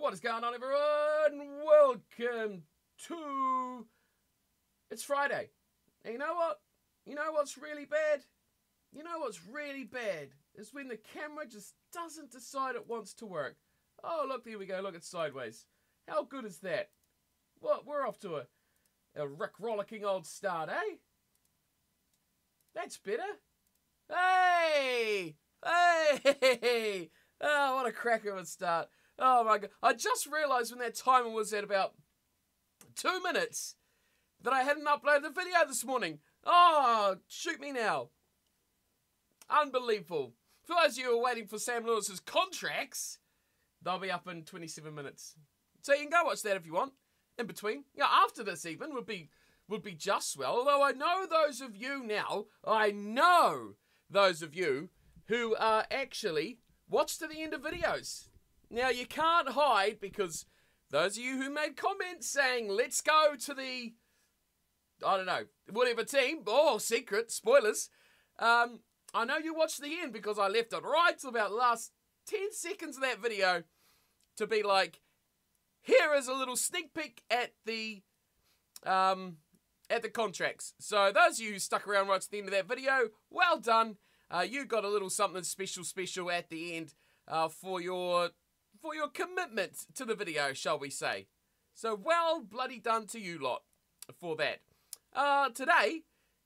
What is going on, everyone? Welcome to. It's Friday. And you know what? You know what's really bad? You know what's really bad is when the camera just doesn't decide it wants to work. Oh, look, there we go. Look, it's sideways. How good is that? What? We're off to a, a Rick rollicking old start, eh? That's better. Hey! Hey! Oh, what a cracker of a start. Oh my god. I just realised when that timer was at about two minutes that I hadn't uploaded the video this morning. Oh, shoot me now. Unbelievable. For those of you who are waiting for Sam Lewis's contracts, they'll be up in 27 minutes. So you can go watch that if you want. In between. Yeah, after this even would be would be just well. Although I know those of you now, I know those of you who are actually watch to the end of videos. Now you can't hide because those of you who made comments saying let's go to the I don't know whatever team or oh, secret spoilers. Um, I know you watched the end because I left it right till about the last ten seconds of that video to be like, here is a little sneak peek at the um, at the contracts. So those of you who stuck around right to the end of that video, well done. Uh, you got a little something special, special at the end uh, for your for your commitment to the video, shall we say. So well bloody done to you lot for that. Uh, today,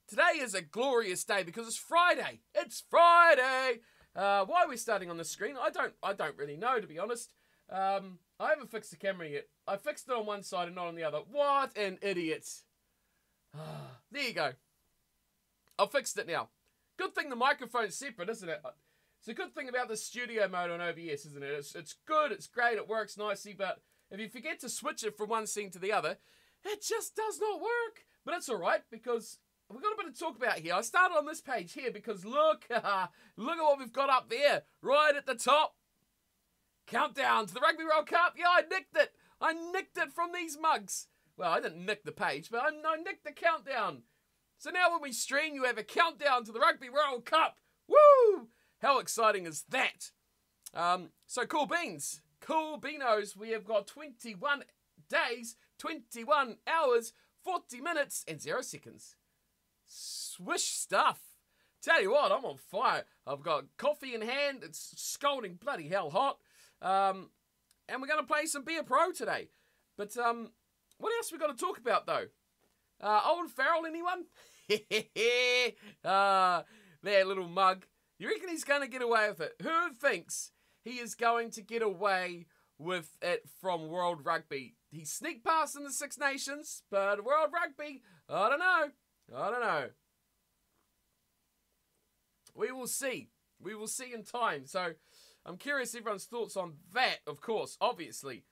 today is a glorious day because it's Friday. It's Friday. Uh, why are we starting on the screen? I don't, I don't really know to be honest. Um, I haven't fixed the camera yet. I fixed it on one side and not on the other. What an idiot. there you go. I've fixed it now. Good thing the microphone's separate, isn't it? It's a good thing about the studio mode on OBS, isn't it? It's, it's good, it's great, it works nicely, but if you forget to switch it from one scene to the other, it just does not work. But it's alright because we've got a bit to talk about here. I started on this page here because look, look at what we've got up there, right at the top. Countdown to the Rugby World Cup. Yeah, I nicked it. I nicked it from these mugs. Well, I didn't nick the page, but I, I nicked the countdown. So now when we stream, you have a countdown to the Rugby World Cup. Woo! How exciting is that? Um, so cool beans, cool beanos. We have got 21 days, 21 hours, 40 minutes, and zero seconds. Swish stuff. Tell you what, I'm on fire. I've got coffee in hand. It's scalding bloody hell hot. Um, and we're going to play some Be A Pro today. But um, what else we got to talk about though? Uh, Owen Farrell, anyone? uh, there, little mug. You reckon he's going to get away with it? Who thinks he is going to get away with it from World Rugby? He sneaked past in the Six Nations, but World Rugby, I don't know. I don't know. We will see. We will see in time. So I'm curious everyone's thoughts on that, of course, obviously.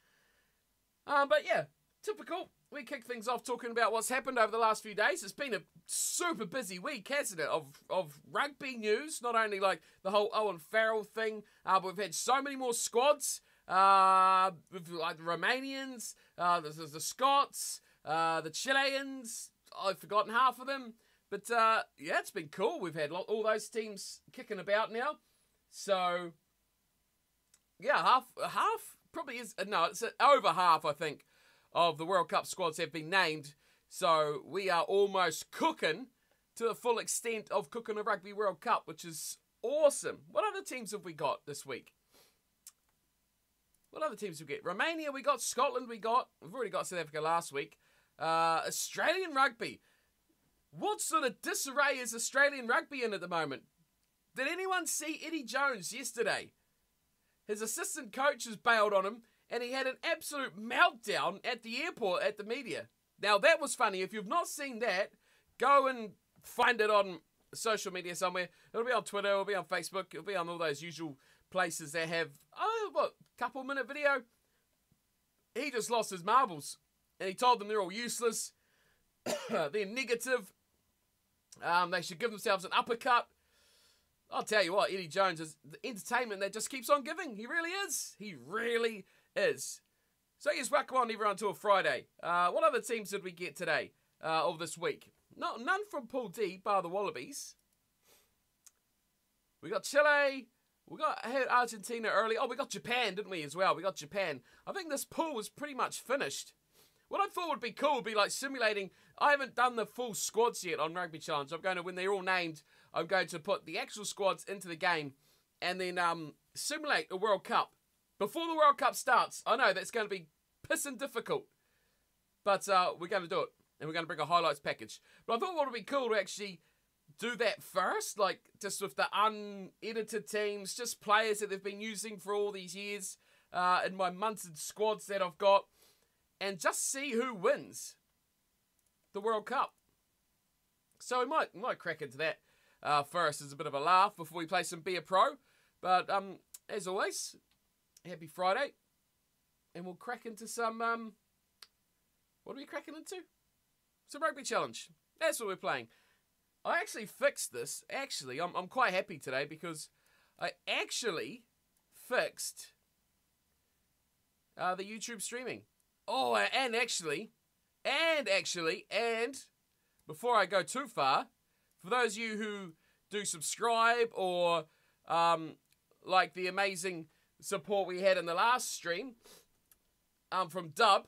Um, but yeah, typical we kick things off talking about what's happened over the last few days. It's been a super busy week, hasn't it? Of of rugby news, not only like the whole Owen Farrell thing, uh, but we've had so many more squads. Uh, like the Romanians, uh, the, the Scots, uh, the Chileans. I've forgotten half of them, but uh, yeah, it's been cool. We've had all those teams kicking about now, so yeah, half half probably is no, it's over half I think of the World Cup squads have been named. So we are almost cooking to the full extent of cooking a Rugby World Cup, which is awesome. What other teams have we got this week? What other teams we got? Romania, we got Scotland, we got. We've already got South Africa last week. Uh, Australian rugby. What sort of disarray is Australian rugby in at the moment? Did anyone see Eddie Jones yesterday? His assistant coach has bailed on him and he had an absolute meltdown at the airport at the media. Now, that was funny. If you've not seen that, go and find it on social media somewhere. It'll be on Twitter, it'll be on Facebook, it'll be on all those usual places that have, oh, what, couple minute video. He just lost his marbles and he told them they're all useless, they're negative, um, they should give themselves an uppercut. I'll tell you what, Eddie Jones is the entertainment that just keeps on giving. He really is. He really is. So yes, welcome on everyone to a Friday. Uh, what other teams did we get today uh, of this week? No, none from Pool D, bar the Wallabies. We got Chile, We got Argentina early. Oh, we got Japan, didn't we, as well? We got Japan. I think this pool was pretty much finished. What I thought would be cool would be like simulating. I haven't done the full squads yet on Rugby Challenge. I'm going to, when they're all named, I'm going to put the actual squads into the game and then um, simulate a World Cup before the World Cup starts. I know that's going to be pissing difficult, but uh, we're going to do it and we're going to bring a highlights package. But I thought what would be cool to actually do that first, like just with the unedited teams, just players that they've been using for all these years uh, in my munted squads that I've got, and just see who wins the World Cup. So we might might crack into that uh, first as a bit of a laugh before we play some Be A Pro. But um, as always, happy Friday, and we'll crack into some um, what are we cracking into? Some rugby challenge. That's what we're playing. I actually fixed this. Actually, I'm, I'm quite happy today because I actually fixed uh, the YouTube streaming. Oh, and actually, and actually, and before I go too far, for those of you who do subscribe or um, like the amazing support we had in the last stream um, from Dub,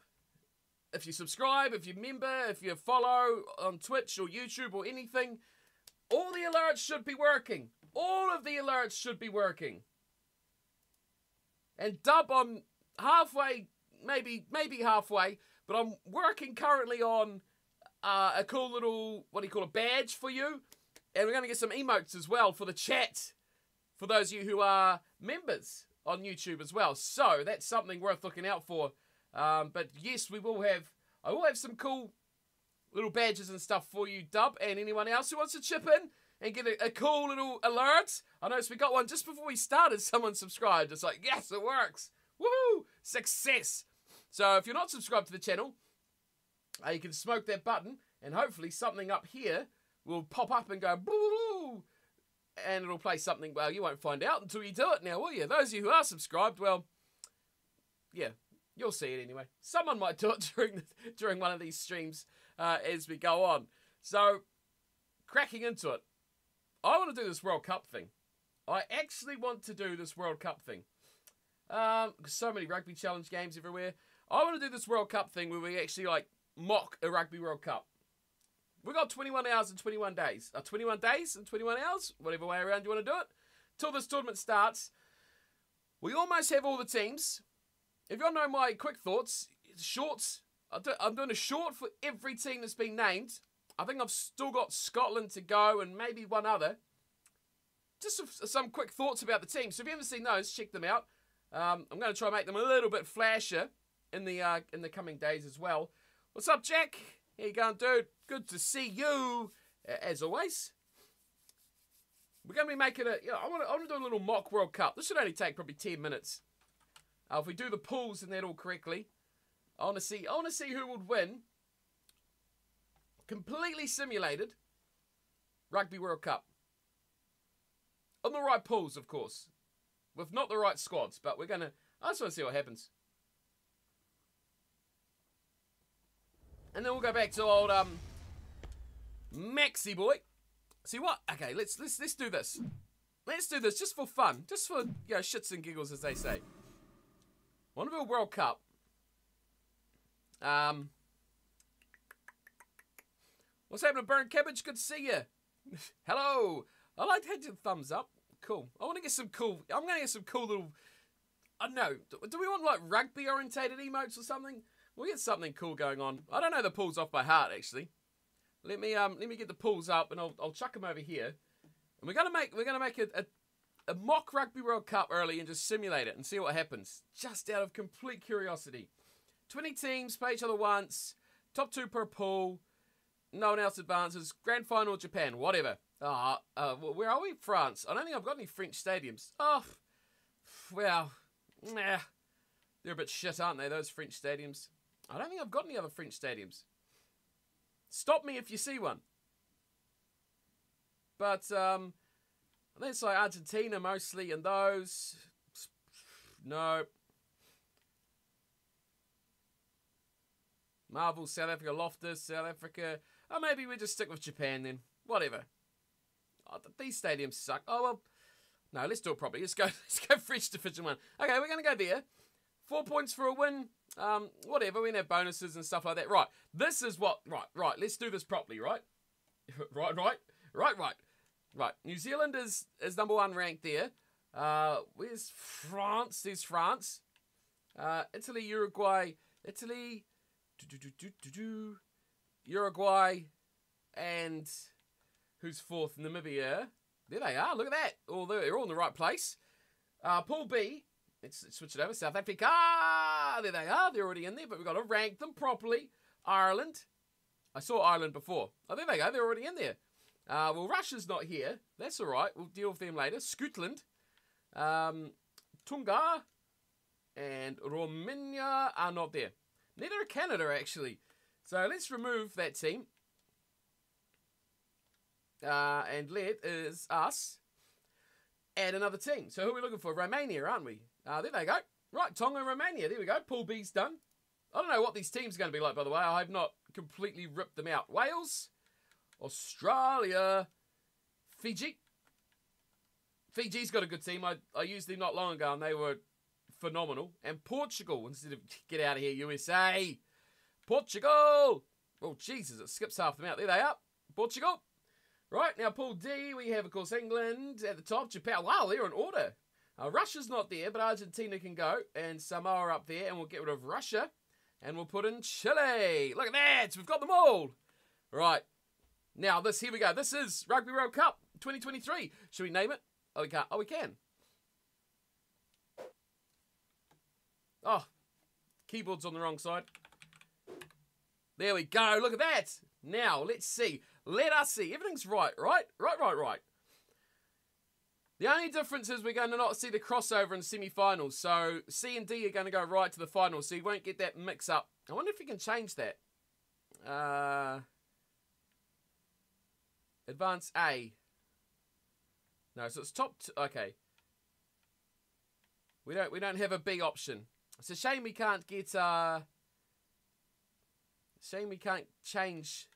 if you subscribe, if you member, if you follow on Twitch or YouTube or anything, all the alerts should be working. All of the alerts should be working. And dub, I'm halfway, maybe maybe halfway, but I'm working currently on uh, a cool little what do you call a badge for you, and we're going to get some emotes as well for the chat for those of you who are members on YouTube as well. So that's something worth looking out for. Um, but yes, we will have. I will have some cool little badges and stuff for you, Dub, and anyone else who wants to chip in and get a, a cool little alert. I noticed we got one just before we started. Someone subscribed. It's like, yes, it works. Woohoo! Success. So if you're not subscribed to the channel, uh, you can smoke that button, and hopefully something up here will pop up and go and it'll play something. Well, you won't find out until you do it now, will you? Those of you who are subscribed, well, yeah, you'll see it anyway. Someone might do it during the, during one of these streams uh, as we go on. So, cracking into it, I want to do this World Cup thing. I actually want to do this World Cup thing. Um, so many rugby challenge games everywhere. I want to do this World Cup thing where we actually like mock a rugby World Cup. We got 21 hours and 21 days. Uh, 21 days and 21 hours, whatever way around you want to do it, till this tournament starts. We almost have all the teams. If to know my quick thoughts, shorts I'm doing a short for every team that's been named. I think I've still got Scotland to go and maybe one other. Just some quick thoughts about the team. So if you haven't seen those, check them out. Um, I'm going to try and make them a little bit flasher in the uh, in the coming days as well. What's up, Jack? How you going, dude? Good to see you, as always. We're going to be making a. You know, I want to. I want to do a little mock World Cup. This should only take probably ten minutes. Uh, if we do the pools and that all correctly. I want to see. I want to see who would win. Completely simulated. Rugby World Cup. On the right pools, of course, with not the right squads. But we're gonna. I just want to see what happens. And then we'll go back to old um Maxi boy. See what? Okay, let's let's let's do this. Let's do this just for fun, just for you know shits and giggles, as they say. To do a World Cup? Um, what's happening, Burn Cabbage? Good to see you. Hello. I like to hit your thumbs up. Cool. I want to get some cool. I'm to get some cool little. I don't know. Do, do we want like rugby orientated emotes or something? We'll get something cool going on. I don't know the pools off by heart actually. Let me um let me get the pools up and I'll I'll chuck them over here. And we're gonna make we're gonna make a, a a mock rugby World Cup early and just simulate it and see what happens. Just out of complete curiosity. 20 teams play each other once, top two per pool, no one else advances, grand final Japan, whatever. Ah, uh, where are we? France. I don't think I've got any French stadiums. Oh, well, nah. They're a bit shit, aren't they, those French stadiums? I don't think I've got any other French stadiums. Stop me if you see one. But, um, I think it's like Argentina mostly, and those. No, Marvel, South Africa, Loftus, South Africa. Or maybe we just stick with Japan then. Whatever. Oh, these stadiums suck. Oh, well, No, let's do it properly. Let's go. Let's go French Division One. Okay, we're going to go there. Four points for a win. Um, whatever. We have bonuses and stuff like that. Right. This is what. Right. Right. Let's do this properly. Right. right. Right. Right. Right. Right. New Zealand is is number one ranked there. Uh, where's France? There's France. Uh, Italy, Uruguay, Italy, do, do, do, Uruguay, and who's fourth? Namibia. There they are. Look at that. All they're all in the right place. Uh, Pool B. Let's switch it over. South Africa. There they are. They're already in there, but we've got to rank them properly. Ireland. I saw Ireland before. Oh, there they go. They're already in there. Uh, well, Russia's not here. That's all right. We'll deal with them later. Scotland. Um, Tonga and Romania are not there. Neither are Canada, actually. So let's remove that team. Uh, and let is us add another team. So who are we looking for? Romania, aren't we? Uh, there they go. Right, Tonga and Romania. There we go. Pool B's done. I don't know what these teams are going to be like, by the way. I have not completely ripped them out. Wales, Australia, Fiji. Fiji's got a good team. I, I used them not long ago and they were phenomenal. And Portugal, instead of get out of here, USA. Portugal. Oh, Jesus, it skips half them out. There they are. Portugal. Right, now Pool D, we have, of course, England at the top. Japan. Wow, they're in order. Uh, Russia's not there, but Argentina can go. And Samoa up there. And we'll get rid of Russia. And we'll put in Chile. Look at that. We've got them all. Right. Now, this, here we go. This is Rugby World Cup 2023. Should we name it? Oh, we can't. Oh, we can. Oh, keyboard's on the wrong side. There we go. Look at that. Now, let's see. Let us see. Everything's right, right? Right, right, right. The only difference is we're going to not see the crossover in semi-finals. So C and D are going to go right to the finals, so you won't get that mix up. I wonder if we can change that. Uh, advance A. No, so it's top. Okay. We don't. We don't have a B option. It's a shame we can't get. Uh, shame we can't change.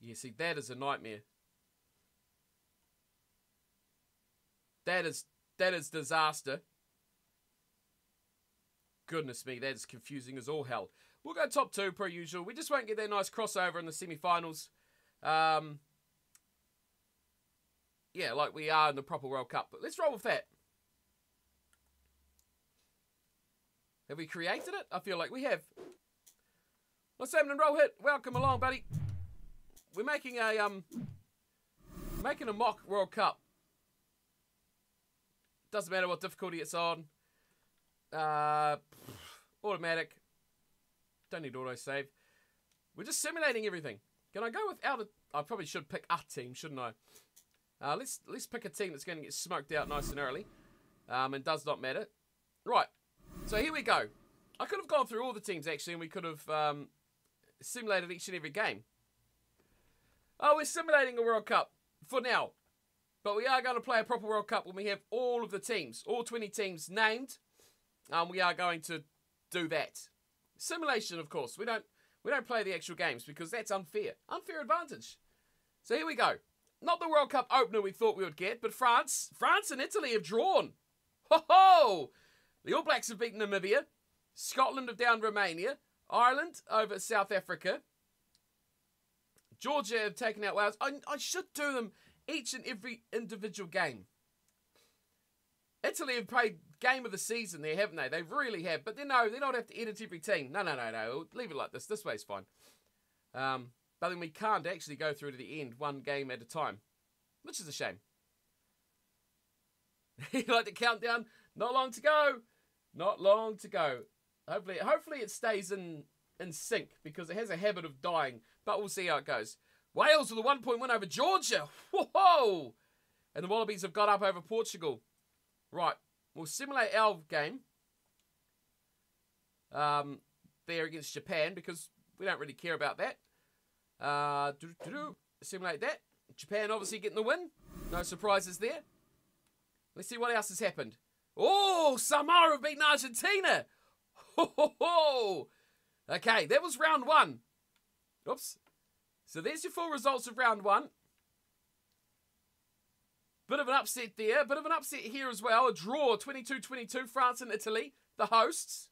Yeah, see, that is a nightmare. That is that is disaster. Goodness me, that is confusing as all hell. We'll go top two per usual. We just won't get that nice crossover in the semi-finals. Um, yeah, like we are in the proper World Cup. But let's roll with that. Have we created it? I feel like we have. What's happening, roll hit? Welcome along, buddy. We're making a um making a mock World Cup. Doesn't matter what difficulty it's on. Uh automatic. Don't need auto save. We're just simulating everything. Can I go without a I probably should pick a team, shouldn't I? Uh, let's let's pick a team that's going to get smoked out nice and early, um, and does not matter. Right. So here we go. I could have gone through all the teams actually, and we could have um, simulated each and every game. Oh, we're simulating a World Cup for now, but we are going to play a proper World Cup when we have all of the teams, all 20 teams named. Um, we are going to do that. Simulation, of course. We don't we don't play the actual games because that's unfair. Unfair advantage. So here we go. Not the World Cup opener we thought we would get, but France. France and Italy have drawn. Ho ho! The All Blacks have beaten Namibia. Scotland have downed Romania. Ireland over South Africa. Georgia have taken out Wales. I, I should do them each and every individual game. Italy have played game of the season there, haven't they? They really have. But they no, they don't have to edit every team. No, no, no, no. Leave it like this. This way's fine. Um, but then we can't actually go through to the end one game at a time, which is a shame. you like the countdown? Not long to go. Not long to go. Hopefully, hopefully it stays in in sync because it has a habit of dying. But we'll see how it goes. Wales with a one point win over Georgia. Whoa! And the Wallabies have got up over Portugal. Right, we'll simulate our game. Um, there against Japan because we don't really care about that. Uh, simulate that. Japan obviously getting the win. No surprises there. Let's see what else has happened. Oh, Samoa have beaten Argentina. Ho, ho, ho. Okay, that was round one. Oops. So there's your full results of round one. Bit of an upset there. Bit of an upset here as well. A draw 22 22. France and Italy, the hosts.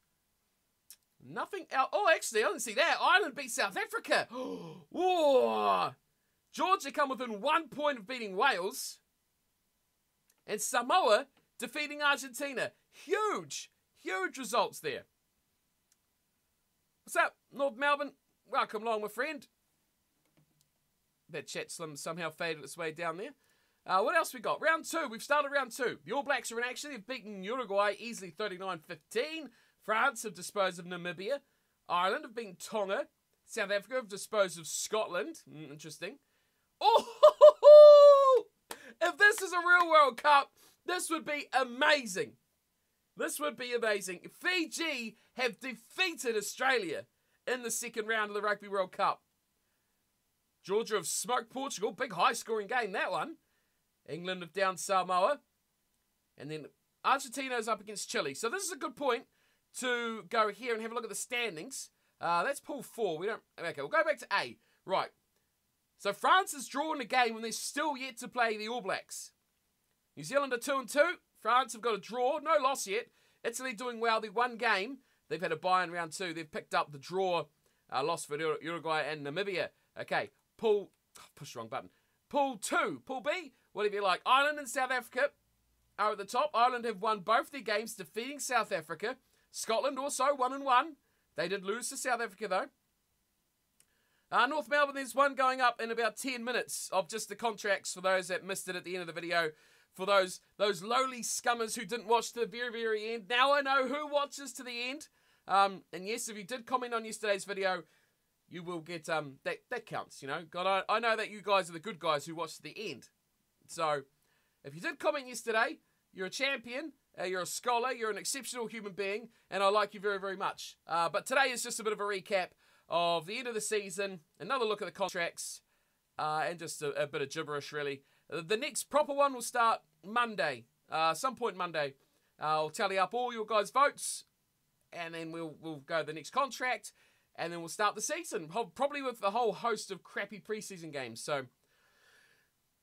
Nothing else. Oh, actually, I didn't see that. Ireland beat South Africa. Whoa. Georgia come within one point of beating Wales. And Samoa defeating Argentina. Huge, huge results there. What's up, North Melbourne? Welcome along, my friend. That slim somehow faded its way down there. Uh, what else we got? Round two. We've started round two. The All Blacks are in action. They've beaten Uruguay easily 39 15. France have disposed of Namibia. Ireland have beaten Tonga. South Africa have disposed of Scotland. Mm, interesting. Oh, if this is a real World Cup, this would be amazing. This would be amazing. Fiji have defeated Australia in the second round of the Rugby World Cup. Georgia have smoked Portugal. Big high scoring game, that one. England have downed Samoa. And then Argentina's up against Chile. So this is a good point to go here and have a look at the standings. Uh, that's pool four. We don't. Okay, we'll go back to A. Right. So France has drawn a game when they're still yet to play the All Blacks. New Zealand are two and two. France have got a draw, no loss yet. Italy doing well. They won game. They've had a bye in round two. They've picked up the draw, uh, loss for Uruguay and Namibia. Okay, pool. Oh, push the wrong button. Pool two. Pool B. Whatever you like. Ireland and South Africa are at the top. Ireland have won both their games, defeating South Africa. Scotland also one and one. They did lose to South Africa though. Uh, North Melbourne, there's one going up in about 10 minutes of just the contracts for those that missed it at the end of the video. For those those lowly scummers who didn't watch to the very, very end. Now I know who watches to the end. Um, and yes, if you did comment on yesterday's video, you will get um that that counts, you know. God, I, I know that you guys are the good guys who watch to the end. So if you did comment yesterday, you're a champion. Uh, you're a scholar, you're an exceptional human being, and I like you very, very much. Uh, but today is just a bit of a recap of the end of the season, another look at the contracts, uh, and just a, a, bit of gibberish, really. Uh, the next proper one will start Monday, uh, some point Monday. I'll tally up all your guys' votes, and then we'll we'll go the next contract, and then we'll start the season, probably with a whole host of crappy preseason games. So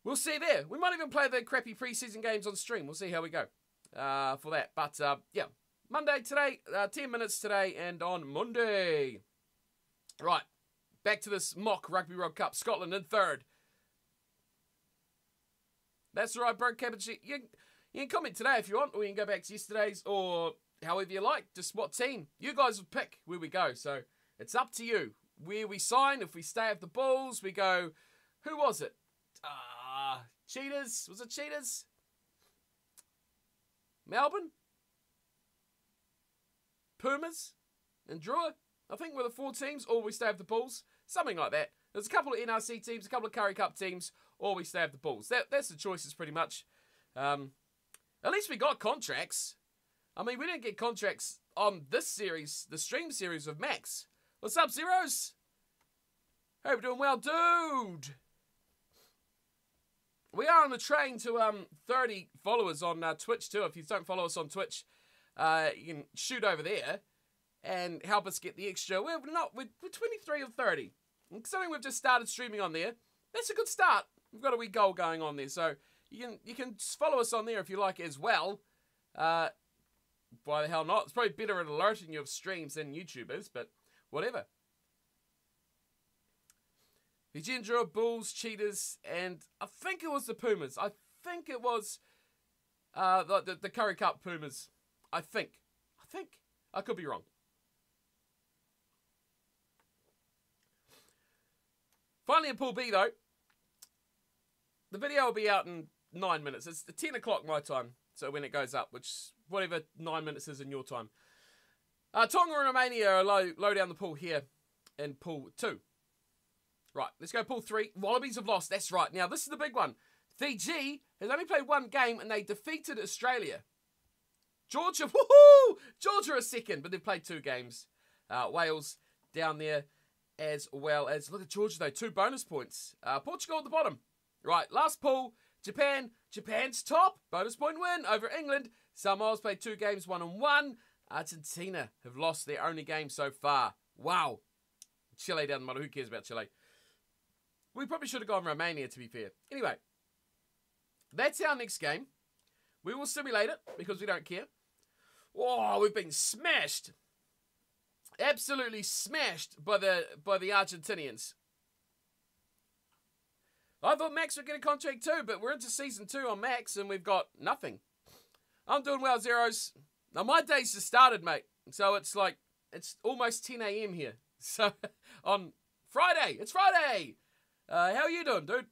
we'll see there. We might even play the crappy preseason games on stream. We'll see how we go uh, for that. But uh, yeah, Monday today, uh, 10 minutes today, and on Monday. Right, back to this mock Rugby World Cup. Scotland in third. That's right, Bro Cabbage. You, you can comment today if you want, or you can go back to yesterday's, or however you like. Just what team. You guys will pick where we go. So it's up to you. Where we sign, if we stay at the Bulls, we go. Who was it? Ah, uh, Cheetahs. Was it Cheetahs? Melbourne, Pumas, and Drua. I think we're the four teams, or we stay at the Bulls. Something like that. There's a couple of NRC teams, a couple of Currie Cup teams, or we stay at the Bulls. That, that's the choices pretty much. Um, at least we got contracts. I mean, we didn't get contracts on this series, the stream series of Max. What's up, Zeros? Hope you're doing well, dude. We are on the train to um 30 followers on uh, Twitch too. If you don't follow us on Twitch, uh, you can shoot over there and help us get the extra. We're not we're, we're 23 or 30. Something we've just started streaming on there. That's a good start. We've got a wee goal going on there, so you can you can follow us on there if you like as well. Uh, why the hell not? It's probably better at alerting you of streams than YouTubers, but whatever. The Ginger Bulls, Cheetahs, and I think it was the Pumas. I think it was uh, the, the, the Currie Cup Pumas. I think. I think. I could be wrong. Finally, in Pool B, though, the video will be out in nine minutes. It's 10 o'clock my time, so when it goes up, which whatever nine minutes is in your time. Uh, Tonga and Romania are low, low down the pool here in Pool 2. Right, let's go pool three. Wallabies have lost. That's right. Now, this is the big one. Fiji has only played one game and they defeated Australia. Georgia, woohoo! Georgia are second, but they've played two games. Uh, Wales down there as well as, look at Georgia though, two bonus points. Uh, Portugal at the bottom. Right, last pool. Japan. Japan's top. Bonus point win over England. Samoa's played two games, one and one. Argentina have lost their only game so far. Wow. Chile down the bottom. Who cares about Chile? We probably should have gone Romania, to be fair. Anyway, That's our next game. We will simulate it because we don't care. Oh, we've been smashed. Absolutely smashed by the by the Argentinians. I thought Max would get a contract too, but we're into season two on Max and we've got nothing. I'm doing well, Zeros. Now my day's just started, mate. So it's like it's almost 10 a.m. here. So on Friday, it's Friday. Uh, how are you doing, dude?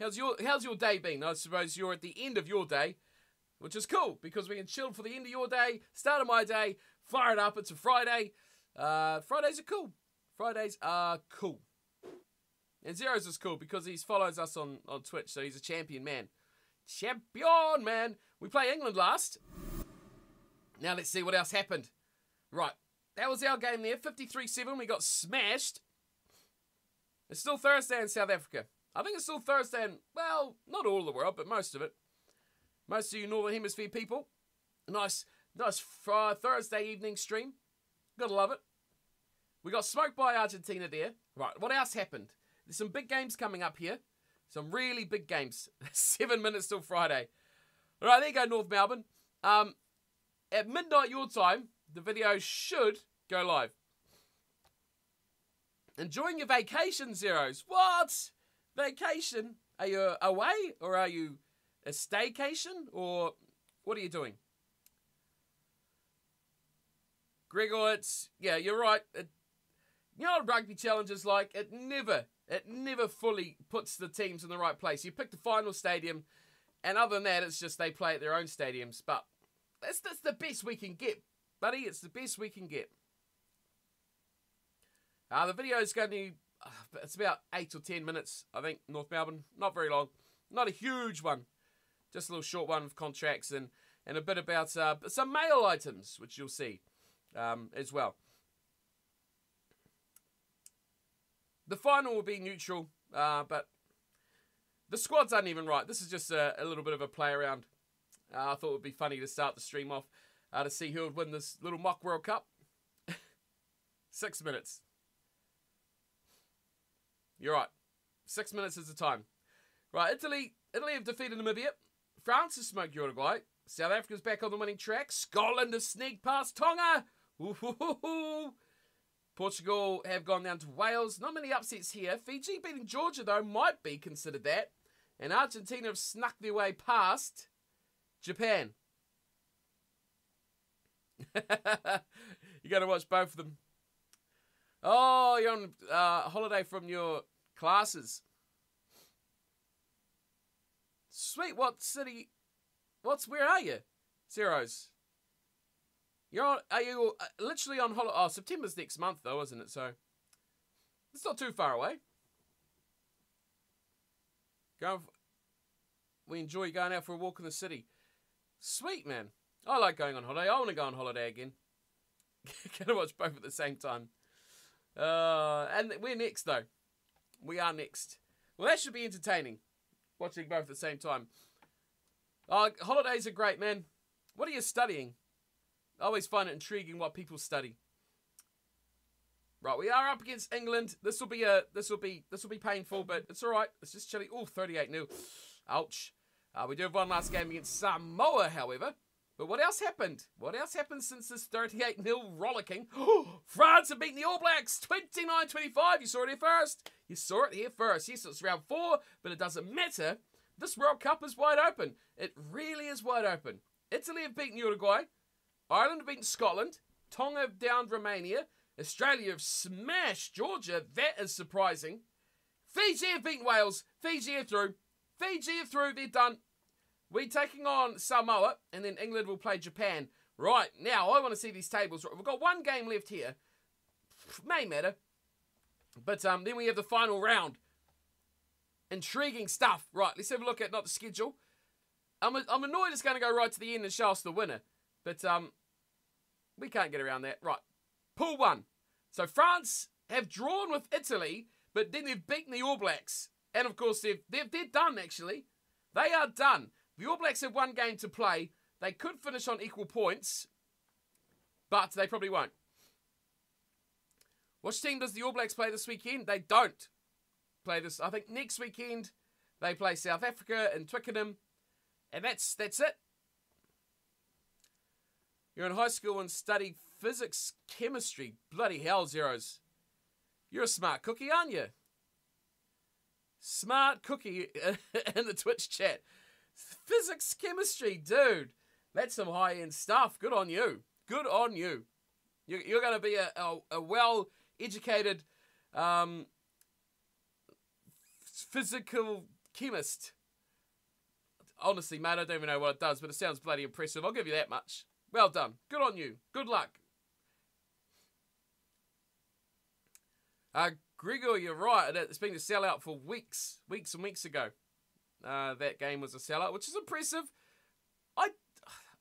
How's your How's your day been? I suppose you're at the end of your day, which is cool because we can chill for the end of your day, start of my day, fire it up. It's a Friday. Uh, Fridays are cool. Fridays are cool. And Zeros is cool because he follows us on, on Twitch, so he's a champion man. Champion man! We play England last. Now let's see what else happened. Right, that was our game there. 53 7. We got smashed. It's still Thursday in South Africa. I think it's still Thursday in, well, not all the world, but most of it. Most of you Northern Hemisphere people. Nice, nice Thursday evening stream. Gotta love it. We got smoked by Argentina there. Right, what else happened? There's some big games coming up here. Some really big games. Seven minutes till Friday. All right, there you go, North Melbourne. Um, at midnight your time, the video should go live. Enjoying your vacation, Zeros. What? Vacation? Are you away or are you a staycation or what are you doing? Gregor, it's, yeah, you're right. It, you know rugby challenge is like? It never, it never fully puts the teams in the right place. You pick the final stadium, and other than that, it's just they play at their own stadiums. But that's, that's the best we can get buddy. It's the best we can get. Uh, the video is going to, uh, it's about 8 or 10 minutes, I think, North Melbourne. Not very long. Not a huge one. Just a little short one of contracts and, and a bit about uh, some mail items, which you'll see um, as well. The final will be neutral, uh, but the squads aren't even right. This is just a, a little bit of a play around. Uh, I thought it would be funny to start the stream off uh, to see who would win this little mock World Cup. Six minutes. You're right. Six minutes is the time. Right, Italy. Italy have defeated Namibia. France has smoked Uruguay. South Africa's back on the winning track. Scotland has sneaked past Tonga. Ooh, Portugal have gone down to Wales. Not many upsets here. Fiji beating Georgia, though, might be considered that. And Argentina have snuck their way past Japan. you got to watch both of them. Oh, you're on uh, holiday from your classes. Sweet. What city? What's where are you? Zeros. You're on, are you uh, literally on holiday? Oh, September's next month though, isn't it? So it's not too far away. Go. We enjoy going out for a walk in the city. Sweet man. I like going on holiday. I want to go on holiday again. Gonna watch both at the same time. Uh, and we're next though. We are next. Well, that should be entertaining. Watching both at the same time. Uh, holidays are great, man. What are you studying? I always find it intriguing what people study. Right, we are up against England. This will be a this will be this will be painful, but it's all right. It's just chilly. Oh, 38 nil. Ouch. Uh, we do have one last game against Samoa, however. But what else happened? What else happened since this 38 0 rollicking? France have beaten the All Blacks 29 25. You saw it here first. You saw it here first. Yes, it's round four, but it doesn't matter. This World Cup is wide open. It really is wide open. Italy have beaten Uruguay. Ireland have beaten Scotland. Tonga have downed Romania. Australia have smashed Georgia. That is surprising. Fiji have beaten Wales. Fiji are through. Fiji are through. They're done. We're taking on Samoa, and then England will play Japan. Right, now I want to see these tables. We've got one game left here. May matter. But um, then we have the final round. Intriguing stuff. Right, let's have a look at not the schedule. I'm, I'm annoyed it's going to go right to the end and show us the winner. But um, we can't get around that. Right, pool one. So France have drawn with Italy, but then they've beaten the All Blacks. And of course, they've, they've, they're done, actually. They are done. The All Blacks have one game to play. They could finish on equal points, but they probably won't. Which team does the All Blacks play this weekend? They don't play this. I think next weekend they play South Africa in Twickenham. And that's that's it. You're in high school and study physics, chemistry. Bloody hell, zeros. You're a smart cookie, aren't you? Smart cookie in the Twitch chat. Physics, chemistry, dude. That's some high end stuff. Good on you. Good on you. You're, you're going to be a, a, a well educated um, physical chemist. Honestly, mate, I don't even know what it does, but it sounds bloody impressive. I'll give you that much. Well done. Good on you. Good luck. Uh, Gregor, you're right. It's been a sellout for weeks, weeks and weeks ago. Uh, that game was a sellout, which is impressive. I,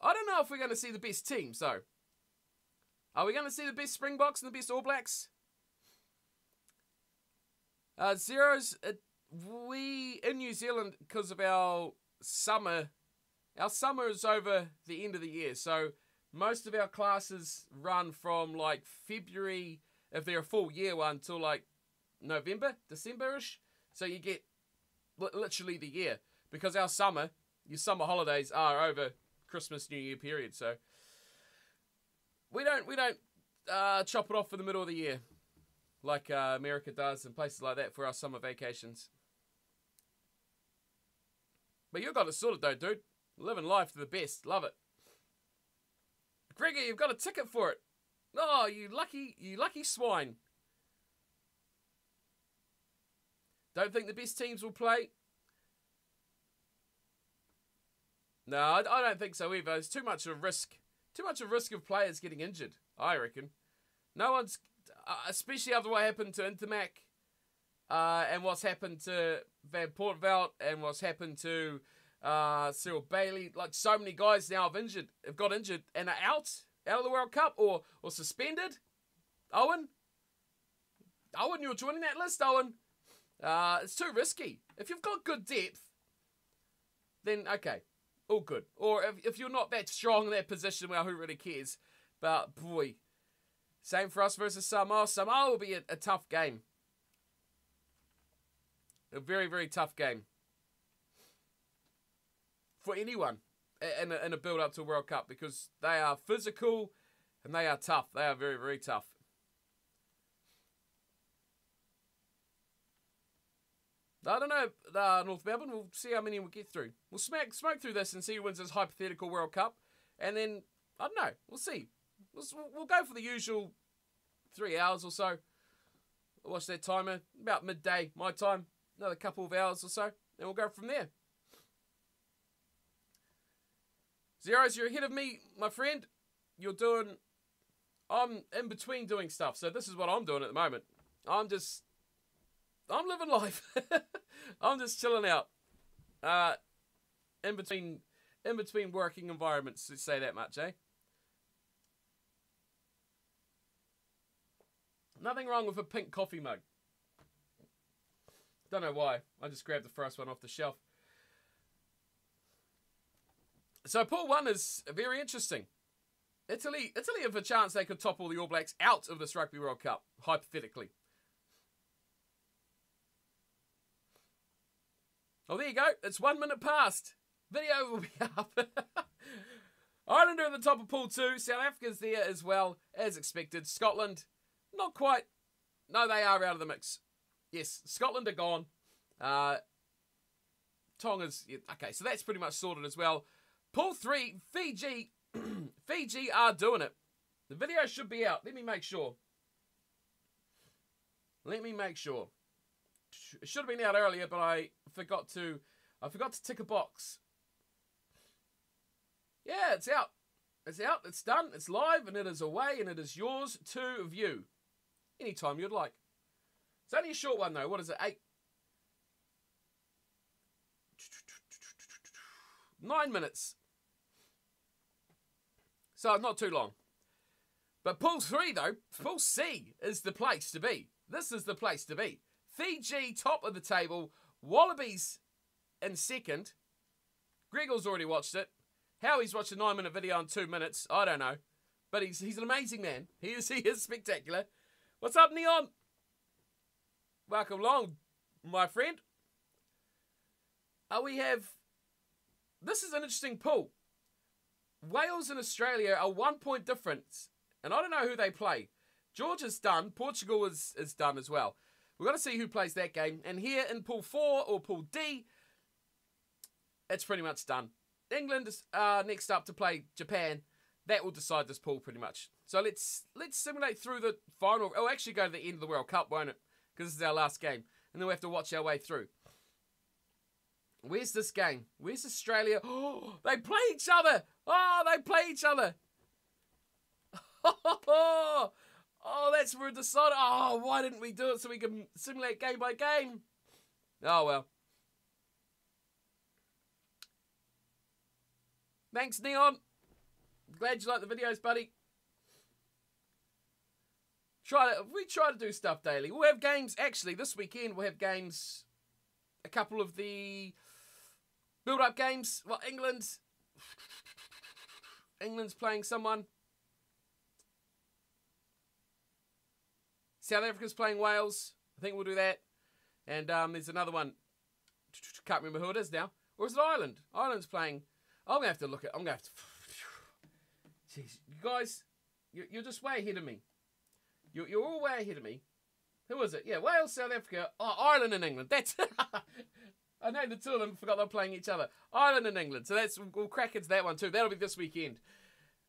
I don't know if we're going to see the best team. So, Are we going to see the best Springboks and the best All Blacks? Uh, zeros, uh, we in New Zealand, because of our summer, our summer is over the end of the year. So most of our classes run from like February, if they're a full year one, till like November, December-ish. So you get literally the year because our summer, your summer holidays are over Christmas, New Year period. So we don't we don't uh, chop it off for the middle of the year like uh, America does and places like that for our summer vacations. But you got it sorted though, dude. Living life to the best. Love it. Gregor, you've got a ticket for it. Oh, you lucky, you lucky swine. Don't think the best teams will play? No, I don't think so either. It's too much of a risk. Too much of a risk of players getting injured, I reckon. No one's, uh, especially after what happened to Ntamack uh, and what's happened to Van Poortvliet and what's happened to uh, Cyril Baille. Like so many guys now have injured, have got injured and are out out of the World Cup or or suspended. Owen, Owen, you're joining that list, Owen. Uh, it's too risky. If you've got good depth, then okay, all good. Or if, if you're not that strong in that position, well, who really cares? But boy, same for us versus Samoa. Samoa will be a, a tough game. A very, very tough game. For anyone in a, in a build up to World Cup because they are physical and they are tough. They are very, very tough. I don't know, uh, North Melbourne. We'll see how many we get through. We'll smack, smoke through this and see who wins this hypothetical World Cup. And then, I don't know, we'll see. We'll, we'll go for the usual three hours or so. Watch that timer, about midday, my time. Another couple of hours or so. And we'll go from there. Zeros, you're ahead of me, my friend. You're doing. I'm in between doing stuff. So this is what I'm doing at the moment. I'm just I'm living life. I'm just chilling out. Uh, in between, in between working environments. To say that much, eh? Nothing wrong with a pink coffee mug. Don't know why. I just grabbed the first one off the shelf. So pool one is very interesting. Italy, Italy have a chance they could topple the All Blacks out of this Rugby World Cup, hypothetically. Oh, there you go. It's one minute past. Video will be up. Ireland are at the top of Pool 2. South Africa's there as well, as expected. Scotland, not quite. No, they are out of the mix. Yes, Scotland are gone. Uh, Tonga's... Okay, so that's pretty much sorted as well. Pool 3, Fiji. Fiji are doing it. The video should be out. Let me make sure. Let me make sure. It should have been out earlier, but I forgot to I forgot to tick a box. Yeah, it's out. It's out, it's done, it's live, and it is away, and it is yours to view. Anytime you'd like. It's only a short one though. What is it? Eight nine minutes. So not too long. But pool three though, pool C is the place to be. This is the place to be. Fiji top of the table. Wallabies in second. Gregor's already watched it. Howie's watched a nine minute video in two minutes. I don't know. But he's he's an amazing man. He is he is spectacular. What's up, Neon? Welcome along, my friend. Uh, we have this is an interesting pool. Wales and Australia are one point difference, and I don't know who they play. Georgia's done. Portugal is, is done as well. We've got to see who plays that game. And here in Pool 4 or Pool D, it's pretty much done. England is uh, next up to play Japan. That will decide this pool pretty much. So let's let's simulate through the final. Oh, actually go to the end of the World Cup, won't it? Because this is our last game. And then we have to watch our way through. Where's this game? Where's Australia? Oh, they play each other. Oh, they play each other. Oh, that's it decided. Oh, why didn't we do it so we can simulate game by game? Oh, well. Thanks, Neon. Glad you like the videos, buddy. Try to, we try to do stuff daily. We'll have games, actually, this weekend we'll have games, a couple of the build-up games. Well, England, England's playing someone. South Africa's playing Wales. I think we'll do that. And um, there's another one. Can't remember who it is now. Or is it Ireland? Ireland's playing. I'm gonna have to look at. I'm gonna have to. Jeez, you guys, you're, just way ahead of me. You're, all way ahead of me. Who is it? Yeah, Wales, South Africa, oh, Ireland, and England. That's. I know the two of them forgot they're playing each other. Ireland and England. So that's we'll crack into that one too. That'll be this weekend.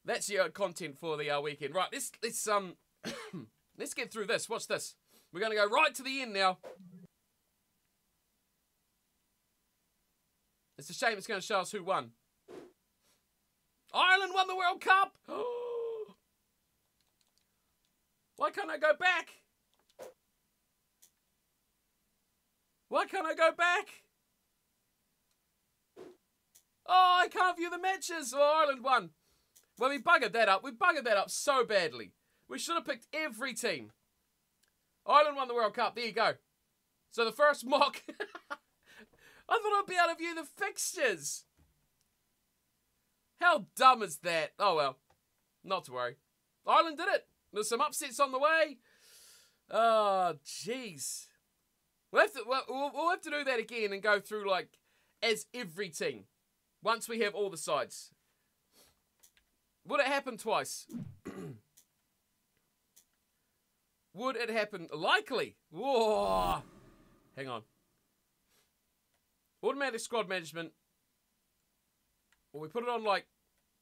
That's your content for the uh, weekend. Right. Let's let's um. Let's get through this. Watch this. We're going to go right to the end now. It's a shame it's going to show us who won. Ireland won the World Cup! Why can't I go back? Why can't I go back? Oh, I can't view the matches. Oh, Ireland won. Well, we buggered that up. We buggered that up so badly. We should have picked every team. Ireland won the World Cup. There you go. So the first mock. I thought I'd be able to view the fixtures. How dumb is that? Oh well. Not to worry. Ireland did it. There's some upsets on the way. Oh, jeez. We'll have to we'll, we'll have to do that again and go through like as every team once we have all the sides. Would it happen twice? Would it happen? Likely. Whoa. Hang on. Automatic squad management. Well, we put it on like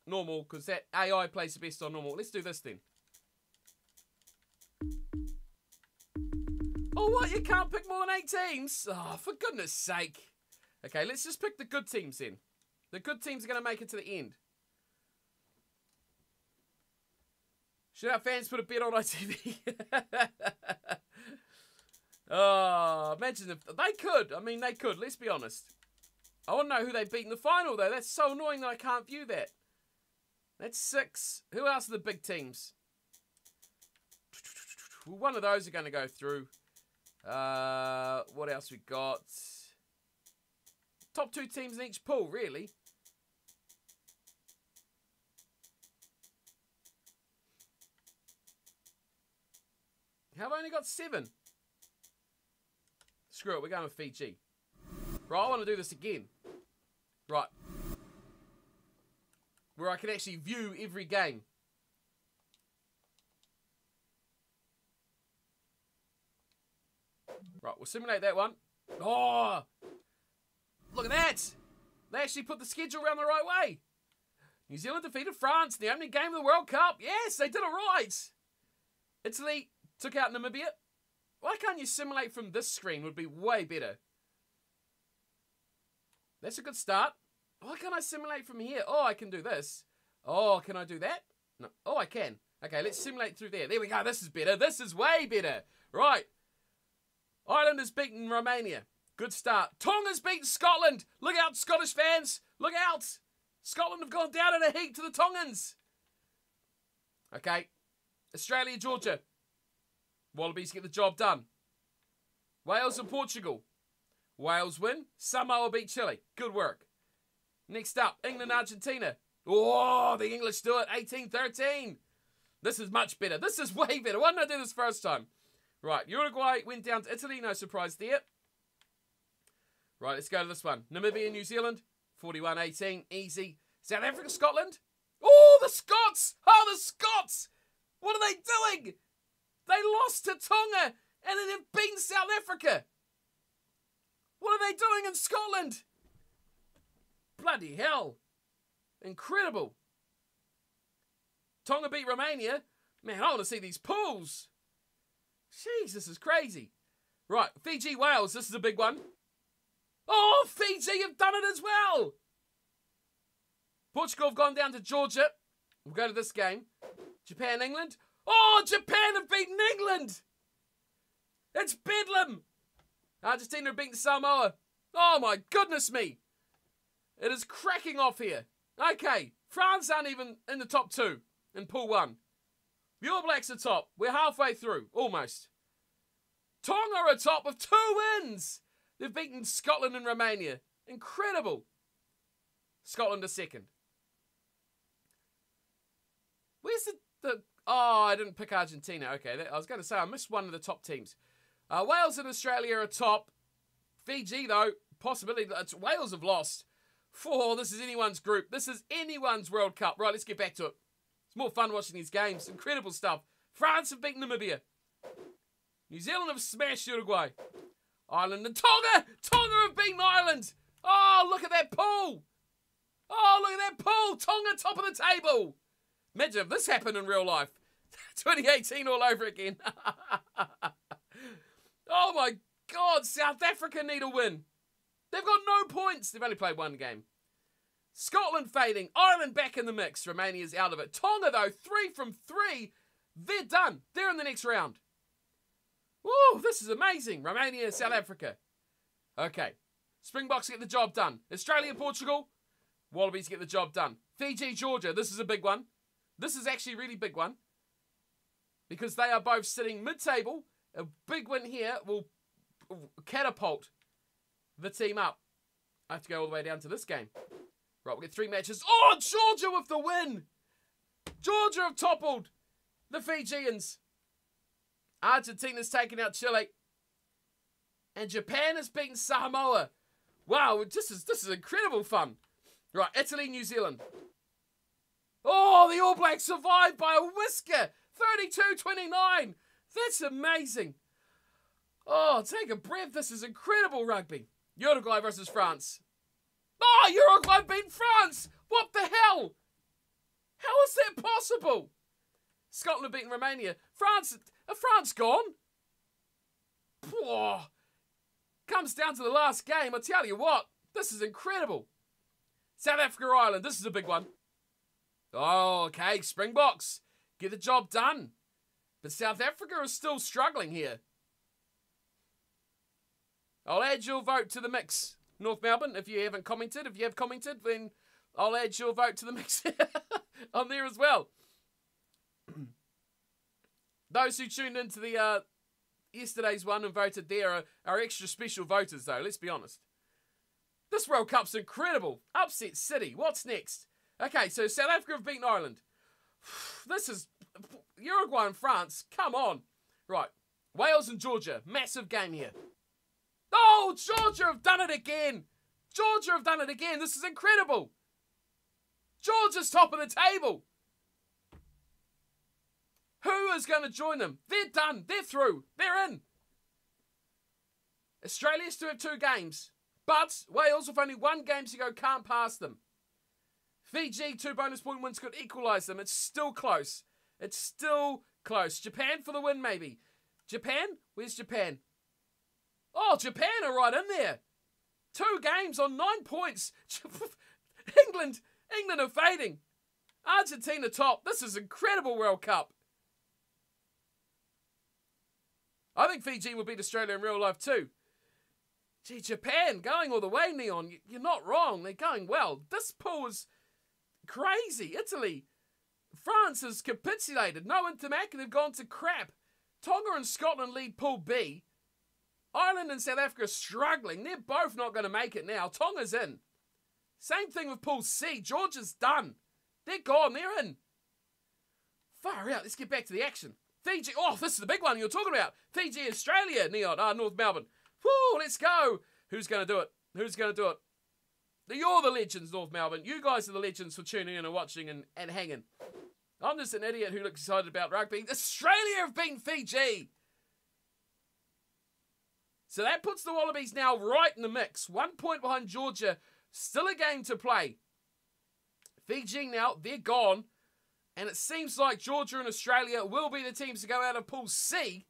normal because that AI plays the best on normal. Let's do this then. Oh, what? You can't pick more than eight teams? Oh, for goodness sake. Okay, let's just pick the good teams then. The good teams are going to make it to the end. Should our fans put a bet on ITV? oh, imagine if they could. I mean, they could. Let's be honest. I want to know who they beat in the final, though. That's so annoying that I can't view that. That's six. Who else are the big teams? Well, one of those are going to go through. Uh, what else we got? Top two teams in each pool, really. Have I only got seven? Screw it, we're going with Fiji. Right, I want to do this again. Right. Where I can actually view every game. Right, we'll simulate that one. Oh! Look at that! They actually put the schedule around the right way. New Zealand defeated France in the opening game of the World Cup. Yes, they did it right. Italy Took out Namibia. Why can't you simulate from this screen would be way better. That's a good start. Why can't I simulate from here? Oh, I can do this. Oh, can I do that? No. Oh, I can. Okay, let's simulate through there. There we go. This is better. This is way better. Right. Ireland has beaten Romania. Good start. Tonga's beaten Scotland. Look out, Scottish fans. Look out. Scotland have gone down in a heat to the Tongans. Okay. Australia, Georgia. Wallabies get the job done. Wales and Portugal. Wales win. Samoa beat Chile. Good work. Next up, England, Argentina. Oh, the English do it. 18-13. This is much better. This is way better. Why didn't I do this first time? Right, Uruguay went down to Italy. No surprise there. Right, let's go to this one. Namibia, New Zealand. 41 18. Easy. South Africa, Scotland. Oh, the Scots! Oh, the Scots! What are they doing? They lost to Tonga and then they've beaten South Africa. What are they doing in Scotland? Bloody hell. Incredible. Tonga beat Romania. Man, I want to see these pools. Jeez, this is crazy. Right, Fiji, Wales. This is a big one. Oh, Fiji have done it as well. Portugal have gone down to Georgia. We'll go to this game. Japan, England. Oh, Japan have beaten England. It's Bedlam. Argentina have beaten Samoa. Oh my goodness me. It is cracking off here. Okay, France aren't even in the top two in pool one. The All Blacks are top. We're halfway through, almost. Tonga are top with two wins. They've beaten Scotland and Romania. Incredible. Scotland are second. Where's the, the Oh, I didn't pick Argentina. Okay, I was going to say I missed one of the top teams. Uh, Wales and Australia are top. Fiji, though, possibility that Wales have lost. Four, this is anyone's group. This is anyone's World Cup. Right, let's get back to it. It's more fun watching these games. Incredible stuff. France have beaten Namibia. New Zealand have smashed Uruguay. Ireland and Tonga! Tonga have beaten Ireland! Oh, look at that pool! Oh, look at that pool! Tonga top of the table! Imagine if this happened in real life. 2018 all over again. oh my God, South Africa need a win. They've got no points. They've only played one game. Scotland fading. Ireland back in the mix. Romania's out of it. Tonga, though, three from three. They're done. They're in the next round. Woo, this is amazing. Romania, South Africa. Okay. Springboks get the job done. Australia, Portugal. Wallabies get the job done. Fiji, Georgia. This is a big one. This is actually a really big one. Because they are both sitting mid-table. A big win here will catapult the team up. I have to go all the way down to this game. Right, we'll get three matches. Oh, Georgia with the win! Georgia have toppled the Fijians. Argentina's taken out Chile. And Japan has beaten Samoa. Wow, this is this is incredible fun. Right, Italy, New Zealand. Oh, the All Blacks survived by a whisker. 32-29. That's amazing. Oh, take a breath. This is incredible rugby. Uruguay versus France. Oh, Uruguay beat France! What the hell? How is that possible? Scotland beating Romania. France, are France gone? Poor. Comes down to the last game. I tell you what, this is incredible. South Africa, Ireland. This is a big one. Oh, okay. Springboks. Get the job done. But South Africa is still struggling here. I'll add your vote to the mix. North Melbourne, if you haven't commented, if you have commented, then I'll add your vote to the mix on there as well. Those who tuned into the uh, yesterday's one and voted there are, are extra special voters, though, let's be honest. This World Cup's incredible. Upset City. What's next? Okay, so South Africa have beaten Ireland. This is Uruguay and France. Come on. Right. Wales and Georgia. Massive game here. Oh, Georgia have done it again. Georgia have done it again. This is incredible. Georgia's top of the table. Who is going to join them? They're done. They're through. They're in. Australia still have two games, but Wales, with only one game to go, can't pass them. Fiji, two bonus point wins could equalise them. It's still close. It's still close. Japan for the win, maybe. Japan? Where's Japan? Oh, Japan are right in there. Two games on nine points. England, England are fading. Argentina top. This is incredible World Cup. I think Fiji will beat Australia in real life too. Gee, Japan going all the way, Neon. You're not wrong. They're going well. This pool is crazy. Italy, France has capitulated. No Ntamack, they've gone to crap. Tonga and Scotland lead Pool B. Ireland and South Africa are struggling. They're both not going to make it now. Tonga's in. Same thing with Pool C. Georgia's done. They're gone. They're in. Far out. Let's get back to the action. Fiji. Oh, this is the big one you're talking about. Fiji, Australia, Neon, uh, North Melbourne. Whoo, let's go. Who's going to do it? Who's going to do it? You're the legends, North Melbourne. You guys are the legends for tuning in and watching and, and hanging. I'm just an idiot who looks excited about rugby. Australia have beaten Fiji. So that puts the Wallabies now right in the mix. One point behind Georgia. Still a game to play. Fiji now, they're gone. And it seems like Georgia and Australia will be the teams to go out of Pool C.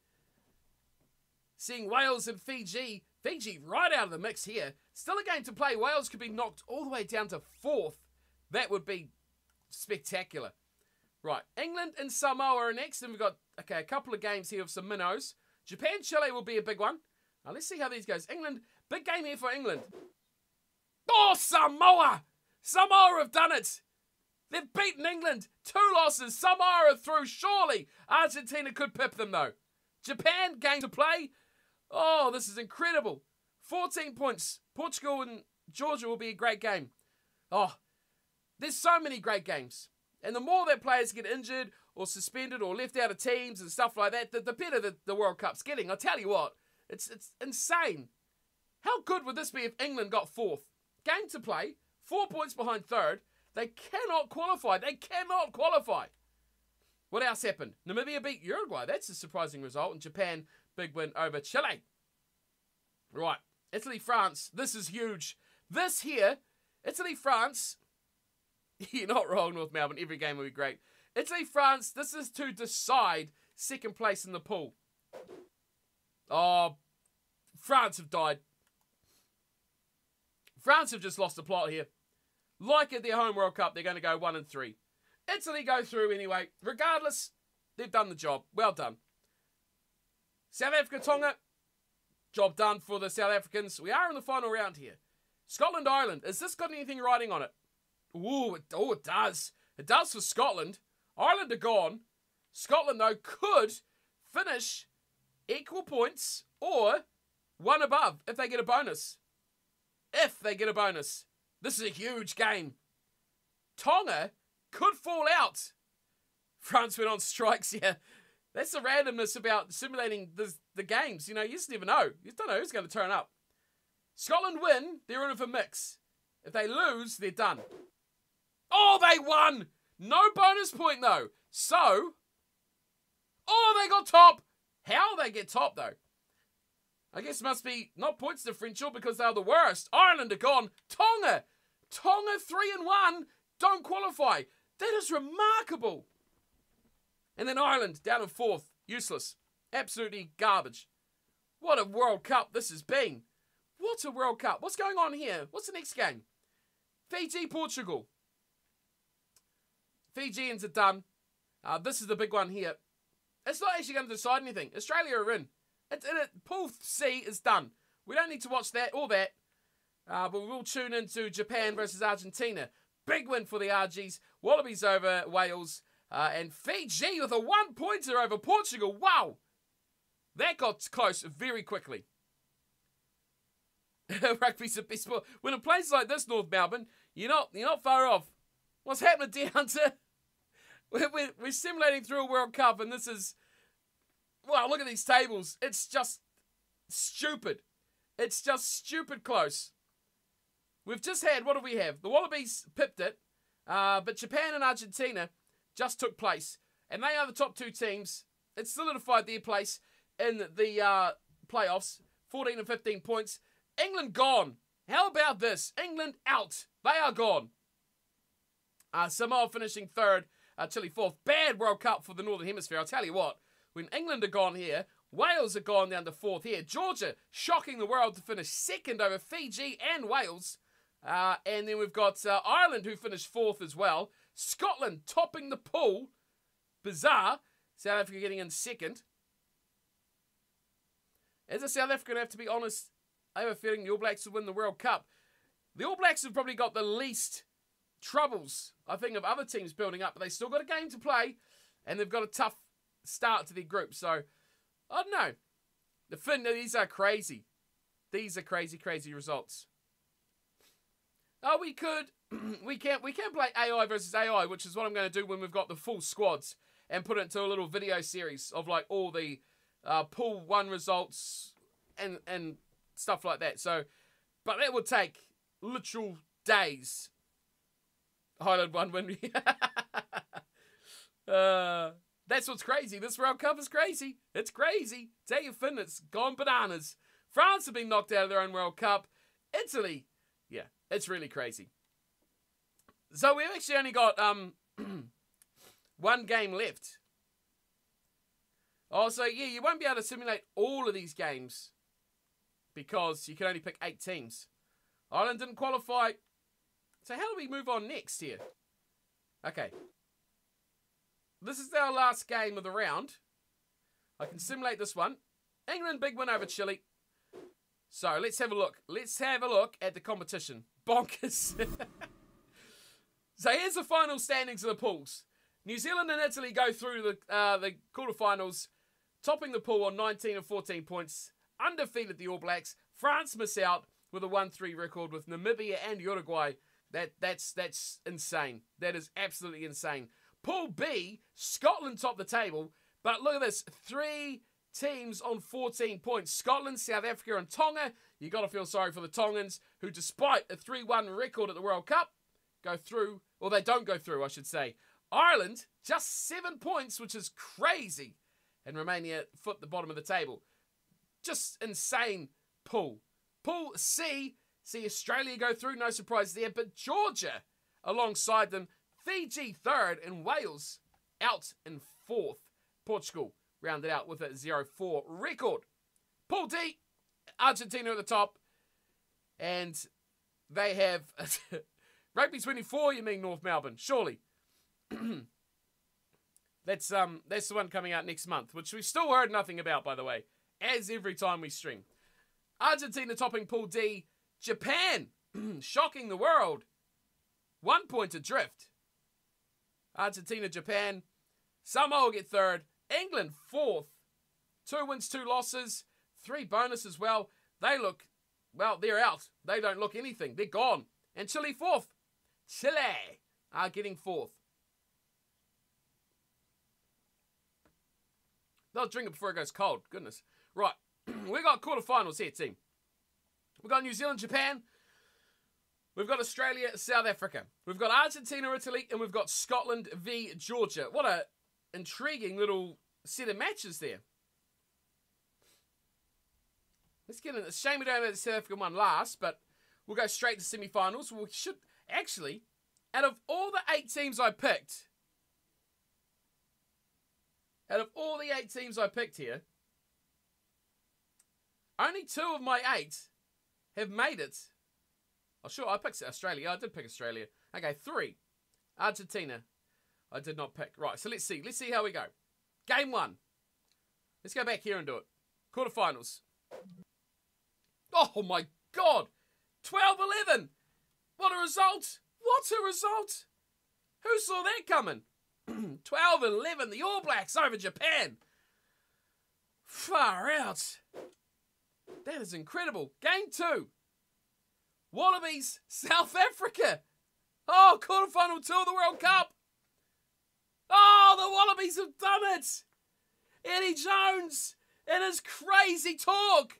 Seeing Wales and Fiji. Fiji right out of the mix here. Still a game to play. Wales could be knocked all the way down to fourth. That would be spectacular. Right, England and Samoa are next, and we've got okay a couple of games here of some minnows. Japan Chile will be a big one. Now let's see how these goes. England, big game here for England. Oh, Samoa! Samoa have done it. They've beaten England. Two losses. Samoa are through. Surely Argentina could pip them though. Japan game to play. Oh, this is incredible. 14 points. Portugal and Georgia will be a great game. Oh, there's so many great games. And the more that players get injured or suspended or left out of teams and stuff like that, the, the better the, the World Cup's getting. I tell you what, it's it's insane. How good would this be if England got fourth? Game to play, four points behind third. They cannot qualify. They cannot qualify. What else happened? Namibia beat Uruguay. That's a surprising result. And Japan, big win over Chile. Right. Italy, France. This is huge. This here, Italy, France. You're not wrong, North Melbourne. Every game will be great. Italy, France. This is to decide second place in the pool. Oh, France have died. France have just lost the plot here. Like at their home World Cup, they're going to go one and three. Italy go through anyway. Regardless, they've done the job. Well done. South Africa, Tonga, job done for the South Africans. We are in the final round here. Scotland, Ireland. Has this got anything writing on it? Ooh, it, oh, it does. It does for Scotland. Ireland are gone. Scotland, though, could finish equal points or one above if they get a bonus. If they get a bonus. This is a huge game. Tonga could fall out. France went on strikes, yeah. That's the randomness about simulating the, the games. You know, you just never know. You don't know who's going to turn up. Scotland win, they're in for mix. If they lose, they're done. Oh, they won! No bonus point, though. So, oh, they got top. How they get top, though? I guess must be not points differential because they're the worst. Ireland are gone. Tonga, Tonga three and one don't qualify. That is remarkable. And then Ireland down in fourth, useless, absolutely garbage. What a World Cup this has been. What a World Cup. What's going on here? What's the next game? Fiji, Portugal. Fijians are done. Uh, this is the big one here. It's not actually going to decide anything. Australia are in. It, it, Pool C is done. We don't need to watch that or that. Uh, but we will tune into Japan versus Argentina. Big win for the RGs. Wallabies over Wales. Uh, and Fiji with a one pointer over Portugal. Wow! That got close very quickly. Rugby's a best sport. When a place like this, North Melbourne, you're not you're not far off. What's happening down to? We're, we're, we're simulating through a World Cup, and this is well, look at these tables. It's just stupid. It's just stupid close. We've just had, what do we have? The Wallabies pipped it, uh, but Japan and Argentina just took place. And they are the top two teams. It solidified their place in the uh, playoffs 14 and 15 points. England gone. How about this? England out. They are gone. Uh, Samoa finishing third, uh, Chile fourth. Bad World Cup for the Northern Hemisphere. I'll tell you what, when England are gone here, Wales are gone down to fourth here. Georgia shocking the world to finish second over Fiji and Wales. Uh, and then we've got uh, Ireland who finished fourth as well. Scotland topping the pool. Bizarre. South Africa getting in second. As a South African, I have to be honest, I have a feeling the All Blacks will win the World Cup. The All Blacks have probably got the least troubles, I think, of other teams building up, but they still got a game to play, and they've got a tough start to their group. So, I don't know. The Finn, these are crazy. These are crazy, crazy results. Oh, we could, we can't we can play AI versus AI, which is what I'm going to do when we've got the full squads and put it into a little video series of like all the uh, pool one results and and stuff like that. So, but that would take literal days. Highland won win. uh, that's what's crazy. This World Cup is crazy. It's crazy. Tell you, it's gone bananas. France have been knocked out of their own World Cup. Italy, yeah, it's really crazy. So we've actually only got um one game left. Oh, so yeah, you won't be able to simulate all of these games because you can only pick eight teams. Ireland didn't qualify. So how do we move on next here? Okay. This is our last game of the round. I can simulate this one. England big win over Chile. So let's have a look. Let's have a look at the competition. Bonkers. so here's the final standings of the pools. New Zealand and Italy go through the uh, the quarterfinals, topping the pool on 19 and 14 points. Undefeated the All Blacks. France miss out with a 1-3 record with Namibia and Uruguay. That that's that's insane. That is absolutely insane. Pool B, Scotland top the table, but look at this: three teams on 14 points. Scotland, South Africa, and Tonga. You got to feel sorry for the Tongans, who, despite a 3 1 record at the World Cup, go through, or they don't go through, I should say. Ireland, just seven points, which is crazy. And Romania, foot the bottom of the table. Just insane pool. Pool C, see Australia go through, no surprise there, but Georgia alongside them, Fiji third, and Wales out in fourth. Portugal rounded out with a 0 4 record. Pool D, Argentina at the top. And they have Rugby 24, you mean North Melbourne, surely. that's um that's the one coming out next month, which we've still heard nothing about, by the way, as every time we stream. Argentina topping Pool D, Japan shocking the world. One point adrift. Argentina, Japan. Samoa get third. England fourth. Two wins, two losses, three bonus as well. They look, well, they're out. They don't look anything. They're gone. And Chile fourth. Chile are getting fourth. They'll drink it before it goes cold. Goodness. Right. we got quarterfinals here, team. We've got New Zealand, Japan. We've got Australia, South Africa. We've got Argentina, Italy, and we've got Scotland v Georgia. What a intriguing little set of matches there. Let's get in. It's shame we don't have the South African one last, but we'll go straight to semi-finals. We should actually, out of all the eight teams I picked, out of all the eight teams I picked here, only two of my eight have made it. Oh, sure, I picked Australia. I did pick Australia. Okay, three. Argentina, I did not pick. Right, so let's see. Let's see how we go. Game one. Let's go back here and do it. Quarterfinals. Oh my god! 12 11! What a result! What a result! Who saw that coming? 12 and 11, the All Blacks over Japan. Far out. That is incredible. Game two. Wallabies, South Africa. Oh, quarterfinal two of the World Cup. Oh, the Wallabies have done it! Eddie Jones, in his crazy talk,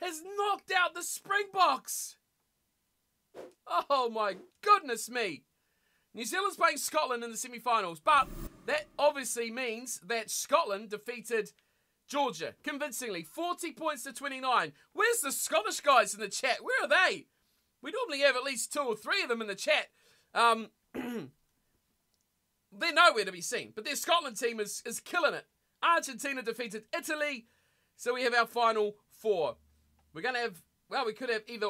has knocked out the Springboks. Oh my goodness me! New Zealand's playing Scotland in the semi finals, but that obviously means that Scotland defeated Georgia convincingly 40 points to 29. Where's the Scottish guys in the chat? Where are they? We normally have at least two or three of them in the chat. Um, they're nowhere to be seen. But their Scotland team is, is killing it. Argentina defeated Italy. So we have our final four. We're going to have, well, we could have either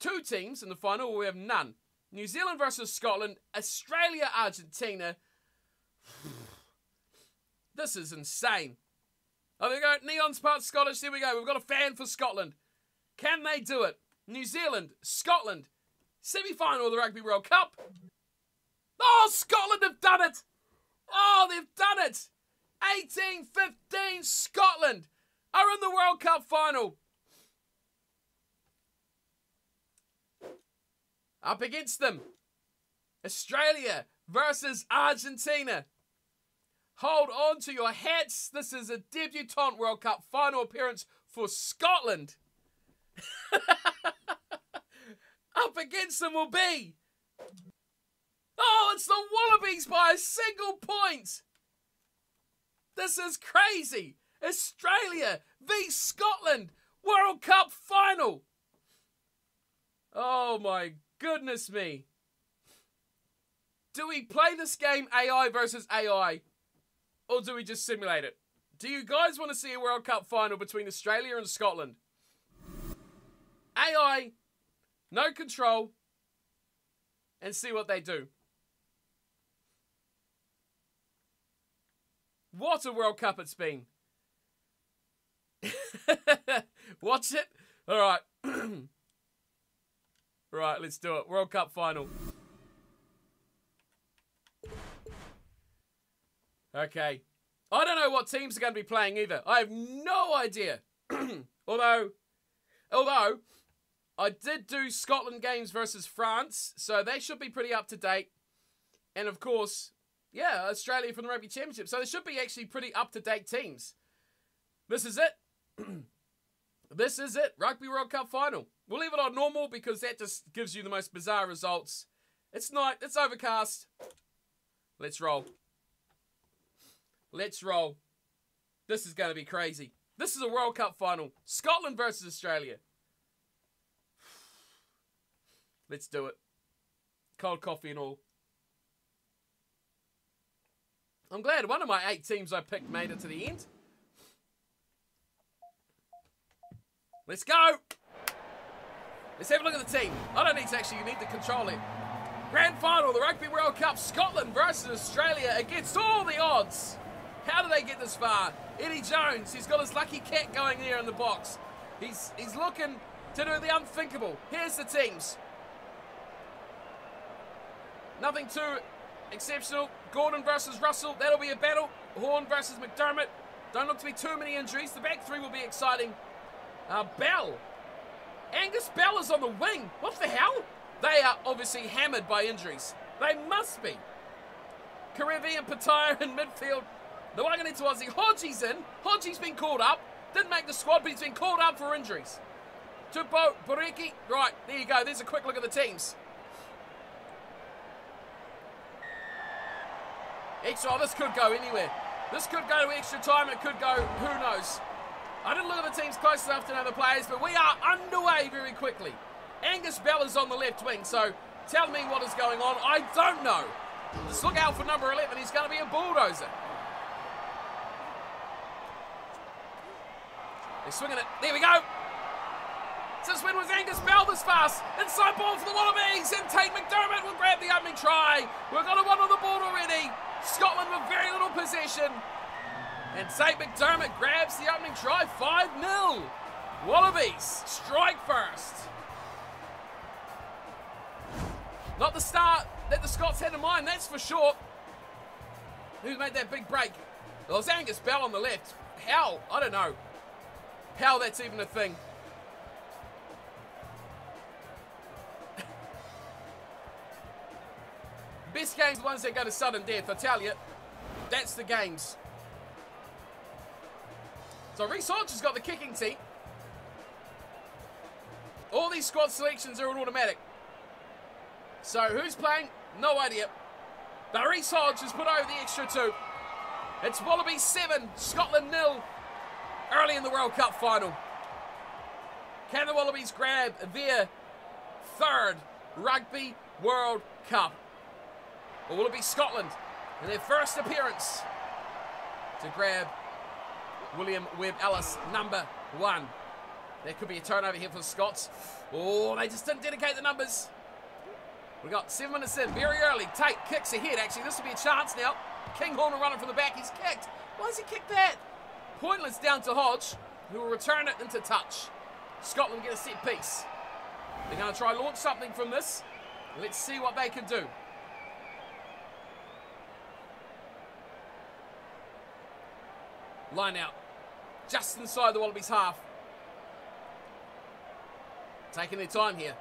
two teams in the final we have none. New Zealand versus Scotland, Australia, Argentina. this is insane. Oh, there we go. Neon's part Scottish. There we go. We've got a fan for Scotland. Can they do it? New Zealand, Scotland, semi final of the Rugby World Cup. Oh, Scotland have done it! Oh, they've done it! 1815 Scotland are in the World Cup final. Up against them, Australia versus Argentina. Hold on to your hats. This is a debutante World Cup final appearance for Scotland. up against them will be. Oh, it's the Wallabies by a single point. This is crazy. Australia v Scotland World Cup final. Oh my goodness me. Do we play this game AI versus AI? Or do we just simulate it? Do you guys want to see a World Cup final between Australia and Scotland? AI, no control, and see what they do. What a World Cup it's been. Watch it. All right. right, let's do it. World Cup final. Okay. I don't know what teams are going to be playing either. I have no idea. although, although, I did do Scotland games versus France, so they should be pretty up to date. And of course, yeah, Australia from the Rugby Championship. So they should be actually pretty up to date teams. This is it. this is it. Rugby World Cup final. We'll leave it on normal because that just gives you the most bizarre results. It's night, it's overcast. Let's roll. Let's roll. This is going to be crazy. This is a World Cup final. Scotland versus Australia. Let's do it. Cold coffee and all. I'm glad one of my eight teams I picked made it to the end. Let's go! Let's have a look at the team. I don't need to actually, need to control it. Grand final, the Rugby World Cup, Scotland versus Australia against all the odds. How do they get this far? Eddie Jones, he's got his lucky cat going there in the box. He's, he's looking to do the unthinkable. Here's the teams. Nothing too exceptional. Gordon versus Russell, that'll be a battle. Horne versus McDermott. Don't look to be too many injuries. The back three will be exciting. Uh, Bell. Angus Bell is on the wing. What the hell? They are obviously hammered by injuries. They must be. Kerevi and Petaia in midfield. The Nawaqanitawase. Hodgie's in. Hodgie's been called up. Didn't make the squad, but he's been called up for injuries. Tupou, Boreki. Right, there you go. There's a quick look at the teams. Extra, oh, this could go anywhere. This could go to extra time. It could go, who knows. I didn't look at the teams close enough to know the players, but we are underway very quickly. Angus Bell is on the left wing, so tell me what is going on. I don't know. Just look out for number 11. He's going to be a bulldozer. They're swinging it. There we go. Since when was Angus Bell this fast? Inside ball for the Wallabies, and Tate McDermott will grab the opening try. We've got a one on the board already. Scotland with very little possession. And Tate McDermott grabs the opening try, 5 0. Wallabies strike first. Not the start that the Scots had in mind, that's for sure. Who made that big break? It was Angus Bell on the left. How? I don't know. How that's even a thing. Best games, the ones that go to sudden death, I tell you. That's the games. So Reece Hodge has got the kicking seat. All these squad selections are automatic. So who's playing? No idea. But Reece Hodge has put over the extra two. It's Wallaby 7, Scotland nil. Early in the World Cup final. Can the Wallabies grab their third Rugby World Cup? Or will it be Scotland in their first appearance to grab William Webb Ellis, number one? There could be a turnover here for the Scots. Oh, they just didn't dedicate the numbers. We got seven minutes in, very early. Tate kicks ahead, actually. This will be a chance now. Kinghorn running from the back. He's kicked. Why has he kicked that? Pointless down to Hodge, who will return it into touch. Scotland get a set piece. They're going to try launch something from this. Let's see what they can do. Line out. Just inside the Wallabies half. Taking their time here.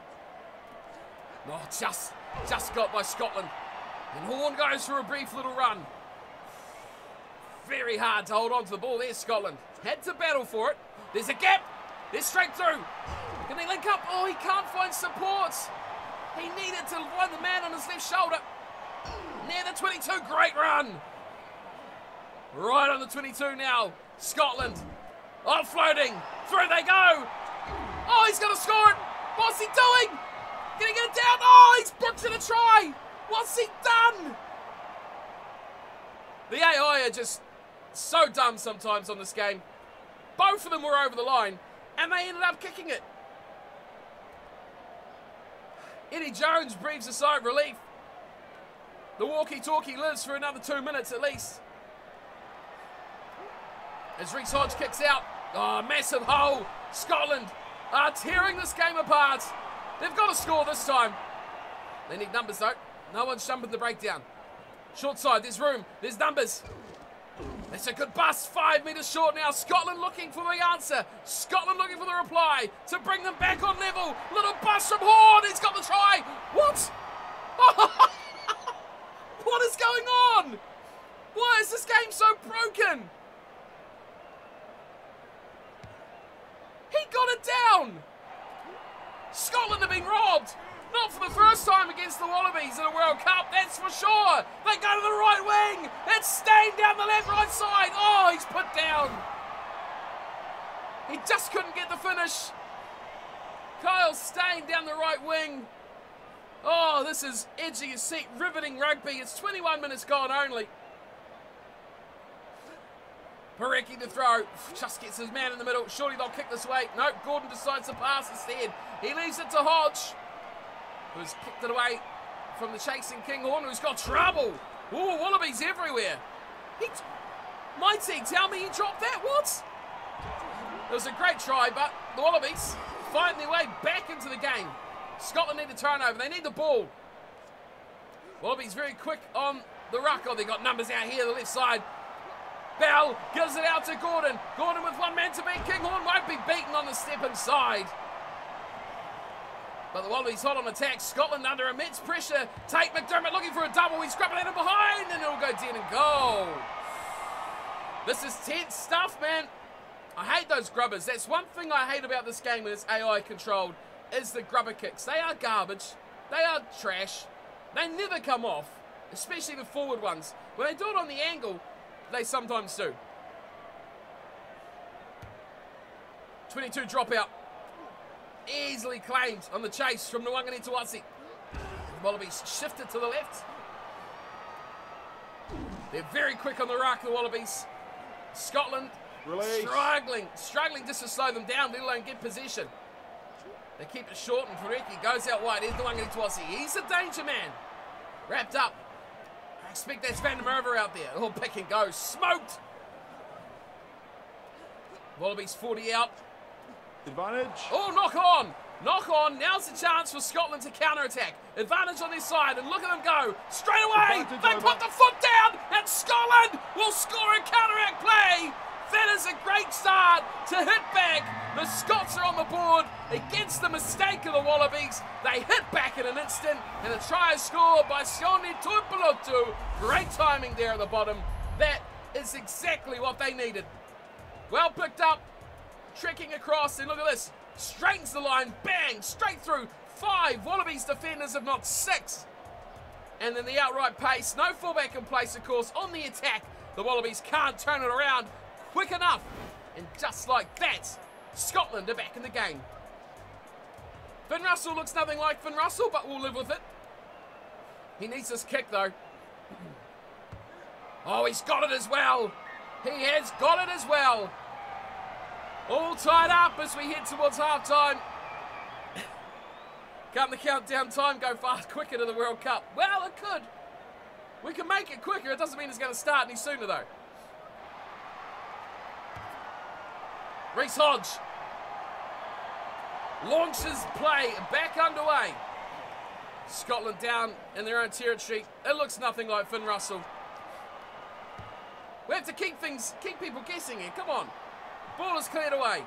Oh, just, just got by Scotland. And Horne goes for a brief little run. Very hard to hold on to the ball there, Scotland. Had to battle for it. There's a gap. They're straight through. Can they link up? Oh, he can't find support. He needed to find the man on his left shoulder. Near the 22, great run. Right on the 22 now. Scotland offloading. Through they go. Oh, he's going to score it. What's he doing? Can he get it down? Oh, he's it a try. What's he done? The AI are just so dumb sometimes on this game. Both of them were over the line, and they ended up kicking it. Eddie Jones breathes a sigh of relief. The walkie-talkie lives for another two minutes at least. As Reece Hodge kicks out. Ah, oh, massive hole. Scotland are tearing this game apart. They've got to score this time. They need numbers though. No one's jumping the breakdown. Short side, there's room, there's numbers. That's a good bust, five metres short now. Scotland looking for the answer. Scotland looking for the reply to bring them back on level. Little bust from Horne, he's got the try. What? what is going on? Why is this game so broken? He got it down. Scotland have been robbed. Not for the first time against the Wallabies in a World Cup, that's for sure. They go to the right wing. It's Steyn down the left right side. Oh, he's put down. He just couldn't get the finish. Kyle Steyn down the right wing. Oh, this is edgy as seat, riveting rugby. It's 21 minutes gone only. Porecki to throw. Just gets his man in the middle. Surely they'll kick this way. Nope, Gordon decides to pass instead. He leaves it to Hodge, who's kicked it away from the chasing Kinghorn, who's got trouble. Ooh, Wallabies everywhere. He Mighty, tell me he dropped that. What? It was a great try, but the Wallabies find their way back into the game. Scotland need a turnover. They need the ball. Wallabies very quick on the ruck. Oh, they got numbers out here, the left side. Bell gives it out to Gordon. Gordon with one man to beat. Kinghorn won't be beaten on the step inside. But the Wallabies hot on attack. Scotland under immense pressure. Tate McDermott looking for a double. He's grabbing it in behind and it'll go dead and goal. This is tense stuff, man. I hate those grubbers. That's one thing I hate about this game when it's AI controlled is the grubber kicks. They are garbage. They are trash. They never come off, especially the forward ones. When they do it on the angle, they sometimes do. 22 dropout. Easily claimed on the chase from Nawaqanitawase. Wallabies shifted to the left. They're very quick on the rack, the Wallabies. Scotland Release. struggling, struggling just to slow them down, let alone get possession. They keep it short and Porecki goes out wide. Here's Nawaqanitawase. He's a danger man. Wrapped up. I expect that's Van der Merwe out there. Oh, pick and go. Smoked. Wallabies 40 out. Advantage. Oh, knock on. Knock on. Now's the chance for Scotland to counter-attack. Advantage on this side, and look at them go. Straight away, Advantage they over. put the foot down, and Scotland will score a counteract play. That is a great start to hit back. The Scots are on the board against the mistake of the Wallabies. They hit back in an instant, and a try is scored by Sione Tuipulotu. Great timing there at the bottom. That is exactly what they needed. Well picked up, trekking across, and look at this. Straightens the line, bang, straight through. Five Wallabies defenders, if not six. And then the outright pace, no fullback in place, of course, on the attack. The Wallabies can't turn it around quick enough. And just like that, Scotland are back in the game. Finn Russell looks nothing like Finn Russell, but we'll live with it. He needs this kick, though. Oh, he's got it as well. He has got it as well. All tied up as we head towards half-time. Can't the countdown time go fast quicker to the World Cup? Well, it could. We can make it quicker. It doesn't mean it's going to start any sooner, though. Reece Hodge launches play back underway. Scotland down in their own territory. It looks nothing like Finn Russell. We have to keep things, keep people guessing here. Come on. Ball is cleared away.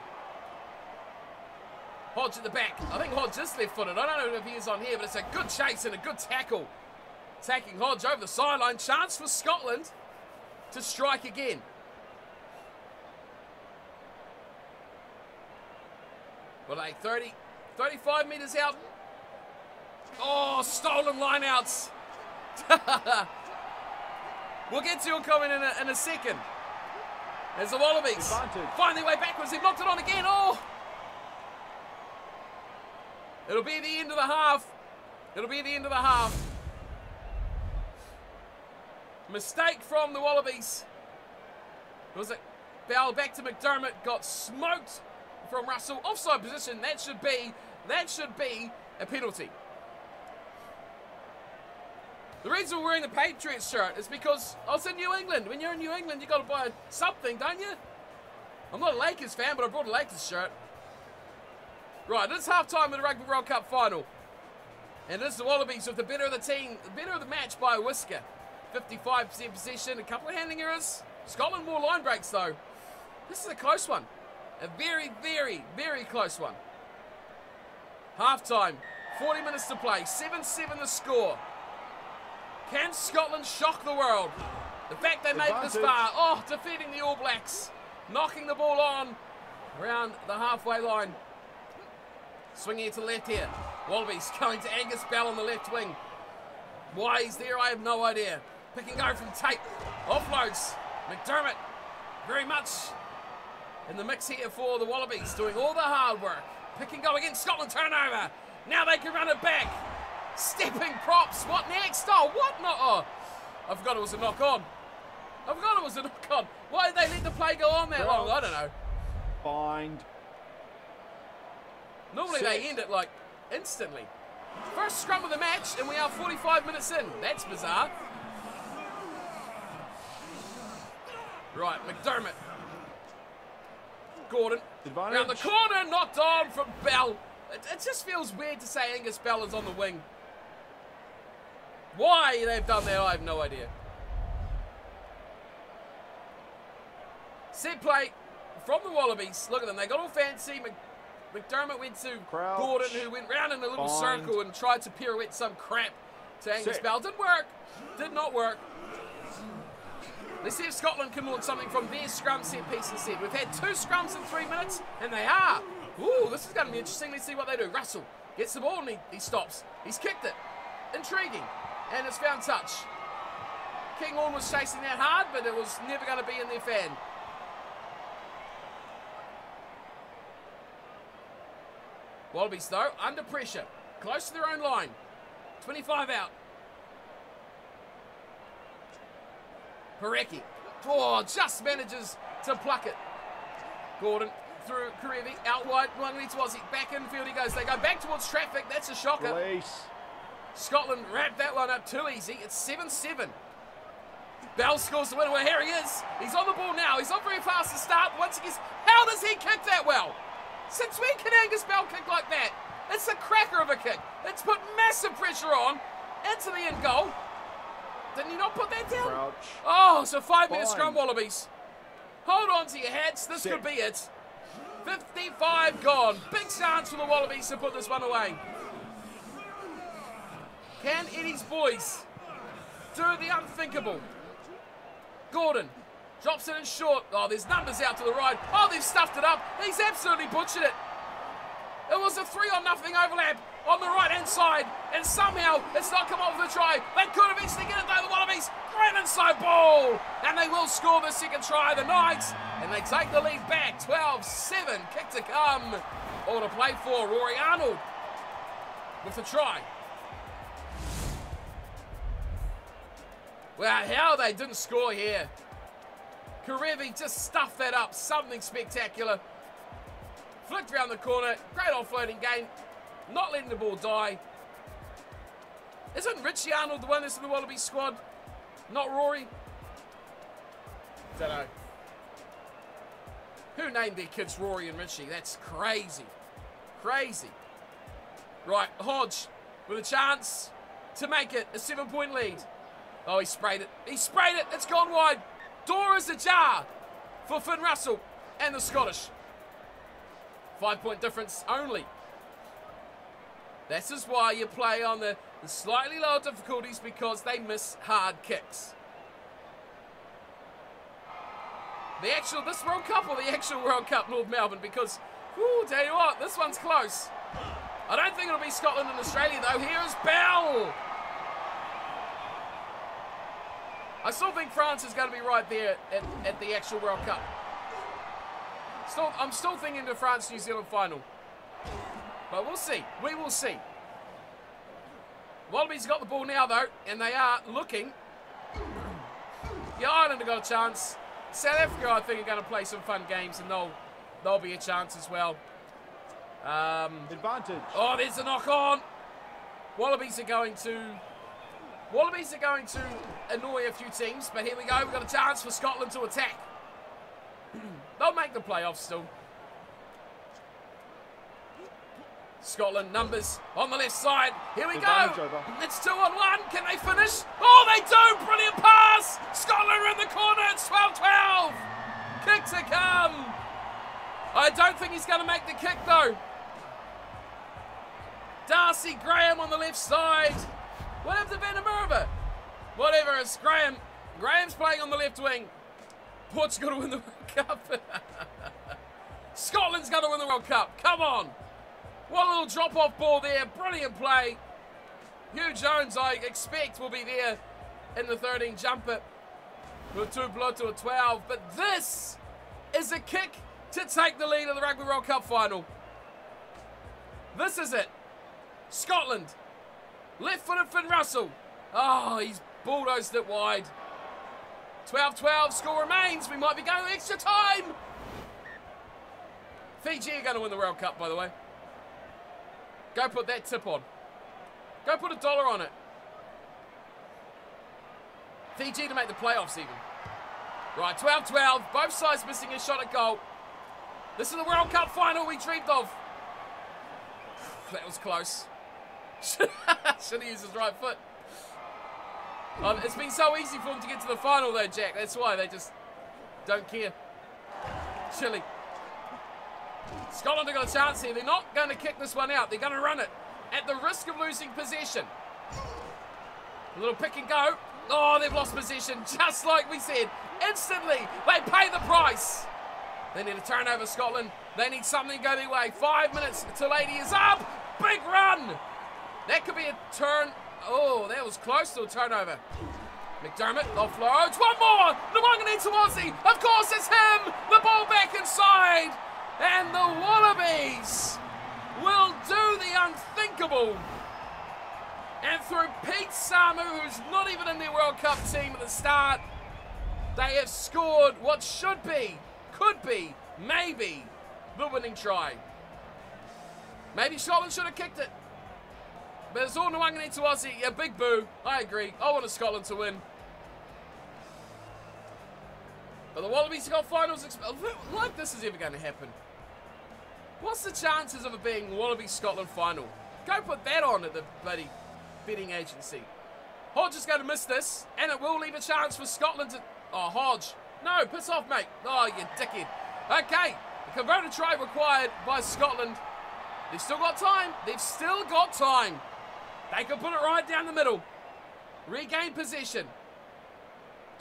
Hodge at the back. I think Hodge is left-footed. I don't know if he is on here, but it's a good chase and a good tackle. Attacking Hodge over the sideline. Chance for Scotland to strike again. Well, they 30, 35 metres out. Oh, stolen lineouts. we'll get to your comment in a, in a second. As the Wallabies find their way backwards. They've knocked it on again. Oh! It'll be the end of the half. It'll be the end of the half. Mistake from the Wallabies. Was it Bell back to McDermott? Got smoked from Russell. Offside position. That should be that should be a penalty. The reason we're wearing the Patriots shirt is because I was in New England. When you're in New England, you got to buy something, don't you? I'm not a Lakers fan, but I brought a Lakers shirt. Right, this half time of the Rugby World Cup final. And is the Wallabies with the better of the team, the better of the match by a whisker. 55% possession, a couple of handling errors. Scotland more line breaks though. This is a close one. A very, very, very close one. Half time, 40 minutes to play, 7 7 the score. Can Scotland shock the world? The fact they made it this far, oh, defeating the All Blacks, knocking the ball on around the halfway line. Swinging it to the left here. Wallabies going to Angus Bell on the left wing. Why he's there, I have no idea. Pick and go from Tate. Offloads. McDermott. Very much in the mix here for the Wallabies, doing all the hard work. Pick and go again. Scotland turnover. Now they can run it back. Stepping props. What next? Oh, what not? Oh, I forgot it was a knock on. I forgot it was a knock on. Why did they let the play go on that long? I don't know. Bind. Normally Six. they end it like instantly. First scrum of the match, and we are 45 minutes in. That's bizarre. Right, McDermott. Gordon. Advantage. Round the corner, knocked on from Bell. It, it just feels weird to say Angus Bell is on the wing. Why they've done that, I have no idea. Set play from the Wallabies. Look at them, they got all fancy. Mc, McDermott went to Crouch. Gordon, who went round in a little Bind. circle and tried to pirouette some crap to Angus Set. Bell. Didn't work. Did not work. Let's see if Scotland can launch something from their scrum set piece instead. We've had two scrums in three minutes, and they are. Ooh, this is going to be interesting. Let's see what they do. Russell gets the ball and he, he stops. He's kicked it. Intriguing. And it's found touch. Kinghorn was chasing that hard, but it was never going to be in their fan. Wallabies, though, under pressure. Close to their own line. 25 out. Porecki. Oh, just manages to pluck it. Gordon through Kerevi, out wide, Nawaqanitawase, back infield he goes. They go back towards traffic, that's a shocker. Release. Scotland wrapped that one up too easy. It's 7-7. Bell scores the winner. Well, here he is. He's on the ball now. He's not very fast to start. Once he gets, how does he kick that well? Since when can Angus Bell kick like that? It's a cracker of a kick. It's put massive pressure on into the end goal. Didn't he not put that down? Crouch. Oh, it's a five-minute scrum, Wallabies. Hold on to your hats. This Six. could be it. 55 gone. Big chance for the Wallabies to put this one away. Can Eddie's boys do the unthinkable? Gordon drops it in short. Oh, there's numbers out to the right. Oh, they've stuffed it up. He's absolutely butchered it. It was a three on nothing overlap on the right hand side, and somehow it's not come off the try. They could eventually get it though, the Wallabies. Great inside ball, and they will score the second try. Of the Knights, and they take the lead back 12 7. Kick to come. All to play for Rory Arnold with the try. Well, how they didn't score here. Kerevi just stuffed that up. Something spectacular. Flicked around the corner. Great offloading game. Not letting the ball die. Isn't Richie Arnold the one that's in the Wallaby squad? Not Rory? Don't know. Who named their kids Rory and Richie? That's crazy. Crazy. Right, Hodge with a chance to make it a seven point lead. Oh, he sprayed it. He sprayed it. It's gone wide. Door is ajar for Finn Russell and the Scottish. Five point difference only. This is why you play on the, the slightly lower difficulties because they miss hard kicks. The actual, this World Cup or the actual World Cup North Melbourne because, whoo, tell you what, this one's close. I don't think it'll be Scotland and Australia, though. Here's Bell. I still think France is going to be right there at, at the actual World Cup. Still, I'm still thinking the France-New Zealand final. But we'll see. We will see. Wallabies got the ball now, though, and they are looking. Yeah, Ireland have got a chance. South Africa, I think, are going to play some fun games, and they'll, they'll be a chance as well. Um, Advantage. Oh, there's a knock on. Wallabies are going to. Wallabies are going to annoy a few teams, but here we go. We've got a chance for Scotland to attack. They'll make the playoffs still. Scotland numbers on the left side. Here we go. It's two on one. Can they finish? Oh, they do. Brilliant pass. Scotland are in the corner. It's 12 12. Kick to come. I don't think he's going to make the kick, though. Darcy Graham on the left side. What happened to Van der Merwe? Whatever, it's Graham. Graham's playing on the left wing. Portugal to win the World Cup. Scotland's going to win the World Cup. Come on. What a little drop-off ball there. Brilliant play. Huw Jones, I expect, will be there in the 13 jumper. With two blood to a 12. But this is a kick to take the lead in the Rugby World Cup final. This is it. Scotland. Left-footed Finn Russell. Oh, he's bulldozed it wide. 12-12, score remains. We might be going extra time. Fiji are going to win the World Cup, by the way. Go put that tip on. Go put a dollar on it. Fiji to make the playoffs even. Right, 12-12. Both sides missing a shot at goal. This is the World Cup final we dreamed of. That was close. Should have used his right foot. Um, it's been so easy for them to get to the final though, Jack. That's why they just don't care. Chile. Scotland have got a chance here. They're not going to kick this one out. They're going to run it at the risk of losing possession. A little pick and go. Oh, they've lost possession, just like we said. Instantly, they pay the price. They need a turnover, Scotland. They need something to go their way. Five minutes till 80 is up. Big run. That could be a turn. Oh, that was close to a turnover. McDermott offloads. One more. Nawaqanitawase. Of course, it's him. The ball back inside. And the Wallabies will do the unthinkable. And through Pete Samu, who's not even in the World Cup team at the start, they have scored what should be, could be, maybe, the winning try. Maybe Scotland should have kicked it. But it's all Nawaqanitawase. A big boo. I agree. I wanted Scotland to win. But the Wallabies got finals. Like this is ever going to happen. What's the chances of it being Wallaby Scotland final? Go put that on at the bloody betting agency. Hodge is going to miss this, and it will leave a chance for Scotland to. Oh, Hodge. No, piss off, mate. Oh, you dickhead. Okay, the converted try required by Scotland. They've still got time. They've still got time. They can put it right down the middle. Regain possession.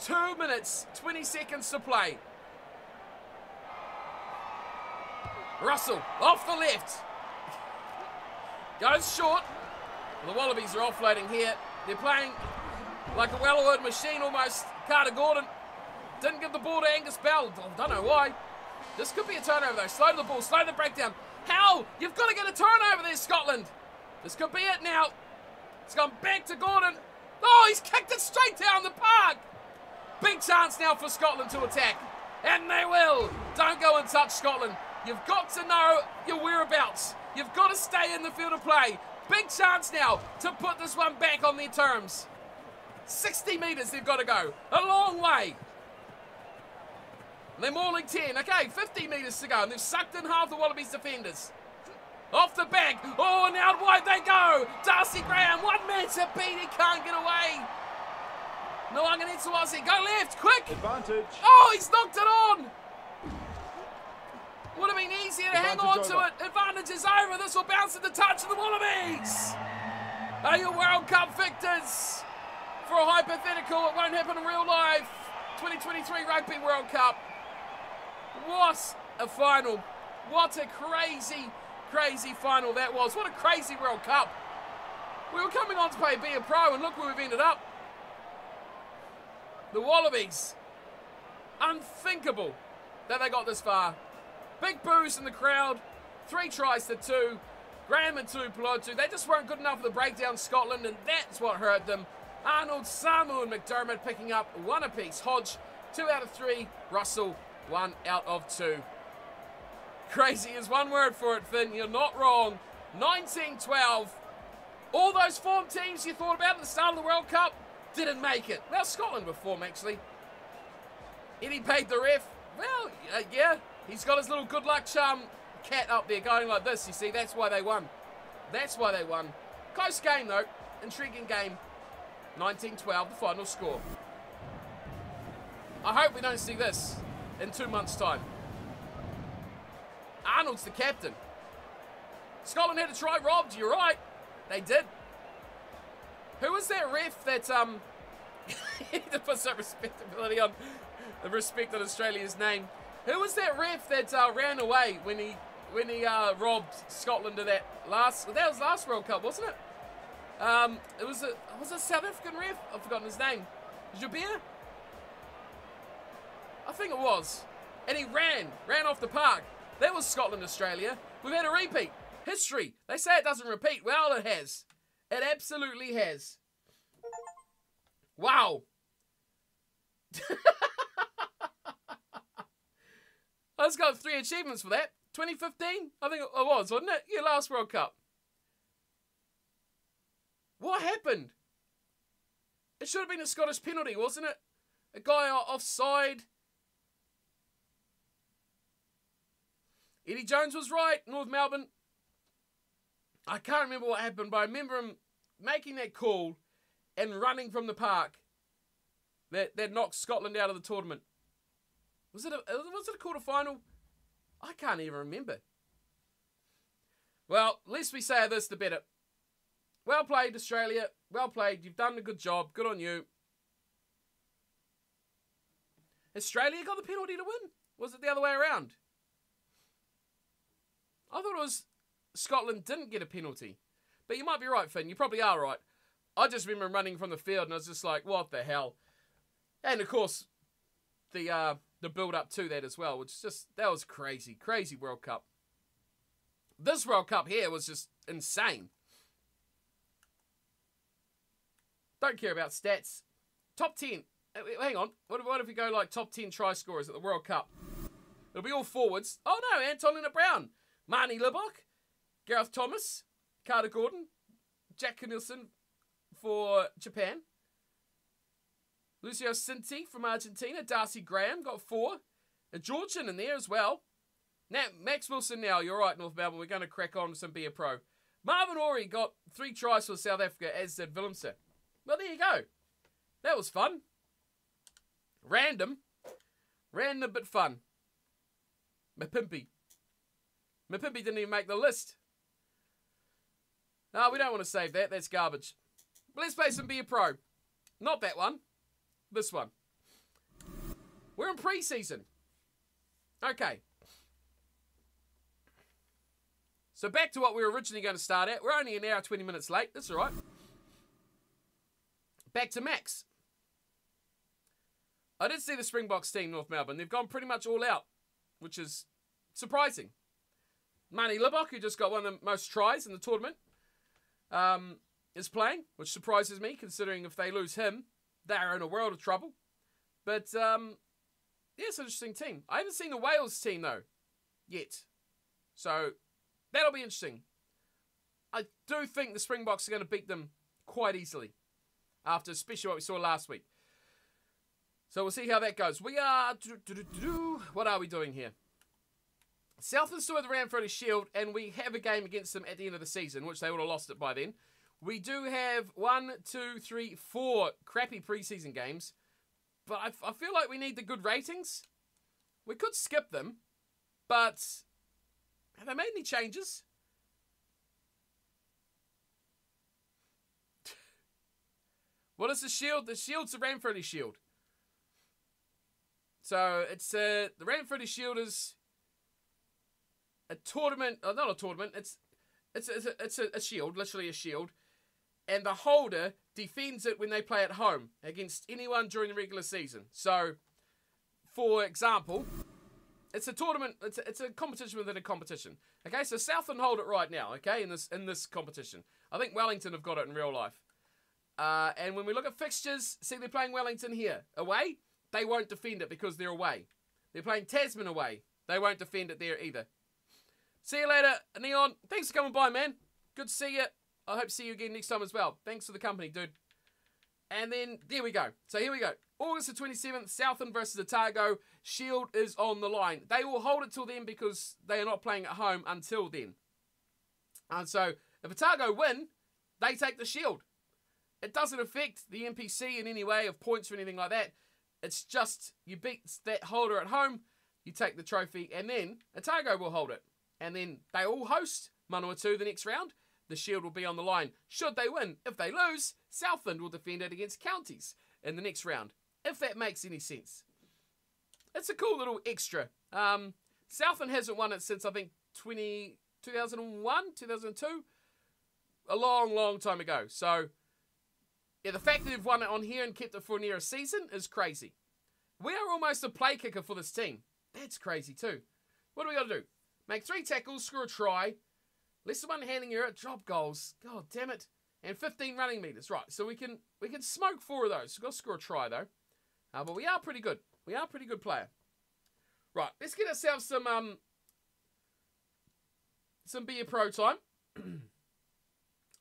Two minutes, 20 seconds to play. Russell, off the left. Goes short. The Wallabies are offloading here. They're playing like a well-oiled machine almost. Carter Gordon didn't give the ball to Angus Bell. I don't know why. This could be a turnover though. Slow the ball, slow the breakdown. How? You've got to get a turnover there, Scotland. This could be it now. It's gone back to Gordon. Oh, he's kicked it straight down the park. Big chance now for Scotland to attack. And they will. Don't go and touch Scotland. You've got to know your whereabouts. You've got to stay in the field of play. Big chance now to put this one back on their terms. 60 metres they've got to go. A long way. They're more mauling 10. Okay, 50 metres to go. And they've sucked in half the Wallabies defenders. Off the back. Oh, and out wide they go. Darcy Graham, one man to beat. He can't get away. No, I'm going to Go left, quick. Advantage. Oh, he's knocked it on. Would have been easier to hang on to it. Advantage is over. This will bounce at the touch of the Wallabies. Are you World Cup victors? For a hypothetical, it won't happen in real life. 2023 Rugby World Cup. What a final. What a crazy, crazy final that was. What a crazy World Cup. We were coming on to play Be a Pro, and look where we've ended up. The Wallabies. Unthinkable that they got this far. Big boos in the crowd. Three tries to two. Graham and Tuipulotu. They just weren't good enough for the breakdown Scotland, and that's what hurt them. Arnold, Samu, and McDermott picking up one apiece. Hodge, two out of three. Russell, one out of two. Crazy is one word for it, Finn. You're not wrong. 1912. All those form teams you thought about at the start of the World Cup didn't make it. Well, Scotland were form, actually. Eddie paid the ref. Well, uh, yeah, he's got his little good luck charm cat up there going like this. You see, that's why they won. That's why they won. Close game, though. Intriguing game. 1912, the final score. I hope we don't see this in two months' time. Arnold's the captain. Scotland had to try robbed, you're right. They did. Who was that ref that um to put some respectability on the respect on Australia's name? Who was that ref that uh, ran away when he when he uh, robbed Scotland of that last that was last World Cup, wasn't it? Um, it was a was a South African ref. I've forgotten his name. Joubert? I think it was. And he ran, ran off the park. That was Scotland, Australia. We've had a repeat. History. They say it doesn't repeat. Well, it has. It absolutely has. Wow. I just got three achievements for that. 2015? I think it was, wasn't it? Yeah, last World Cup. What happened? It should have been a Scottish penalty, wasn't it? A guy offside. Eddie Jones was right, North Melbourne. I can't remember what happened, but I remember him making that call and running from the park that, that knocked Scotland out of the tournament. Was it a, was it a quarter final? I can't even remember. Well, lest we say this, the better. Well played, Australia. Well played. You've done a good job. Good on you. Australia got the penalty to win? Was it the other way around? I thought it was Scotland didn't get a penalty. But you might be right, Finn. You probably are right. I just remember running from the field and I was just like, what the hell? And of course, the uh, the build up to that as well, which just that was crazy, crazy World Cup. This World Cup here was just insane. Don't care about stats. Top 10. Uh, hang on. What if, we go like top 10 try scorers at the World Cup? It'll be all forwards. Oh no, Anton Lienert-Brown. Manie Libbok. Gareth Thomas. Carter Gordon. Jack Nielsen for Japan. Lucio Cinti from Argentina. Darcy Graham got four. A Georgian in there as well. Now, Max Wilson now, you're right, North Melbourne. We're going to crack on with some Be a Pro. Marvin Orie got three tries for South Africa, as did Willemse. Well, there you go. That was fun. Random. Random but fun. Mapimpi. Mapimpi didn't even make the list. No, we don't want to save that. That's garbage. But let's play some Be a Pro. Not that one. This one. We're in pre-season. Okay. So back to what we were originally going to start at. We're only an hour, 20 minutes late. That's all right. Back to Max. I did see the Springboks team, North Melbourne. They've gone pretty much all out, which is surprising. Manie Libbok, who just got one of the most tries in the tournament, um, is playing, which surprises me, considering if they lose him, they're in a world of trouble. But um, yeah, it's an interesting team. I haven't seen the Wales team though, yet. So that'll be interesting. I do think the Springboks are going to beat them quite easily, after especially what we saw last week. So we'll see how that goes. We are. What are we doing here? Southland still with the Shield, and we have a game against them at the end of the season, which they would have lost it by then. We do have one, two, three, four crappy preseason games, but I, I feel like we need the good ratings. We could skip them, but have they made any changes? what is the shield? The shield's the Ranfurly Shield. So it's uh, the Ranfurly Shield is a tournament, uh, not a tournament. It's it's it's a, it's a, a shield, literally a shield, and the holder defends it when they play at home against anyone during the regular season. So, for example, it's a tournament. It's a, it's a competition within a competition. Okay, so Southland hold it right now. Okay, in this in this competition, I think Wellington have got it in real life. Uh, and when we look at fixtures, see they're playing Wellington here away. They won't defend it because they're away. They're playing Tasman away. They won't defend it there either. See you later, Neon. Thanks for coming by, man. Good to see you. I hope to see you again next time as well. Thanks for the company, dude. And then, there we go. So here we go. August the 27th, Southland versus Otago. Shield is on the line. They will hold it till then because they are not playing at home until then. And so, if Otago win, they take the Shield. It doesn't affect the NPC in any way of points or anything like that. It's just you beat that holder at home, you take the trophy, and then Otago will hold it. And then they all host Manawatu the next round. The shield will be on the line should they win. If they lose, Southland will defend it against counties in the next round. If that makes any sense. It's a cool little extra. Um, Southland hasn't won it since I think 20, 2001, 2002. A long, long time ago. So, yeah, the fact that they've won it on here and kept it for near a season is crazy. We are almost a play kicker for this team. That's crazy too. What do we got to do? Make three tackles, score a try, less than one handing error, drop goals. God damn it. And 15 running meters. Right, so we can we can smoke four of those. We've got to score a try though. Uh, but we are pretty good. We are a pretty good player. Right, let's get ourselves some um some Be a Pro time.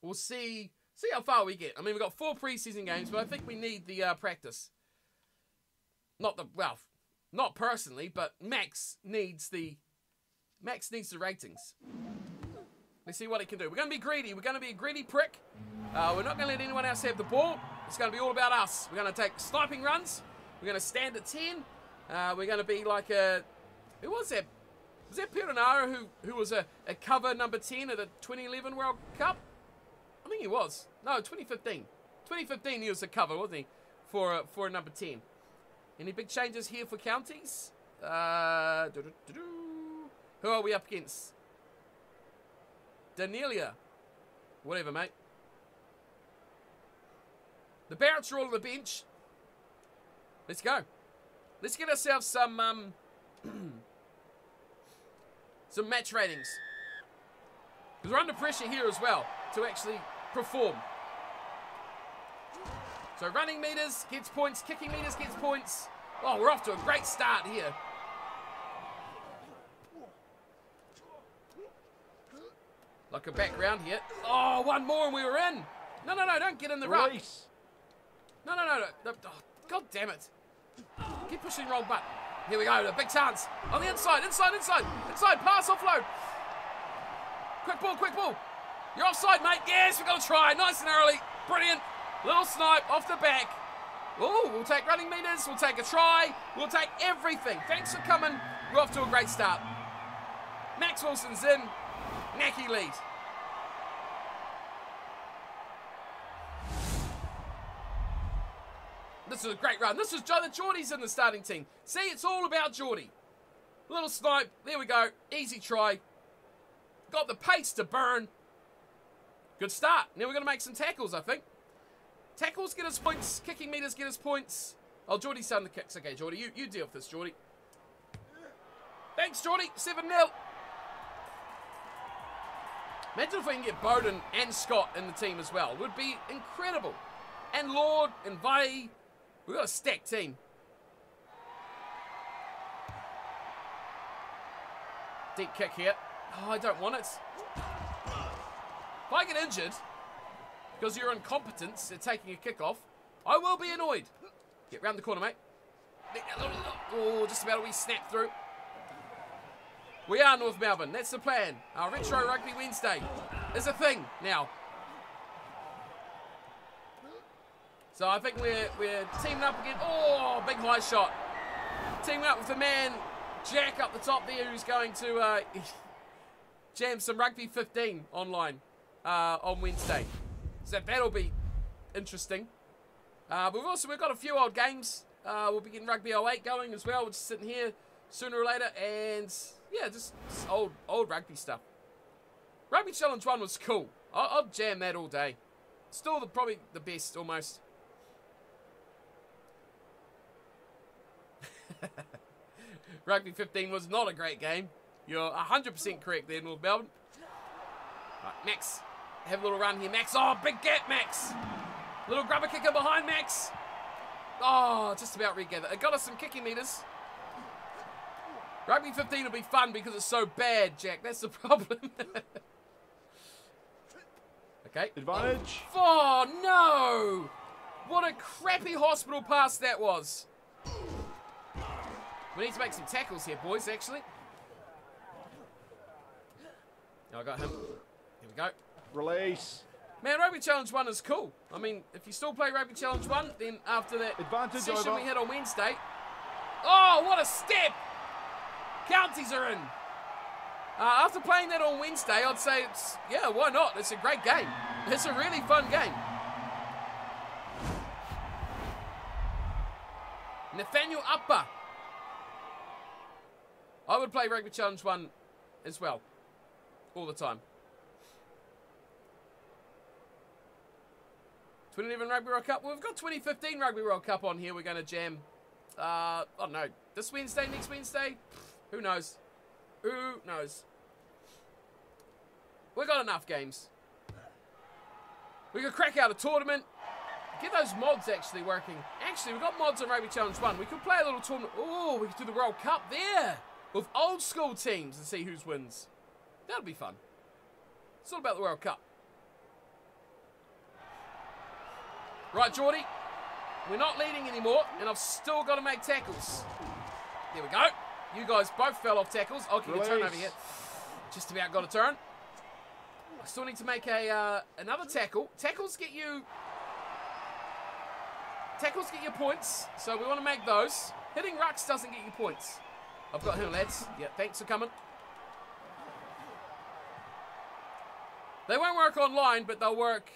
we'll see see how far we get. I mean, we've got four preseason games, but I think we need the uh, practice. Not the well, not personally, but Max needs the Max needs the ratings. Let's see what he can do. We're going to be greedy. We're going to be a greedy prick. Uh, we're not going to let anyone else have the ball. It's going to be all about us. We're going to take sniping runs. We're going to stand at 10. Uh, we're going to be like a... Who was that? Was that Perenara who, who was a, a cover number 10 at the 2011 World Cup? I think he was. No, 2015. 2015 he was a cover, wasn't he? For, uh, for a number 10. Any big changes here for counties? Uh, who are we up against? Danelia. Whatever, mate. The Barretts are all on the bench. Let's go. Let's get ourselves some um, some match ratings. Because we're under pressure here as well to actually perform. So running meters gets points, kicking meters gets points. Oh, we're off to a great start here. Like a background here. Oh, one more and we were in. No, no, no, don't get in the ruck. No, no, no, no. no. Oh, God damn it. Keep pushing the wrong button. Here we go, the big chance. On the inside, inside, inside. Inside, pass offload. Quick ball, quick ball. You're offside, mate. Yes, we've got to try. Nice and early. Brilliant. Little snipe off the back. Oh, we'll take running meters. We'll take a try. We'll take everything. Thanks for coming. We're off to a great start. Max Wilson's in. Mackie lead. This is a great run. This is Joe the Geordie's in the starting team. See, it's all about Geordie. Little snipe. There we go. Easy try. Got the pace to burn. Good start. Now we're going to make some tackles, I think. Tackles get us points. Kicking meters get us points. Oh, Geordie's done the kicks. Okay, Geordie, you, you deal with this, Geordie. Thanks, Geordie. 7 0. Imagine if we can get Bowden and Scott in the team as well. Would be incredible. And Lord and Vai. We've got a stacked team. Deep kick here. Oh, I don't want it. If I get injured because you're incompetence at taking a kick off, I will be annoyed. Get round the corner, mate. Oh, just about a wee snap through. We are North Melbourne. That's the plan. Our Retro Rugby Wednesday is a thing now. So I think we're, we're teaming up again. Oh, big high shot. Teaming up with the man, Jack, up the top there, who's going to uh, jam some Rugby 15 online uh, on Wednesday. So that'll be interesting. Uh, we've also we've got a few old games. Uh, we'll be getting Rugby 08 going as well. We're just sitting here sooner or later. And Yeah, just, just old old rugby stuff. Rugby Challenge 1 was cool. I, I'll jam that all day. Still the, probably the best, almost. Rugby 15 was not a great game. You're 100% correct there, North Melbourne. Right, Max. Have a little run here, Max. Oh, big gap, Max. Little grubber kicker behind Max. Oh, just about regather. It got us some kicking meters. Rugby 15 will be fun because it's so bad, Jack. That's the problem. okay. Advantage. Oh, no! What a crappy hospital pass that was. We need to make some tackles here, boys, actually. I got him. Here we go. Release. Man, Rugby Challenge 1 is cool. I mean, if you still play Rugby Challenge 1, then after that Advantage session over. we had on Wednesday. Oh, what a step! Counties are in. Uh, after playing that on Wednesday, I'd say it's, yeah, why not? It's a great game. It's a really fun game. Nathaniel Upper. I would play Rugby Challenge 1 as well. All the time. 2011 Rugby World Cup. Well, we've got 2015 Rugby World Cup on here. We're going to jam. Uh, I don't know. This Wednesday, next Wednesday? Who knows? Who knows? We've got enough games. We could crack out a tournament. Get those mods actually working. Actually, we've got mods on Rugby Challenge 1. We could play a little tournament. Oh, we could do the World Cup there. With old school teams and see who's wins. That'll be fun. It's all about the World Cup. Right, Geordie. We're not leading anymore, and I've still got to make tackles. There we go. You guys both fell off tackles. I'll keep a turn over here. Just about got a turn. I still need to make a uh, another tackle. Tackles get you... Tackles get you points, so we want to make those. Hitting rucks doesn't get you points. I've got him, lads. Yeah, thanks for coming. They won't work online, but they'll work...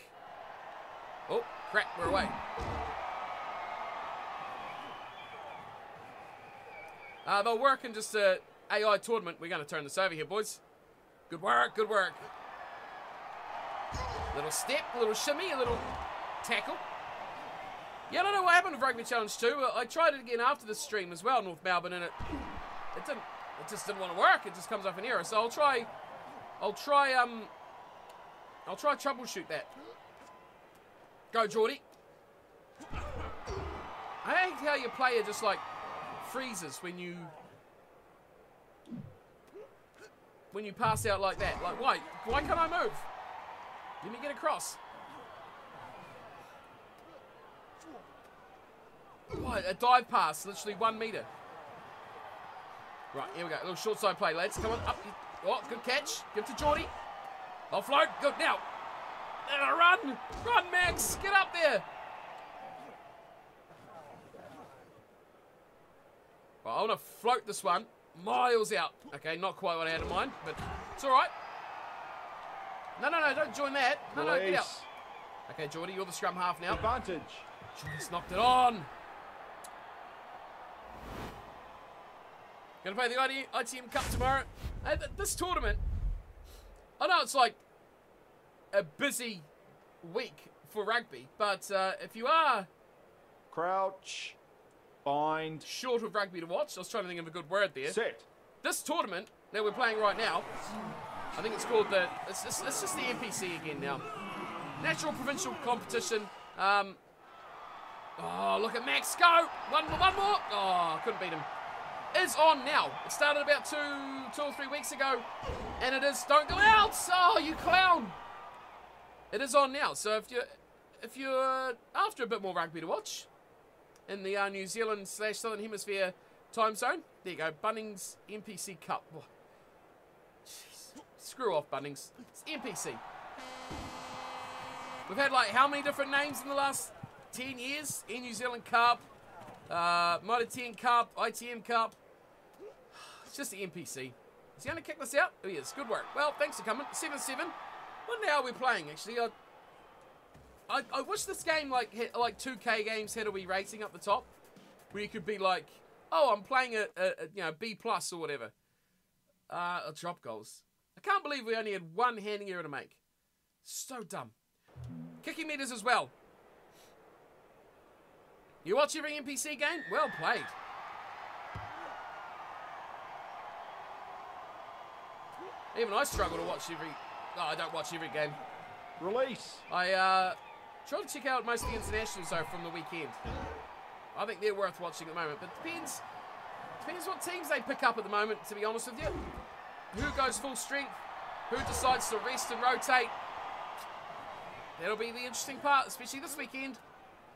Oh, crap, we're away. Uh, they'll work in just a AI tournament. We're going to turn this over here, boys. Good work, good work. Little step, little shimmy, a little tackle. Yeah, I don't know what happened with Rugby Challenge 2. Uh, I tried it again after the stream as well, North Melbourne, and it it didn't it just didn't want to work. It just comes up an error. So I'll try I'll try um I'll try troubleshoot that. Go, Geordie. I hate how your player just like freezes when you when you pass out like that. Like why? Why can't I move? Let me get across. What? A dive pass, literally one meter. Right, here we go. A little short side play, lads. Come on, up. Oh, good catch. Give to Geordie. Offload. Good. Now. Uh, run. Run, Max. Get up there. Well, I want to float this one miles out. Okay, not quite what I had in mind, but it's all right. No, no, no, don't join that. No, no, get out. Okay, Geordie, you're the scrum half now. Advantage. Geordie's knocked it on. Gonna play the ITM Cup tomorrow. Hey, th- this tournament, I know it's like a busy week for rugby, but uh, if you are Crouch. Bind. short of rugby to watch, I was trying to think of a good word there. Set. This tournament that we're playing right now, I think it's called the. It's, it's, it's just the NPC again now. Natural Provincial Competition. Um, oh, look at Max go! One, more- one more! Oh, couldn't beat him. Is on now. It started about two, two or three weeks ago, and it is. Don't go out! Oh, you clown! It is on now. So if you if you're after a bit more rugby to watch in the uh, New Zealand slash Southern Hemisphere time zone, there you go. Bunnings NPC Cup. Jeez. Screw off, Bunnings. It's NPC. We've had like how many different names in the last 10 years? Air New Zealand Cup, uh, Mitre 10 Cup, ITM Cup. It's just the NPC. Is he going to kick this out? Oh, yes. Good work. Well, thanks for coming. 7 7. What now are we playing, actually? I, I, I wish this game, like, had, like 2K games had a wee rating up the top. Where you could be like, oh, I'm playing a, a, a you know, B plus or whatever. Uh, drop goals. I can't believe we only had one handing error to make. So dumb. Kicking meters as well. You watch every NPC game? Well played. Even I struggle to watch every. Oh, I don't watch every game. Release. I uh, try to check out most of the internationals though from the weekend. I think they're worth watching at the moment, but depends depends what teams they pick up at the moment. To be honest with you, who goes full strength, who decides to rest and rotate. That'll be the interesting part, especially this weekend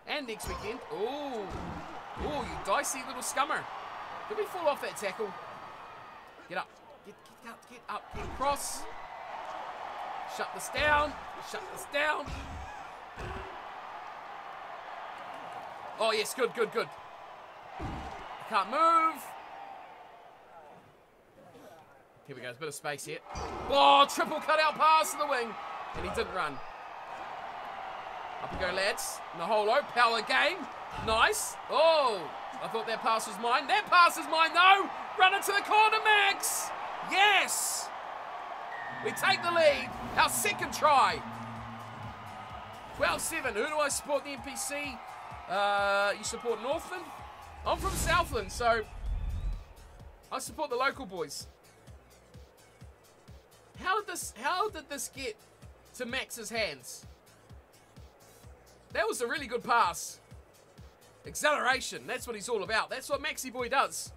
and next weekend. Oh, oh, you dicey little scummer! Did we fall off that tackle? Get up, get get up, get up, get across. Shut this down. Shut this down. Oh, yes, good, good, good. I can't move. Here we go, there's a bit of space here. Oh, triple cutout pass to the wing. And he didn't run. Up we go, lads. Naholo, power game. Nice. Oh, I thought that pass was mine. That pass is mine, though. Run it to the corner, Max. Yes. We take the lead. Our second try. 12-7. Who do I support the NPC? Uh, you support Northland? I'm from Southland, so I support the local boys. How did this how did this get to Max's hands? That was a really good pass. Acceleration, that's what he's all about. That's what Maxi Boy does.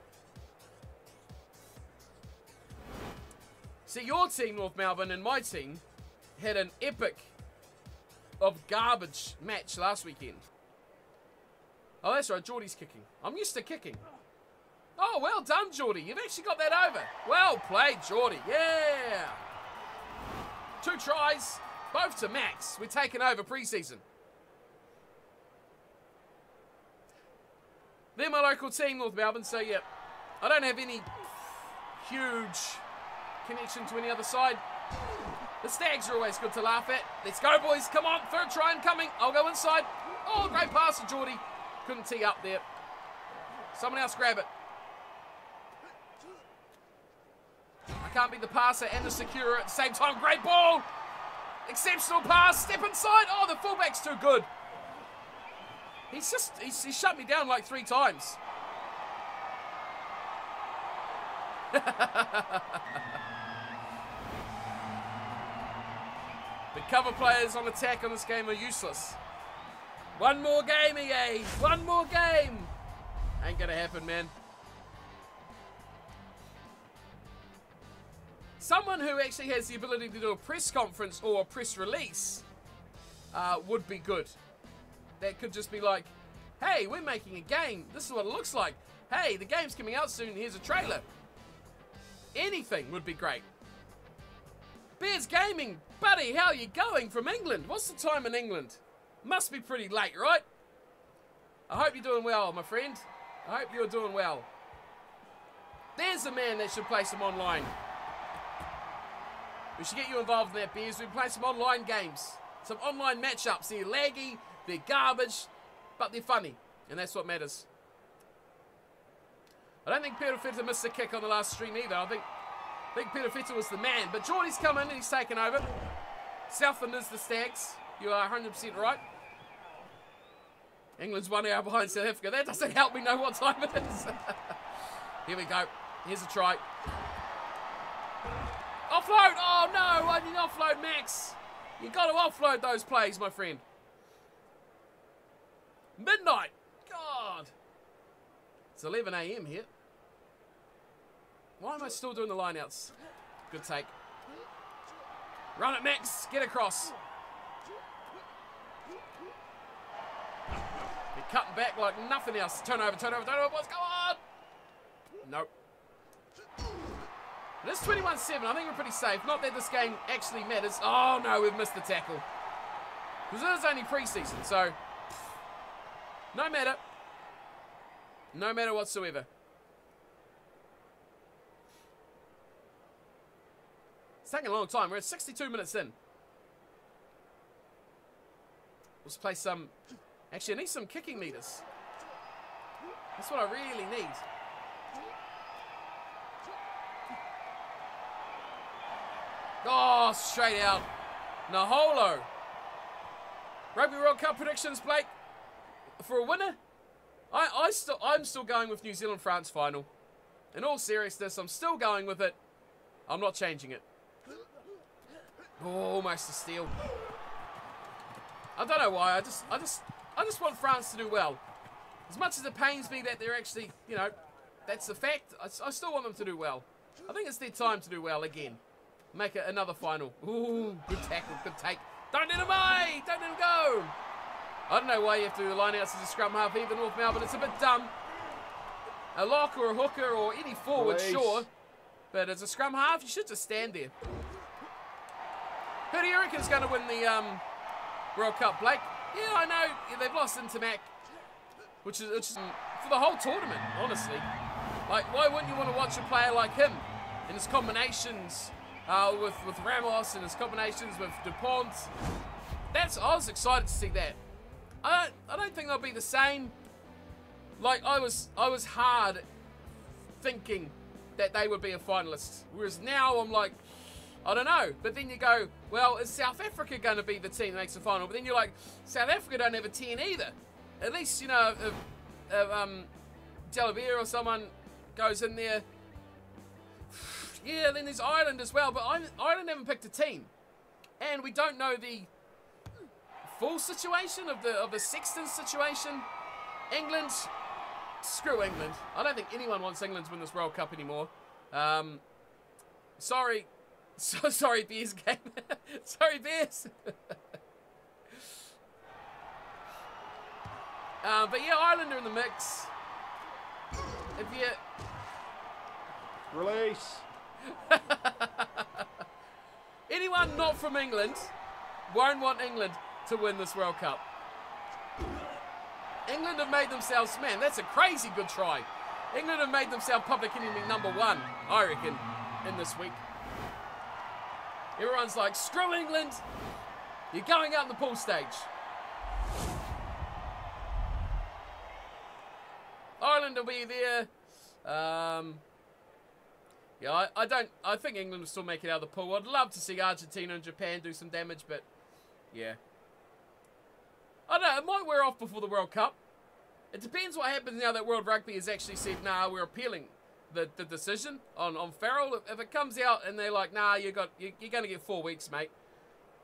See, your team, North Melbourne, and my team had an epic of garbage match last weekend. Oh, that's right, Geordie's kicking. I'm used to kicking. Oh, well done, Geordie. You've actually got that over. Well played, Geordie. Yeah. Two tries, both to Max. We're taking over preseason. They're my local team, North Melbourne, so yeah, I don't have any huge connection to any other side. The Stags are always good to laugh at. Let's go, boys. Come on. Third try incoming. I'll go inside. Oh, great pass to Geordie. Couldn't tee up there. Someone else grab it. I can't be the passer and the securer at the same time. Great ball. Exceptional pass. Step inside. Oh, the fullback's too good. He's just, he's, he's shut me down like three times. The cover players on attack on this game are useless. One more game, EA. One more game. Ain't gonna happen, man. Someone who actually has the ability to do a press conference or a press release uh, would be good. That could just be like, hey, we're making a game. This is what it looks like. Hey, the game's coming out soon. Here's a trailer. Anything would be great. Bears Gaming, buddy, how are you going from England? What's the time in England? Must be pretty late, right? I hope you're doing well, my friend. I hope you're doing well. There's a man that should play some online. We should get you involved in that, Bears. We play some online games. Some online matchups. They're laggy, they're garbage, but they're funny. And that's what matters. I don't think Peter Fitter missed a kick on the last stream either. I think I think Peter Fitter was the man. But Geordie's come in and he's taken over. Southland is the Stags. You are 100% right. England's one hour behind South Africa. That doesn't help me know what time it is. Here we go. Here's a try. Offload! Oh no, I didn't offload Max. You got to offload those plays, my friend. Midnight. God. It's 11 a.m. here. Why am I still doing the lineouts? Good take. Run it, Max. Get across. Cutting back like nothing else. Turn over, turn over, turn over. What's going on? Nope. It is 21-7. I think we're pretty safe. Not that this game actually matters. Oh, no, we've missed the tackle. Because it is only preseason, so... No matter. No matter whatsoever. It's taking a long time. We're at 62 minutes in. Let's play some... Actually, I need some kicking meters. That's what I really need. Oh, straight out. Naholo. Rugby World Cup predictions, Blake, for a winner. I, I still, I'm still going with New Zealand France final. In all seriousness, I'm still going with it. I'm not changing it. Oh, almost a steal. I don't know why. I just, I just, I just want France to do well. As much as it pains me that they're actually, you know, that's the fact. I, I still want them to do well. I think it's their time to do well again. Make it another final. Ooh, good tackle, good take. Don't let him away! Don't let him go! I don't know why you have to do the lineouts as a scrum half either, North Melbourne. It's a bit dumb. A lock or a hooker or any forward, Release. sure. But as a scrum half, you should just stand there. Who do you reckon's going to win the um, World Cup, Blake? Yeah, I know. Yeah, they've lost Ntamack, which is, which is for the whole tournament, honestly. Like, why wouldn't you want to watch a player like him in his combinations uh, with, with Ramos and his combinations with Dupont? That's I was excited to see that. I don't, I don't think they'll be the same. Like I was I was hard thinking that they would be a finalist, whereas now I'm like I don't know. But then you go, well, is South Africa going to be the team that makes the final? But then you're like, South Africa don't have a 10 either. At least, you know, if, if um, Delavere or someone goes in there, yeah, then there's Ireland as well. But Ireland haven't picked a team. And we don't know the full situation of the of the Sexton situation. England, screw England. I don't think anyone wants England to win this World Cup anymore. Um, sorry, so sorry, Bears game. sorry, Bears. uh, but yeah, Ireland are in the mix. If you Release. anyone not from England won't want England to win this World Cup. England have made themselves, man, that's a crazy good try. England have made themselves public enemy number one, I reckon, in this week. Everyone's like, screw England. You're going out in the pool stage. Ireland will be there. Um, yeah, I, I don't. I think England will still make it out of the pool. I'd love to see Argentina and Japan do some damage, but yeah. I don't know. It might wear off before the World Cup. It depends what happens now that World Rugby has actually said, nah, we're appealing the, the decision on, on Farrell. If, if it comes out and they're like, nah, you got you, you're going to get four weeks, mate,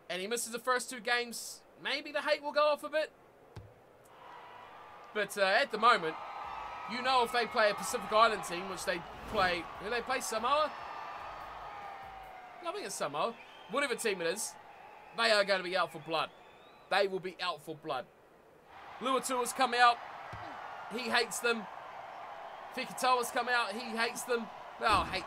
and he misses the first two games, maybe the hate will go off a bit. But uh, at the moment, you know if they play a Pacific Island team, which they play, who they play Samoa? I think it's Samoa. Whatever team it is, they are going to be out for blood. They will be out for blood. Luatua's come out. He hates them. Fikitoa's come out. He hates them. Oh, hate.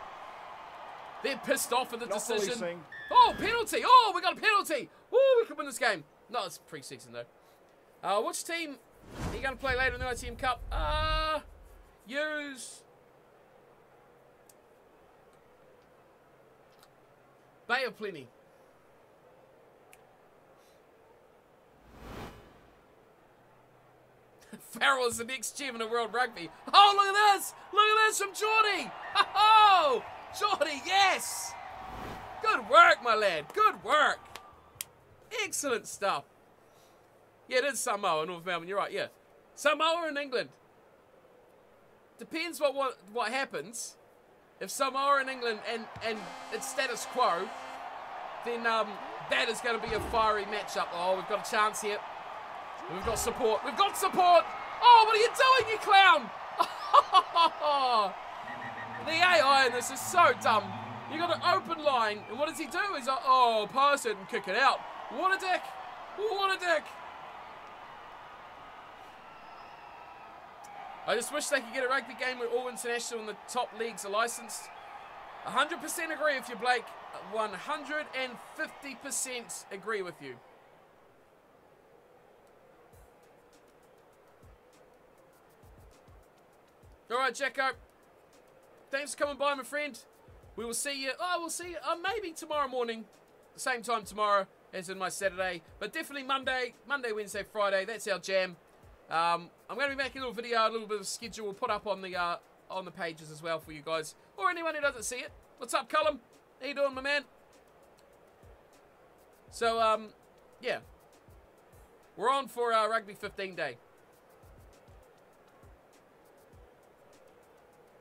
They're pissed off at the Not decision. releasing. Oh, penalty. Oh, we got a penalty. Oh, we can win this game. No, it's pre-season, though. Uh, which team are you going to play later in the ITM Cup? Uh, use... Bay of Plenty. Farrell is the next chairman of World Rugby. Oh, look at this! Look at this from Geordie! Oh, Geordie, yes! Good work, my lad. Good work. Excellent stuff. Yeah, it is Samoa, North Melbourne. You're right. Yeah, Samoa in England. Depends what what, what happens. If Samoa in England and and it's status quo, then um, that is going to be a fiery matchup. Oh, we've got a chance here. We've got support. We've got support. Oh, what are you doing, you clown? the AI in this is so dumb. You got an open line, and what does he do? He's like, oh, pass it and kick it out. What a dick. What a dick. I just wish they could get a rugby game where all international and the top leagues are licensed. 100% agree with you, Blake. 150% agree with you. All right, Jacko. Thanks for coming by, my friend. We will see you. Oh, we'll see you uh, maybe tomorrow morning, same time tomorrow as in my Saturday, but definitely Monday, Monday, Wednesday, Friday. That's our jam. Um, I'm going to be making a little video, a little bit of schedule. We'll put up on the uh, on the pages as well for you guys, or anyone who doesn't see it. What's up, Cullum? How you doing, my man? So, um, yeah. We're on for our Rugby 15 day.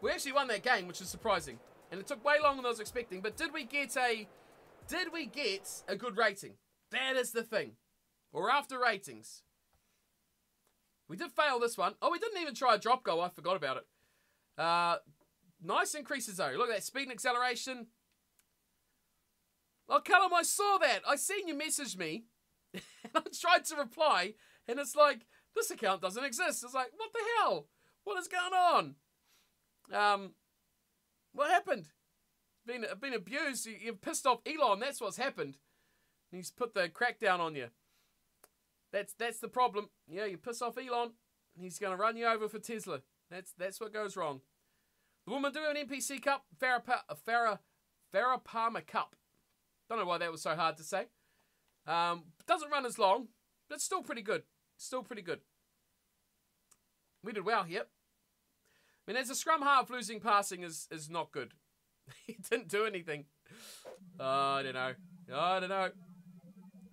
We actually won that game, which is surprising. And it took way longer than I was expecting. But did we get a did we get a good rating? That is the thing. We're after ratings. We did fail this one. Oh, we didn't even try a drop goal. I forgot about it. Uh, nice increases though. Look at that speed and acceleration. Oh, Callum, I saw that. I seen you message me. and I tried to reply. And it's like, this account doesn't exist. It's like, what the hell? What is going on? Um, what happened? Been been abused. You, you've pissed off Elon. That's what's happened. He's put the crackdown on you. That's that's the problem. Yeah, you piss off Elon, he's going to run you over for Tesla. That's that's what goes wrong. The woman doing an NPC Cup, Farah Farah Farah Palmer Cup. Don't know why that was so hard to say. Um, doesn't run as long, but still pretty good. Still pretty good. We did well here. I mean, as a scrum half, losing passing is, is not good. he didn't do anything. Oh, I don't know. I don't know.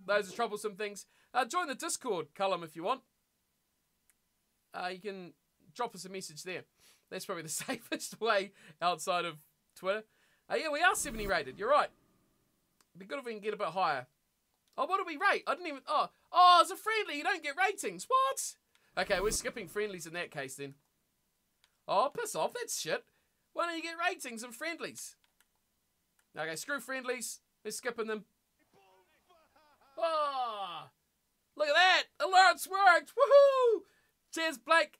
Those are troublesome things. Uh, join the Discord, Cullum, if you want. Uh, you can drop us a message there. That's probably the safest way outside of Twitter. Uh, yeah, we are 70 rated. You're right. It'd be good if we can get a bit higher. Oh, what do we rate? I didn't even. Oh, oh, it's a friendly. You don't get ratings. What? Okay, we're skipping friendlies in that case then. Oh, piss off. That's shit. Why don't you get ratings and friendlies? Okay, screw friendlies. We're skipping them. Oh, look at that. Alerts worked. Woohoo. Cheers, Blake.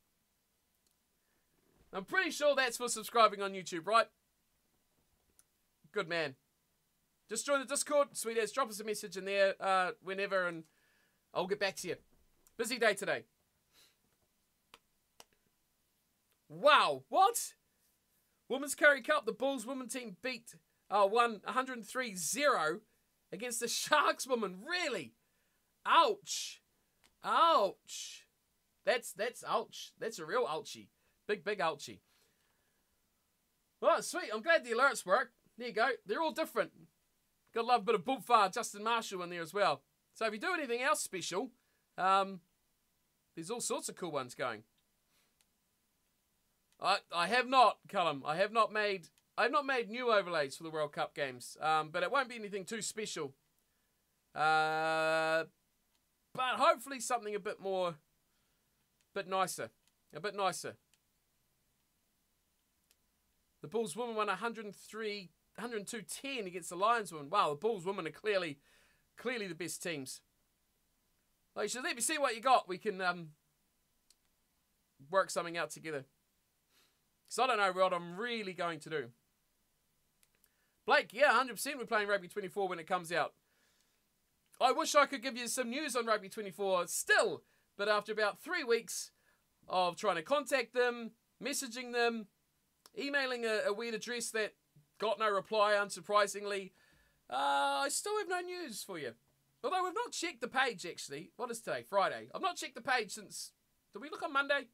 I'm pretty sure that's for subscribing on YouTube, right? Good man. Just join the Discord, sweet as. Drop us a message in there uh, whenever, and I'll get back to you. Busy day today. Wow, what? Women's Currie Cup, the Bulls women team beat, uh, won 103 0 against the Sharks women. Really? Ouch. Ouch. That's, that's ouch. That's a real ouchie. Big, big ouchie. Well, sweet. I'm glad the alerts work. There you go. They're all different. Got to love a bit of Bulfar, Justin Marshall in there as well. So if you do anything else special, um, there's all sorts of cool ones going. I I have not, Callum. I have not made I have not made new overlays for the World Cup games. Um, but it won't be anything too special. Uh, but hopefully something a bit more, bit nicer, a bit nicer. The Bulls women won 103, 102 10 against the Lions women. Wow, the Bulls women are clearly, clearly the best teams. Like, you should let me see what you got. We can um, work something out together. Because I don't know what I'm really going to do. Blake, yeah, 100% we're playing Rugby 24 when it comes out. I wish I could give you some news on Rugby 24 still, but after about three weeks of trying to contact them, messaging them, emailing a, a weird address that got no reply, unsurprisingly, uh, I still have no news for you. Although we've not checked the page actually. What is today? Friday. I've not checked the page since. Did we look on Monday?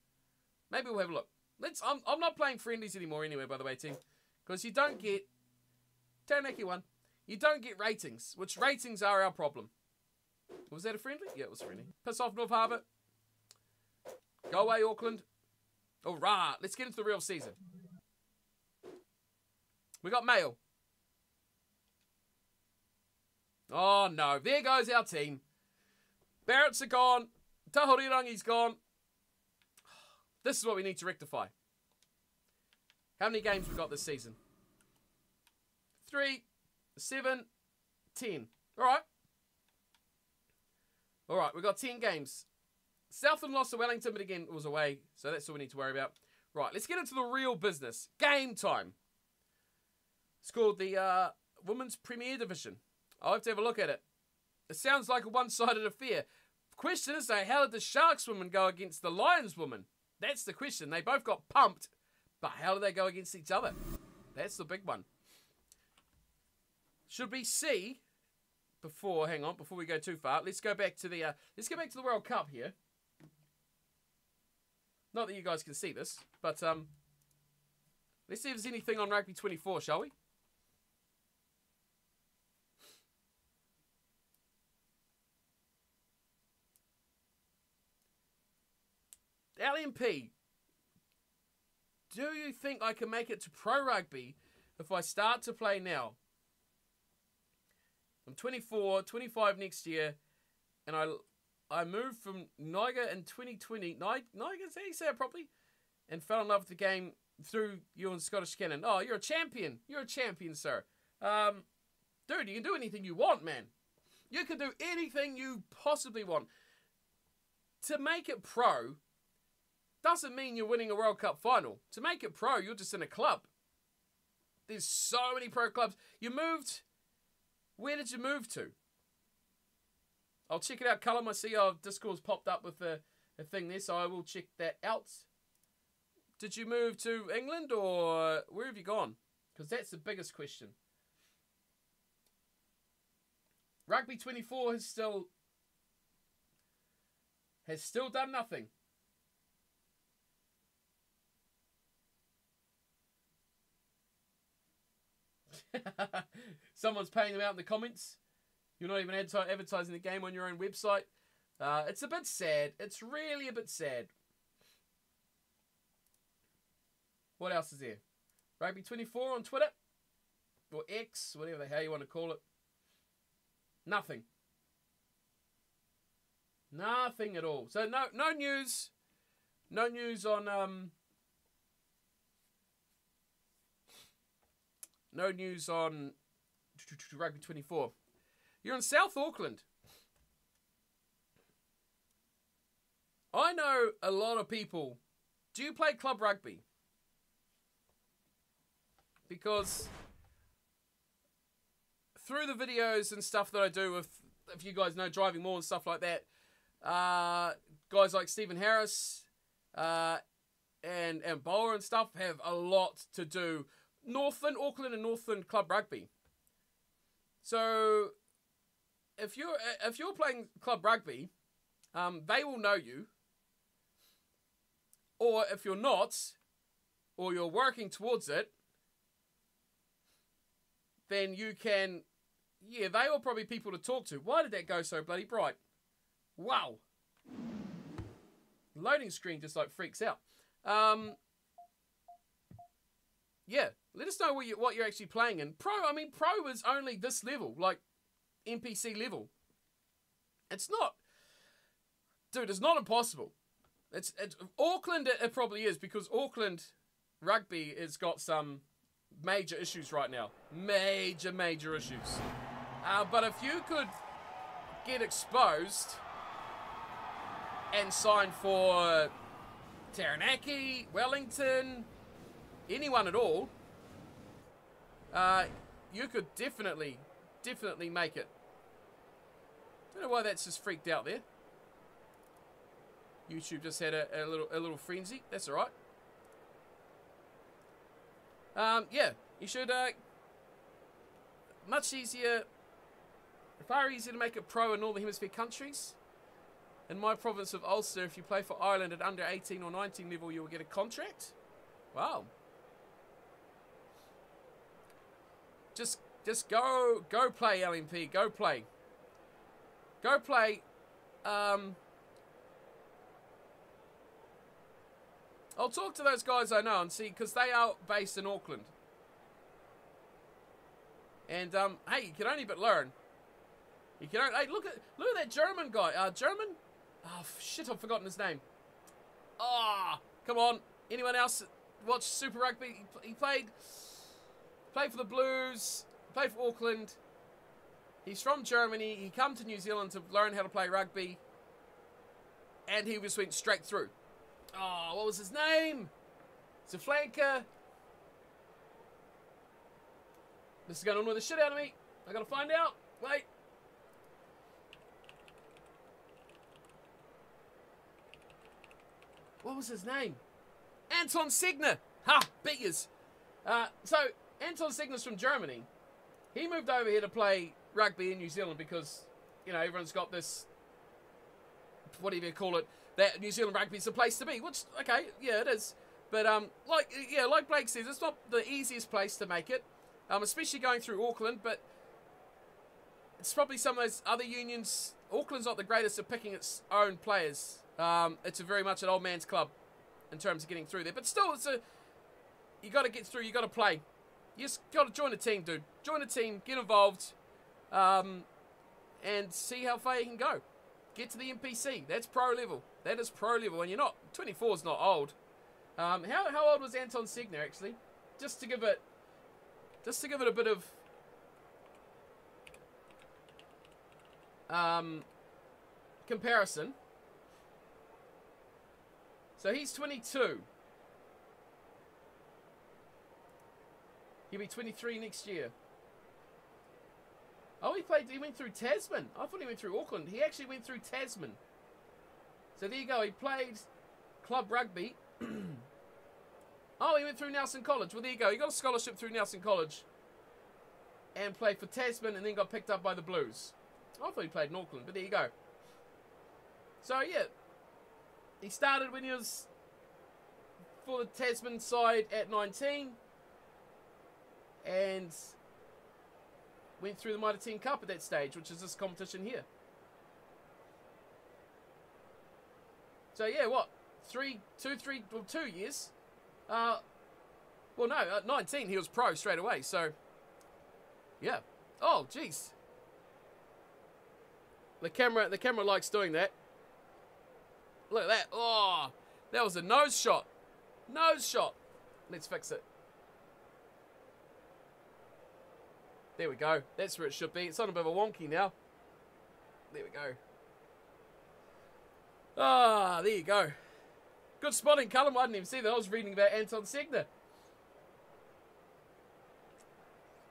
Maybe we'll have a look. Let's. I'm. I'm not playing friendlies anymore anyway. By the way, team, because you don't get. Taranaki one. You don't get ratings, which ratings are our problem. Was that a friendly? Yeah, it was friendly. Piss off North Harbour. Go away Auckland. All right, let's get into the real season. We got mail. Oh no, there goes our team. Barrett's are gone. Tahuriorangi's gone. This is what we need to rectify. How many games we got this season? Three, seven, ten. All right. All right, we've got ten games. Southland lost to Wellington, but again, it was away, so that's all we need to worry about. Right, let's get into the real business. Game time. It's called the uh, Women's Premier Division. I'll have to have a look at it. It sounds like a one-sided affair. Question is, though, how did the Sharks women go against the Lions women? That's the question. They both got pumped, but how do they go against each other? That's the big one. Should we see before? Hang on, before we go too far, let's go back to the uh, let's go back to the World Cup here. Not that you guys can see this, but um, let's see if there's anything on Rugby 24, shall we? LMP, do you think I can make it to pro rugby if I start to play now? I'm 24, 25 next year, and I I moved from Niger in 2020. Niger, is how you say it properly? And fell in love with the game through you and Scottish Cannon. Oh, you're a champion. You're a champion, sir. Um, dude, you can do anything you want, man. You can do anything you possibly want. To make it pro doesn't mean you're winning a World Cup final. To make it pro, you're just in a club. There's so many pro clubs. You moved. Where did you move to? I'll check it out. Callum, I see our Discord's popped up with a, a thing there, so I will check that out. Did you move to England or where have you gone? Because that's the biggest question. Rugby 24 has still has still done nothing. Someone's paying them out in the comments. You're not even advertising the game on your own website. Uh, it's a bit sad. It's really a bit sad. What else is there? Rugby24 on Twitter. Or X, whatever the hell you want to call it. Nothing. Nothing at all. So no no news. No news on um No news on Rugby 24. You're in South Auckland. I know a lot of people. Do you play club rugby? Because through the videos and stuff that I do with, if you guys know driving more and stuff like that, uh, guys like Stephen Harris uh, and and Bowler and stuff have a lot to do. Northland, Auckland, and Northland Club Rugby. So if you're if you're playing club rugby, um, they will know you. Or if you're not, or you're working towards it, then you can. Yeah, they are probably people to talk to. Why did that go so bloody bright? Wow. Loading screen just like freaks out. Um, yeah, let us know what, you, what you're actually playing in. Pro, I mean, Pro is only this level, like NPC level. It's not, dude. It's not impossible. It's, Auckland. It, it probably is because Auckland rugby has got some major issues right now. Major, major issues. Uh, but if you could get exposed and sign for Taranaki, Wellington, anyone at all, uh, you could definitely, definitely make it. Don't know why that's just freaked out there. YouTube just had a, a little a little frenzy. That's all right. Um, yeah, you should. Uh, much easier, far easier to make it pro in Northern Hemisphere countries. In my province of Ulster, if you play for Ireland at under 18 or 19 level, you will get a contract. Wow. Just, just go, go play LMP. Go play. Go play. Um, I'll talk to those guys I know and see because they are based in Auckland. And um, hey, you can only but learn. You can only, hey look at look at that German guy. Uh, German? Oh shit, I've forgotten his name. Ah, oh, come on. Anyone else watch Super Rugby? He played played for the Blues. Played for Auckland. He's from Germany. He come to New Zealand to learn how to play rugby. And he just went straight through. Oh, what was his name? It's a flanker. This is going to annoy the shit out of me. I gotta find out. Wait. What was his name? Anton Segner. Ha! Beggars. Uh, so, Anton Segner's from Germany. He moved over here to play rugby in New Zealand because, you know, everyone's got this, whatever you call it, that New Zealand rugby is the place to be. Which, okay, yeah, it is. But, um, like, yeah, like Blake says, it's not the easiest place to make it, um, especially going through Auckland, but it's probably some of those other unions. Auckland's not the greatest at picking its own players. Um, it's a very much an old man's club in terms of getting through there. But still, it's a you got to get through. You got to play. You just got to join a team, dude. Join a team, get involved, um, and see how far you can go. Get to the NPC. That's pro level. That is pro level, and you're not 24 is not old. Um, how how old was Anton Segner actually? Just to give it, just to give it a bit of um, comparison. So he's 22. He'll be 23 next year. Oh, he played. He went through Tasman. I thought he went through Auckland. He actually went through Tasman. So there you go. He played club rugby. oh, he went through Nelson College. Well, there you go. He got a scholarship through Nelson College and played for Tasman, and then got picked up by the Blues. I thought he played in Auckland, but there you go. So yeah, he started when he was for the Tasman side at 19 and went through the Mitre 10 Cup at that stage, which is this competition here. So yeah, what? Three, two, three, well, two years. Uh, well, no, at 19 he was pro straight away. So yeah. Oh, jeez. The camera, the camera likes doing that. Look at that. Oh, that was a nose shot. Nose shot. Let's fix it. There we go. That's where it should be. It's on a bit of a wonky now. There we go. Ah, there you go. Good spotting, Callum. I didn't even see that. I was reading about Anton Segner.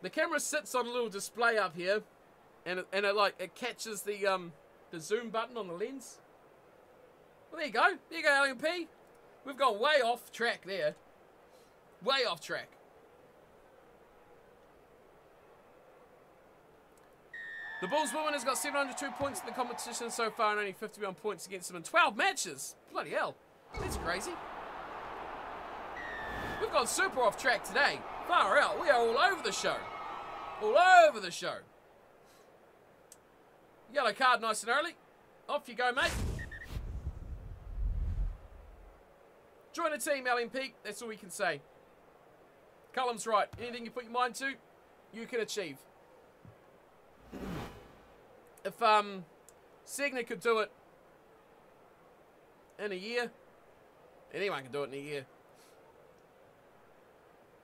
The camera sits on a little display up here, and it, and it like it catches the um the zoom button on the lens. Well, there you go. There you go, LMP. We've gone way off track there. Way off track. The Bulls woman has got 702 points in the competition so far and only 51 points against them in 12 matches. Bloody hell. That's crazy. We've gone super off track today. Far out. We are all over the show. All over the show. Yellow card nice and early. Off you go, mate. Join a team, LMP. That's all we can say. Cullum's right. Anything you put your mind to, you can achieve if um, Segner could do it in a year, anyone can do it in a year.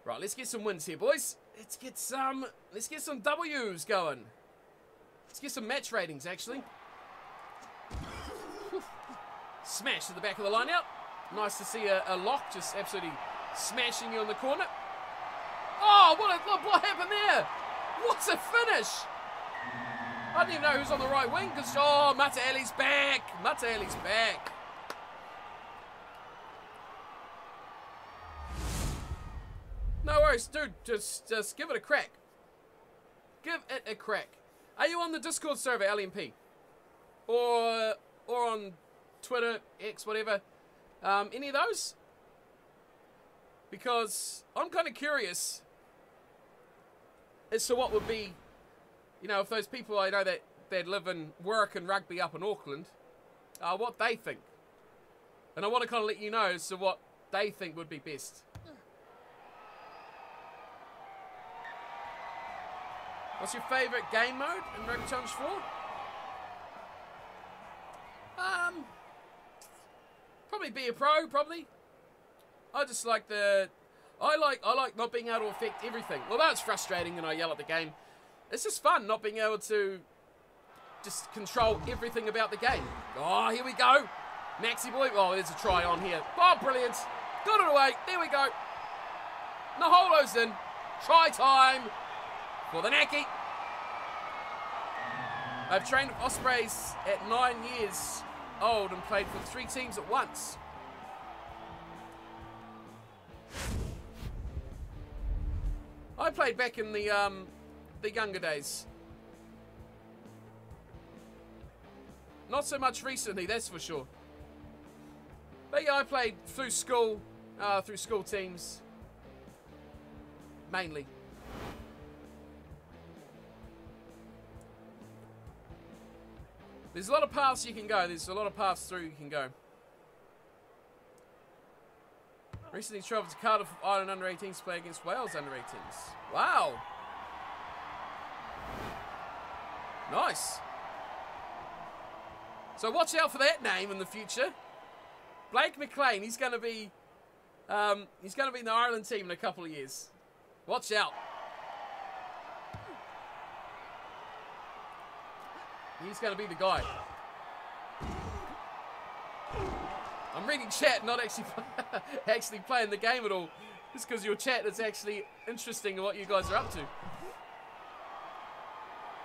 Right, let's get some wins here, boys. Let's get some. Let's get some W's going. Let's get some match ratings, actually. Smash to the back of the line out. Nice to see a, a lock just absolutely smashing you in the corner. Oh, what, a, what happened there? What's a finish? I didn't even know who's on the right wing because, oh, Mataele's back. Mataele's back. No worries, dude. Just, just give it a crack. Give it a crack. Are you on the Discord server, LMP? Or, or on Twitter, X, whatever? Um, any of those? Because I'm kind of curious as to what would be you know, if those people I know that, that live and work and rugby up in Auckland, uh, what they think. And I want to kind of let you know as to what they think would be best. What's your favourite game mode in Rugby Challenge 4? Um, probably be a pro, probably. I just like the, I like I like not being able to affect everything. Well, that's frustrating and I yell at the game, it's just fun not being able to just control everything about the game. Oh, here we go. Maxi boy. Oh, there's a try on here. Oh, brilliant. Got it away. There we go. Naholo's in. Try time for the Naki. I've trained Ospreys at nine years old and played for three teams at once. I played back in the um, the younger days. Not so much recently, that's for sure. But yeah, I played through school, uh, through school teams, mainly. There's a lot of paths you can go. There's a lot of paths through you can go. Recently traveled to Cardiff Island under-18s to play against Wales under-18s. Wow. Nice. So watch out for that name in the future. Blake McLean, he's going to be um, he's going to be in the Ireland team in a couple of years. Watch out. He's going to be the guy. I'm reading chat, not actually actually playing the game at all. Just because your chat is actually interesting in what you guys are up to.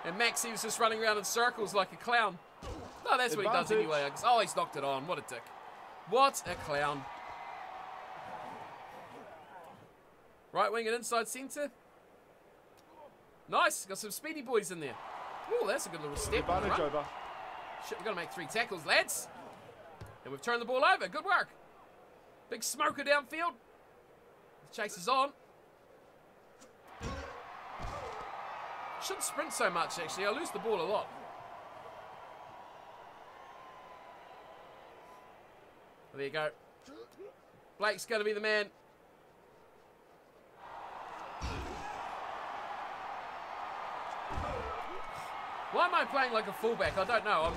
And Max, he was just running around in circles like a clown. No, that's what he does anyway. Oh, he's knocked it on. What a dick. What a clown. Right wing and inside centre. Nice. Got some speedy boys in there. Oh, that's a good little step. Advantage over. Shit, we've got to make three tackles, lads. And we've turned the ball over. Good work. Big smoker downfield. The chase is on. Shouldn't sprint so much, actually. I lose the ball a lot. There you go. Blake's going to be the man. Why am I playing like a fullback? I don't know. I'm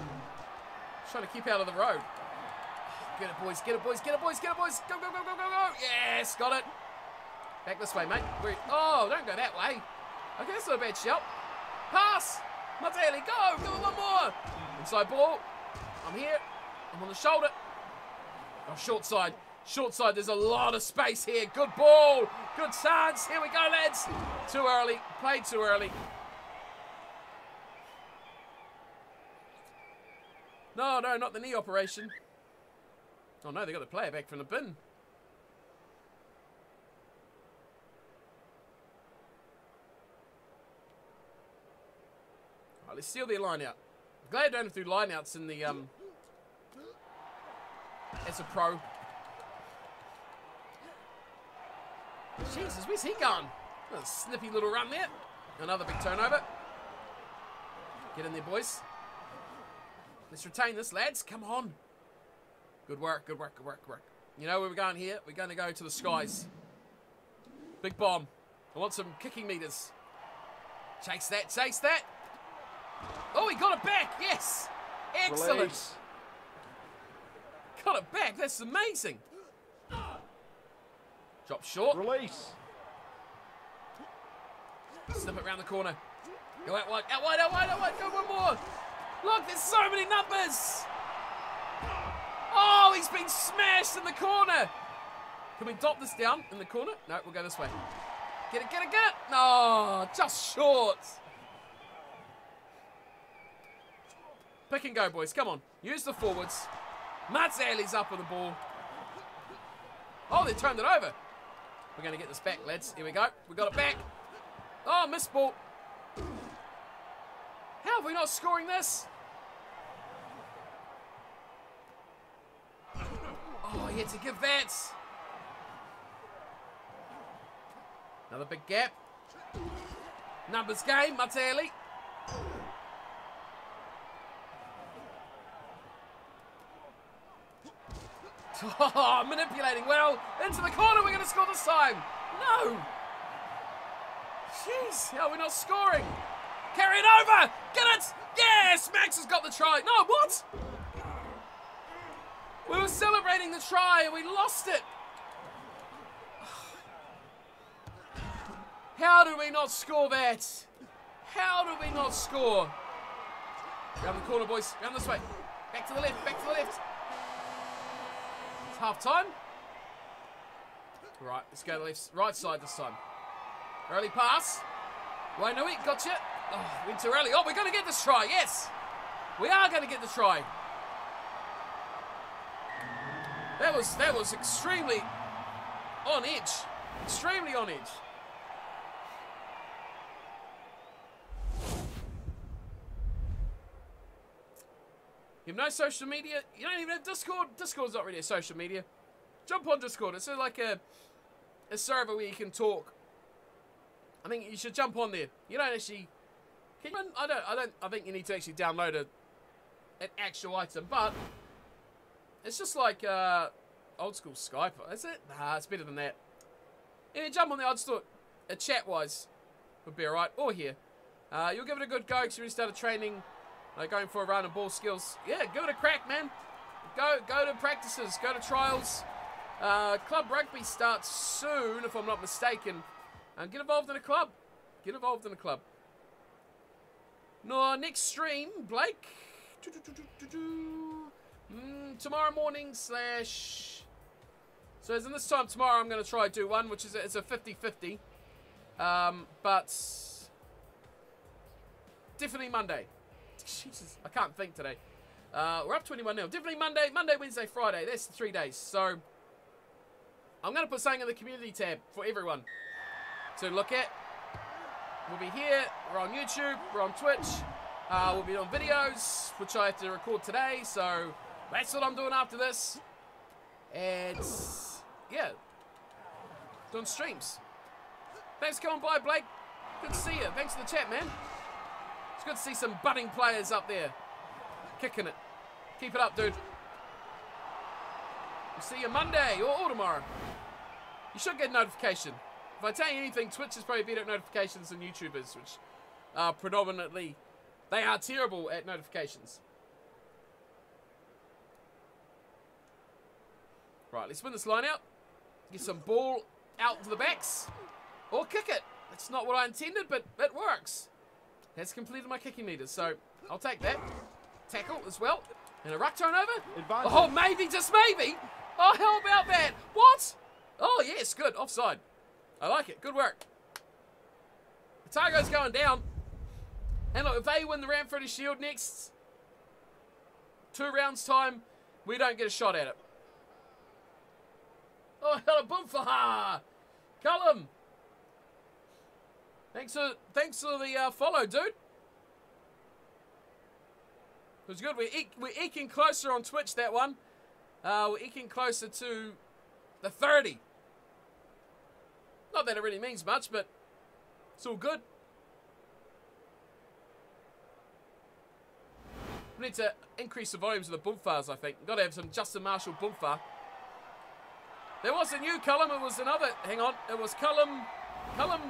trying to keep out of the road. Get it, boys. Get it, boys. Get it, boys. Get it, boys. Go, go, go, go, go, go. Yes, got it. Back this way, mate. Oh, don't go that way. Okay, that's not a bad shout. Pass. Martelli, go. Go one more. Inside ball. I'm here. I'm on the shoulder. Oh, short side. Short side. There's a lot of space here. Good ball. Good chance. Here we go, lads. Too early. Played too early. No, no, not the knee operation. Oh no, they got the player back from the bin. Right, let's steal their line out. Glad I don't have to do line outs in the um as a pro. Jesus, where's he gone? A snippy little run there. Another big turnover. Get in there, boys. Let's retain this, lads. Come on. Good work, good work, good work, good work. You know where we're going here? We're going to go to the skies. Big bomb. I want some kicking meters. Chase that, chase that. Oh, he got it back. Yes. Excellent. Release. Got it back. That's amazing. Drop short. Release. Snip it around the corner. Go out wide, out wide, out wide, out wide. Go one more. Look, there's so many numbers. Oh, he's been smashed in the corner. Can we dot this down in the corner? No, we'll go this way. Get it, get it, get it. No, just short. Pick and go, boys. Come on. Use the forwards. Mazzali's up with the ball. Oh, they turned it over. We're going to get this back, lads. Here we go. We got it back. Oh, missed ball. How are we not scoring this? Oh, he had to give that. Another big gap. Numbers game, Martelli. Oh, manipulating well. Into the corner, we're going to score this time. No. Jeez, how are we not scoring? Carry it over! Get it! Yes! Max has got the try. No, what? We were celebrating the try and we lost it. How do we not score that? How do we not score? Round the corner, boys. Round this way. Back to the left. Back to the left. Half time. Right, let's go left, right side this time. Early pass. Wainui, gotcha. Oh, early. Oh, we're going to get this try. Yes. We are going to get the try. That was that was extremely on edge. Extremely on edge. You have no social media? You don't even have Discord? Discord's not really a social media. Jump on Discord. It's like a a server where you can talk. I think you should jump on there. You don't actually. Can you, I don't. I don't. I think you need to actually download a an actual item, but it's just like uh, old school Skype. Is it? Nah, it's better than that. Yeah, jump on there. I just thought, uh, chat wise, would be alright. Or here. Uh, you'll give it a good go because you started training, like going for a run and ball skills. Yeah, give it a crack, man. Go, go to practices, go to trials. Uh, club rugby starts soon, if I'm not mistaken. And get involved in a club. Get involved in a club. No, next stream, Blake. Mm, tomorrow morning slash. So as in this time tomorrow, I'm going to try do one, which is a, it's a 50-50. Um, but definitely Monday. Jesus, I can't think today. Uh, we're up 21 now. Definitely Monday, Monday, Wednesday, Friday. That's three days. So I'm going to put something in the community tab for everyone to look at. We'll be here. We're on YouTube. We're on Twitch. Uh, we'll be doing videos, which I have to record today. So that's what I'm doing after this. And yeah, doing streams. Thanks for coming by, Blake. Good to see you. Thanks for the chat, man. Good to see some budding players up there kicking it. Keep it up, dude. We'll see you Monday or, or tomorrow. You should get a notification. If I tell you anything, Twitch is probably better at notifications than YouTubers, which are predominantly, they are terrible at notifications. Right, let's win this line out. Get some ball out to the backs. Or kick it. That's not what I intended, but it works. That's completed my kicking meters, so I'll take that. Tackle as well. And a ruck turnover. Advantage. Oh, maybe, just maybe. Oh, how about that? What? Oh, yes, good. Offside. I like it. Good work. Otago's going down. And look, if they win the Ranfurly Shield next two rounds' time, we don't get a shot at it. Oh, hello, Boomfaha! Cullum! Thanks for, thanks for the uh, follow, dude. It was good. We're, eke, we're eking closer on Twitch, that one. Uh, we're eking closer to the 30. Not that it really means much, but it's all good. We need to increase the volumes of the Boomfars, I think. Got to have some Justin Marshall Boomfar. There was a new Cullum, it was another, hang on, it was Cullum, Cullum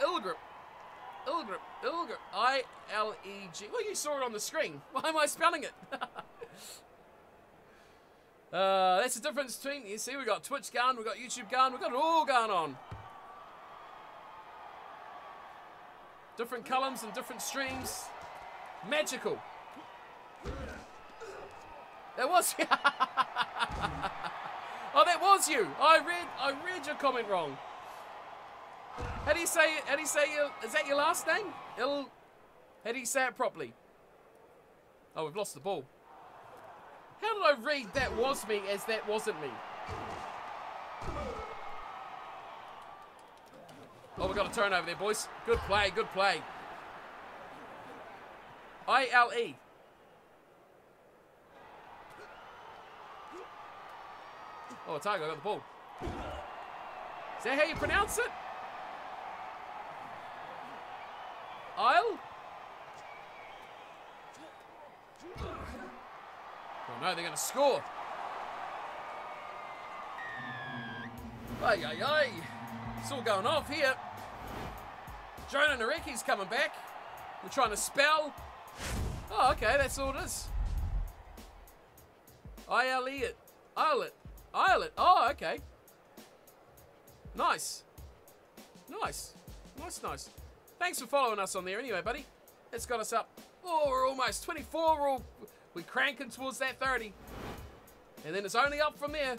Ilgrip. Ilgrip, Ilgrip, I-L-E-G. Well, you saw it on the screen. Why am I spelling it? uh, that's the difference between, you see, we've got Twitch going, we've got YouTube going, we've got it all going on. Different columns and different streams. Magical. That was Oh, that was you. I read I read your comment wrong. How do you say it? How do you say your, is that your last name? Il How do you say it properly? Oh, we've lost the ball. How did I read that was me as that wasn't me? Oh, we got a turnover there, boys. Good play, good play. I-L-E. Oh, Tiger got the ball. Is that how you pronounce it? Isle? Oh no, they're going to score. Ay, ay, ay. It's all going off here. Jona Nareki's coming back. We're trying to spell. Oh, okay, that's all it is. I-L-E it. Islet. Islet. Oh, okay. Nice. Nice. Nice, nice. Thanks for following us on there anyway, buddy. It's got us up. Oh, we're almost 24. We're, all, we're cranking towards that 30. And then it's only up from there.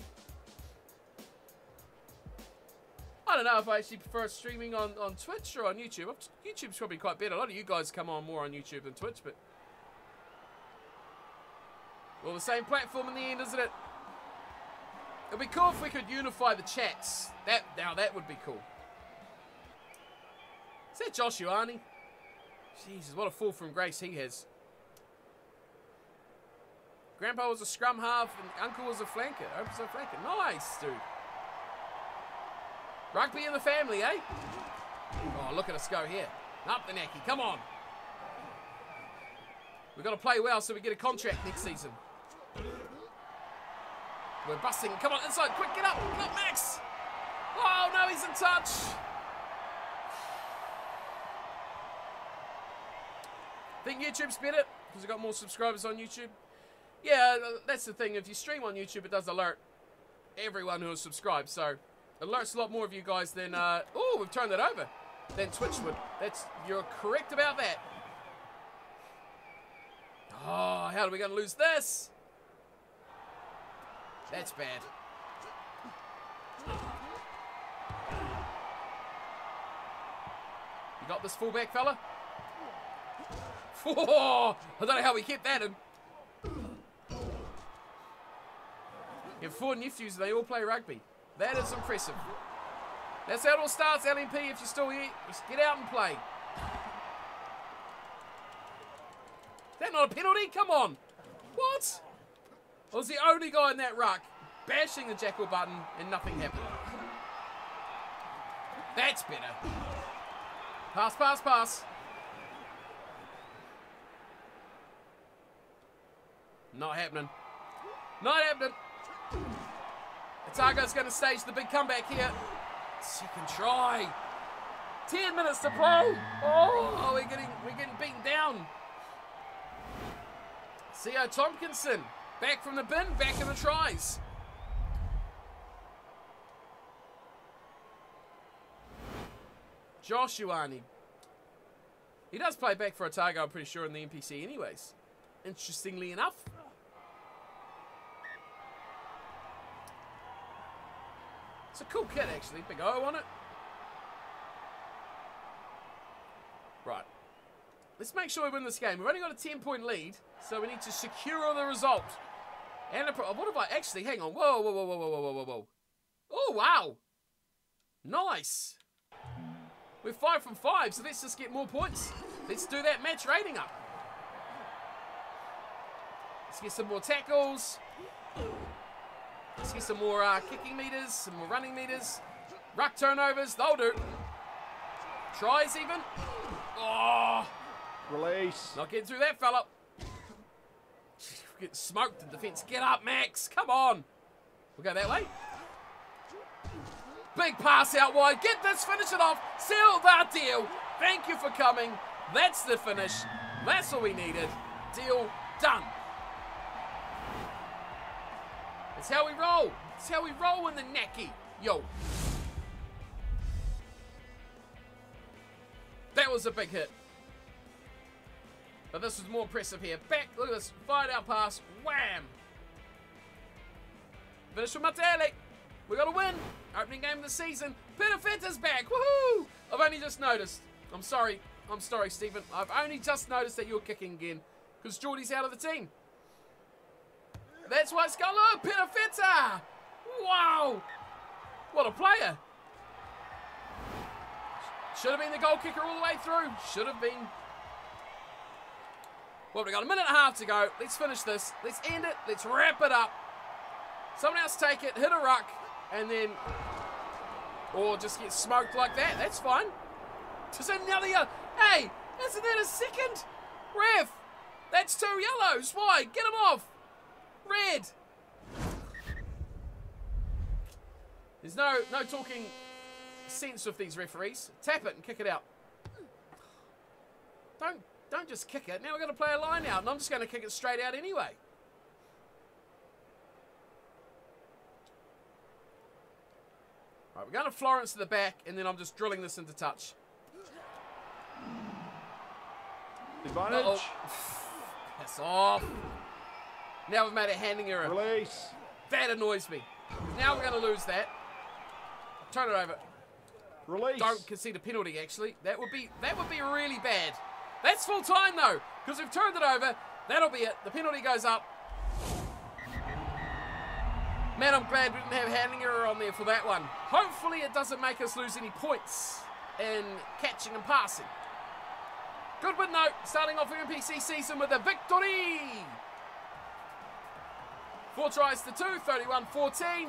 I don't know if I actually prefer streaming on, on Twitch or on YouTube. YouTube's probably quite better. A lot of you guys come on more on YouTube than Twitch, but... Well, the same platform in the end, isn't it? It'd be cool if we could unify the chats. That Now, that would be cool. Is that Josh Ioane? Jesus, what a fall from grace he has. Grandpa was a scrum half and Uncle was a flanker. Opens a flanker. Nice, dude. Rugby in the family, eh? Oh, look at us go here. Up the necky. Come on. We've got to play well so we get a contract next season. We're busting. Come on, inside. Quick, get up. Get up, Max. Oh, no, he's in touch. Think YouTube's better because we've got more subscribers on YouTube? Yeah, that's the thing. If you stream on YouTube, it does alert everyone who is subscribed. So alerts a lot more of you guys than. Uh, oh, we've turned that over. Than Twitch would. That's you're correct about that. Oh, how are we going to lose this? That's bad. You got this fullback fella? I don't know how we kept that in. You have four nephews, they all play rugby. That is impressive. That's how it all starts, LMP. If you're still here, just get out and play. Is that not a penalty? Come on. What? I was the only guy in that ruck bashing the jackal button and nothing happened. That's better. Pass, pass, pass. Not happening. Not happening. Otago's going to stage the big comeback here. Second try. Ten minutes to play. Oh, we're getting we're getting beaten down. Co Tompkinson back from the bin, back in the tries. Josh Ioane. He does play back for Otago, I'm pretty sure, in the NPC anyways. Interestingly enough. It's a cool kit, actually. Big O on it. Right. Let's make sure we win this game. We've only got a 10-point lead, so we need to secure the result. And what have I... Actually, hang on. Whoa, whoa, whoa, whoa, whoa, whoa, whoa, whoa. Oh, wow. Nice. We're five from five, so let's just get more points. Let's do that match rating up. Let's get some more tackles. Let's some more uh, kicking meters, some more running meters. Ruck turnovers, they'll do. Tries even. Oh! Release. Not getting through that fella. Get smoked in defence. Get up, Max. Come on. We'll go that way. Big pass out wide. Get this, finish it off. Seal that deal. Thank you for coming. That's the finish. That's all we needed. Deal done. That's how we roll. That's how we roll in the necky. Yo. That was a big hit. But this was more impressive here. Back, look at this. Fired out pass. Wham! Finish from Matele. We got to win. Opening game of the season. Perofeta's back. Woohoo! I've only just noticed. I'm sorry. I'm sorry, Stephen. I've only just noticed that you're kicking again. Because Geordie's out of the team. That's why it's got look, Perofeta! Wow! What a player! Should have been the goal kicker all the way through. Should have been. Well, we've got a minute and a half to go. Let's finish this. Let's end it. Let's wrap it up. Someone else take it, hit a ruck, and then... Or just get smoked like that. That's fine. Just another yellow. Hey, isn't that a second? Ref, that's two yellows. Why? Get him off. Red! There's no no talking sense with these referees. Tap it and kick it out. Don't don't just kick it. Now we're going to play a line out, and I'm just going to kick it straight out anyway. Right, we're going to Florence to the back, and then I'm just drilling this into touch. Advantage. Uh -oh. Piss off. Now we've made a handing error. Release. That annoys me. Now we're going to lose that. Turn it over. Release. Don't concede a penalty, actually. That would be that would be really bad. That's full time, though, because we've turned it over. That'll be it. The penalty goes up. Man, I'm glad we didn't have handing error on there for that one. Hopefully it doesn't make us lose any points in catching and passing. Good win, though. Starting off the NPC season with a victory. Four tries to two, 31-14.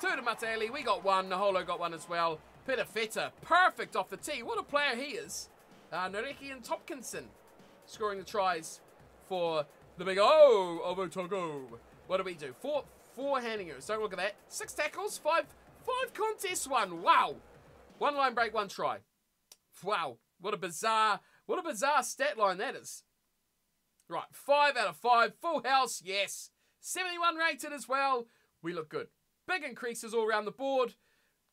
Two to Mateli. We got one. Naholo got one as well. Perofeta, perfect off the tee. What a player he is. Uh, Nareki and Topkinson scoring the tries for the big O of Otago. What do we do? Four, four handing errors. Don't look at that. Six tackles, five five contests one. Wow. One line break, one try. Wow. What a bizarre, what a bizarre stat line that is. Right, five out of five. Full house, yes. 71 rated as well. We look good. Big increases all around the board.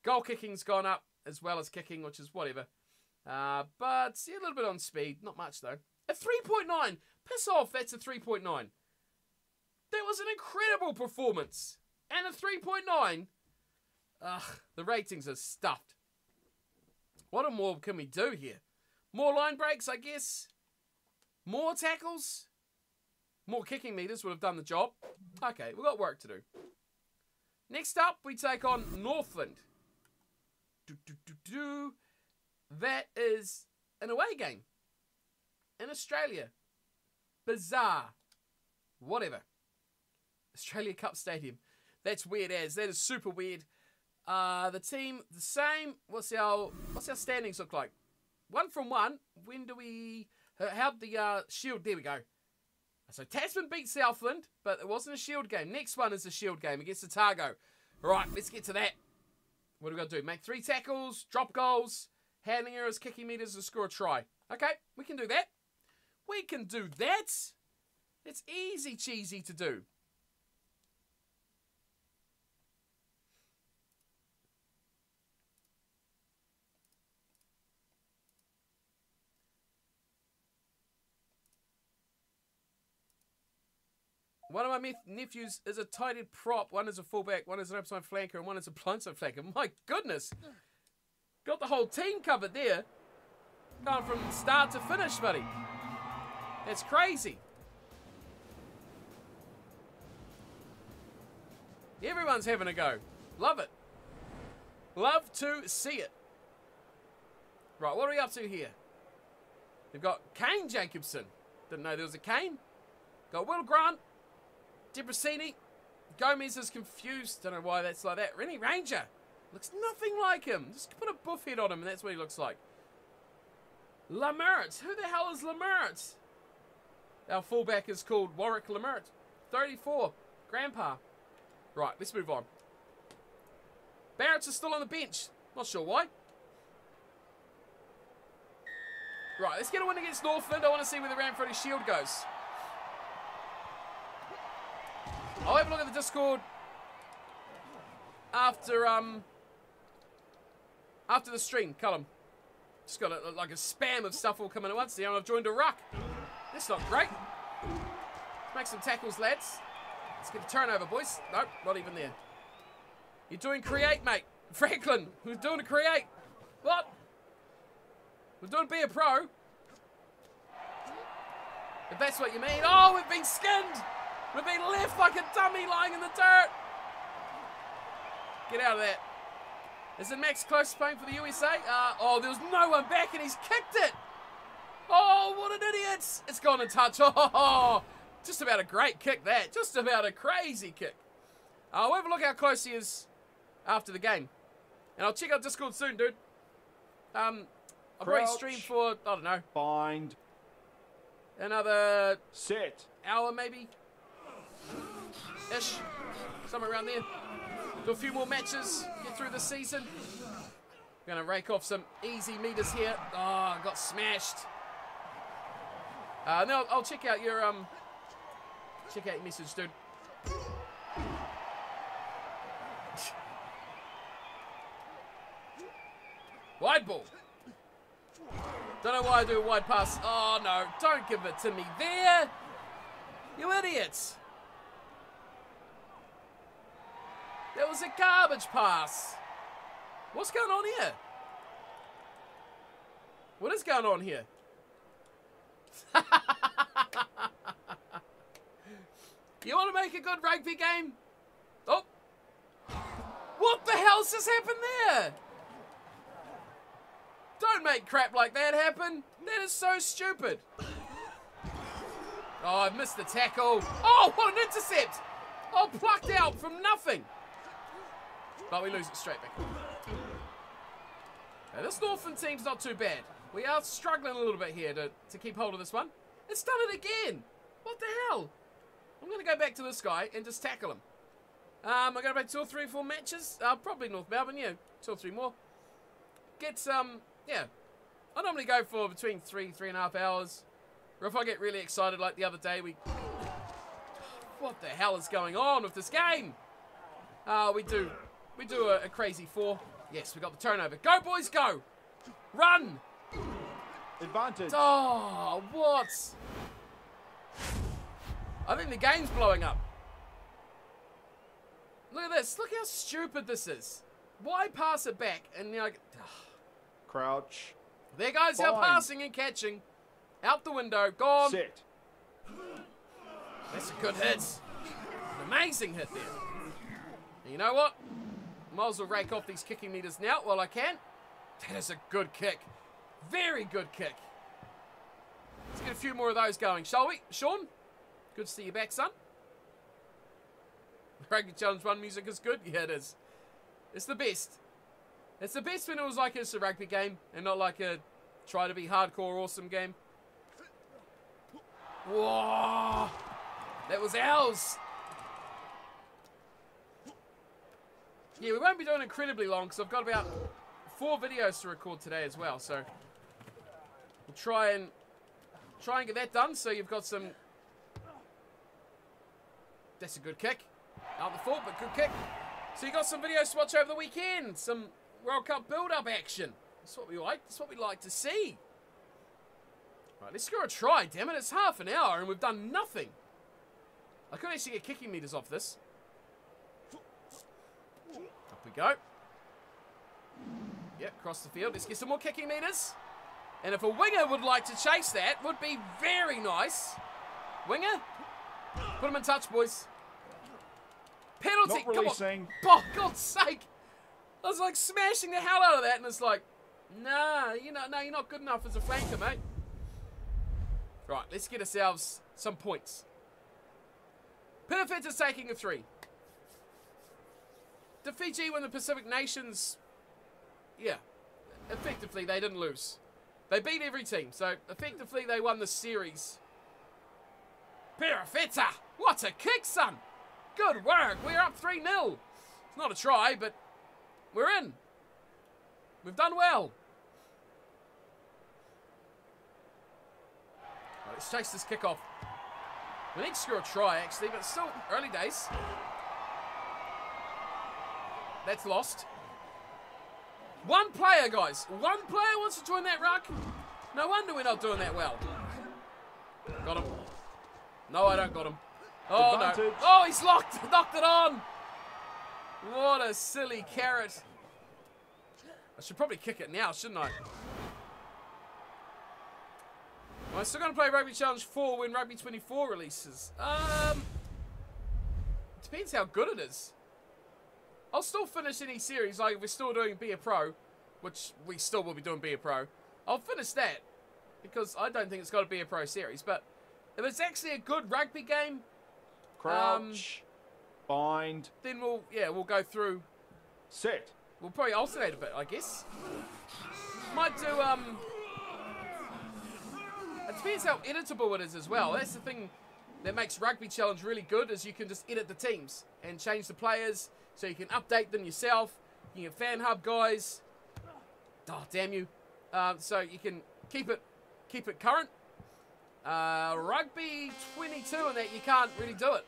Goal kicking's gone up as well as kicking, which is whatever. Uh, but see, a little bit on speed. Not much though. A 3.9. Piss off, that's a 3.9. That was an incredible performance. And a 3.9. Ugh, the ratings are stuffed. What more can we do here? More line breaks, I guess. More tackles. More kicking meters would have done the job. Okay, we've got work to do. Next up, we take on Northland. Do, do, do. That is an away game in Australia. Bizarre. Whatever. Australia Cup Stadium. That's weird as. That is super weird. Uh, the team, the same. What's our what's our standings look like? One from one. When do we? How'd the uh, shield? There we go. So Tasman beat Southland, but it wasn't a shield game. Next one is a shield game against Otago. Right, let's get to that. What do we got to do? Make three tackles, drop goals, handling errors, kicking meters, and score a try. Okay, we can do that. We can do that. It's easy cheesy to do. One of my nephews is a tight end prop. One is a fullback, one is an upside flanker, and one is a blindside flanker. My goodness. Got the whole team covered there. Going from start to finish, buddy. That's crazy. Everyone's having a go. Love it. Love to see it. Right, what are we up to here? We've got Kane Jacobson. Didn't know there was a Kane. Got Will Grant, Debrasini. Gomez is confused. Don't know why that's like that. Rennie Ranger. Looks nothing like him. Just put a buff head on him and that's what he looks like. Lahmert. Who the hell is Lahmert? Our fullback is called Warwick Lahmert. 34. Grandpa. Right, let's move on. Barrett's is still on the bench. Not sure why. Right, let's get a win against Northland. I want to see where the Ranfurly Shield goes. I'll have a look at the Discord after um after the stream, Cullum. Just got a, like a spam of stuff all coming at once there, and I've joined a ruck. That's not great. Make some tackles, lads. Let's get a turnover, boys. Nope, not even there. You're doing create, mate. Franklin, who's doing a create? What? We're doing be a pro. If that's what you mean. Oh, we've been skinned. We've been left like a dummy lying in the dirt. Get out of that. Is it Max close playing for the USA? Uh, oh, there was no one back and he's kicked it. Oh, what an idiot. It's gone in touch. Oh, just about a great kick that. Just about a crazy kick. Uh, we'll have a look how close he is after the game. And I'll check out Discord soon, dude. Um, I'll probably stream for, I don't know. Bind. Another... Set. Hour, maybe? Ish, somewhere around there. Do a few more matches, get through the season. We're Gonna rake off some easy meters here. Oh, got smashed. Uh, no, I'll check out your um, check out your message, dude. Wide ball. Don't know why I do a wide pass. Oh no, don't give it to me there. You idiots. That was a garbage pass. What's going on here? What is going on here? you want to make a good rugby game? Oh. What the hell's just happened there? Don't make crap like that happen. That is so stupid. Oh, I missed the tackle. Oh, what an intercept. Oh, plucked out from nothing. But we lose it straight back. Now, this Northland team's not too bad. We are struggling a little bit here to, to keep hold of this one. It's done it again. What the hell? I'm going to go back to this guy and just tackle him. Um, I'm going to play two or three, four matches. Uh, probably North Melbourne, yeah, two or three more. Get some, yeah. I normally go for between three, three and a half hours. Or if I get really excited, like the other day, we. What the hell is going on with this game? Uh, we do, we do a, a crazy four. Yes, we got the turnover. Go, boys, go! Run! Advantage. Oh, what? I think the game's blowing up. Look at this. Look how stupid this is. Why pass it back? And now, ah. Crouch. there goes our passing and catching. Out the window. Gone. Set. That's a good hit. An amazing hit there. And you know what? Might as well rake off these kicking meters now while I can. That is a good kick. Very good kick. Let's get a few more of those going, shall we? Sean? Good to see you back, son. Rugby Challenge 1 music is good? Yeah, it is. It's the best. It's the best when it was like it's a rugby game and not like a try to be hardcore awesome game. Whoa! That was ours! Yeah, we won't be doing incredibly long because I've got about four videos to record today as well, so we'll try and try and get that done so you've got some that's a good kick. Out the full, but good kick. So you got some videos to watch over the weekend, some World Cup build-up action. That's what we like. That's what we like to see. Right, let's score a try, damn it. It's half an hour and we've done nothing. I could actually get kicking meters off this. Go. Yep, cross the field. Let's get some more kicking meters. And if a winger would like to chase that, would be very nice. Winger, put him in touch, boys. Penalty. Not Come on. Oh, God's sake. I was like smashing the hell out of that, and it's like, nah, you know, no, you're not good enough as a flanker, mate. Right, let's get ourselves some points. Pinafet is taking a three. Did Fiji win the Pacific Nations? Yeah. Effectively, they didn't lose. They beat every team, so effectively they won the series. Perofeta! What a kick, son! Good work! We're up 3 0. It's not a try, but we're in. We've done well. Let's chase this kick off. We need to score a try, actually, but still early days. That's lost. One player, guys. One player wants to join that ruck. No wonder we're not doing that well. Got him. No, I don't got him. Oh, no. Oh, he's locked. Knocked it on. What a silly carrot. I should probably kick it now, shouldn't I? I'm I still going to play Rugby Challenge 4 when Rugby 24 releases? Um, depends how good it is. I'll still finish any series, like we're still doing Be a Pro, which we still will be doing Be a Pro. I'll finish that, because I don't think it's got to be a Pro series, but if it's actually a good rugby game, Crouch. Bind. then we'll, yeah, we'll go through Set. We'll probably alternate a bit, I guess. Might do, um... It depends how editable it is as well. That's the thing that makes Rugby Challenge really good, is you can just edit the teams and change the players, so you can update them yourself. You can fan hub guys. Oh, damn you. Um, so you can keep it keep it current. Uh, rugby 22 and that, you can't really do it.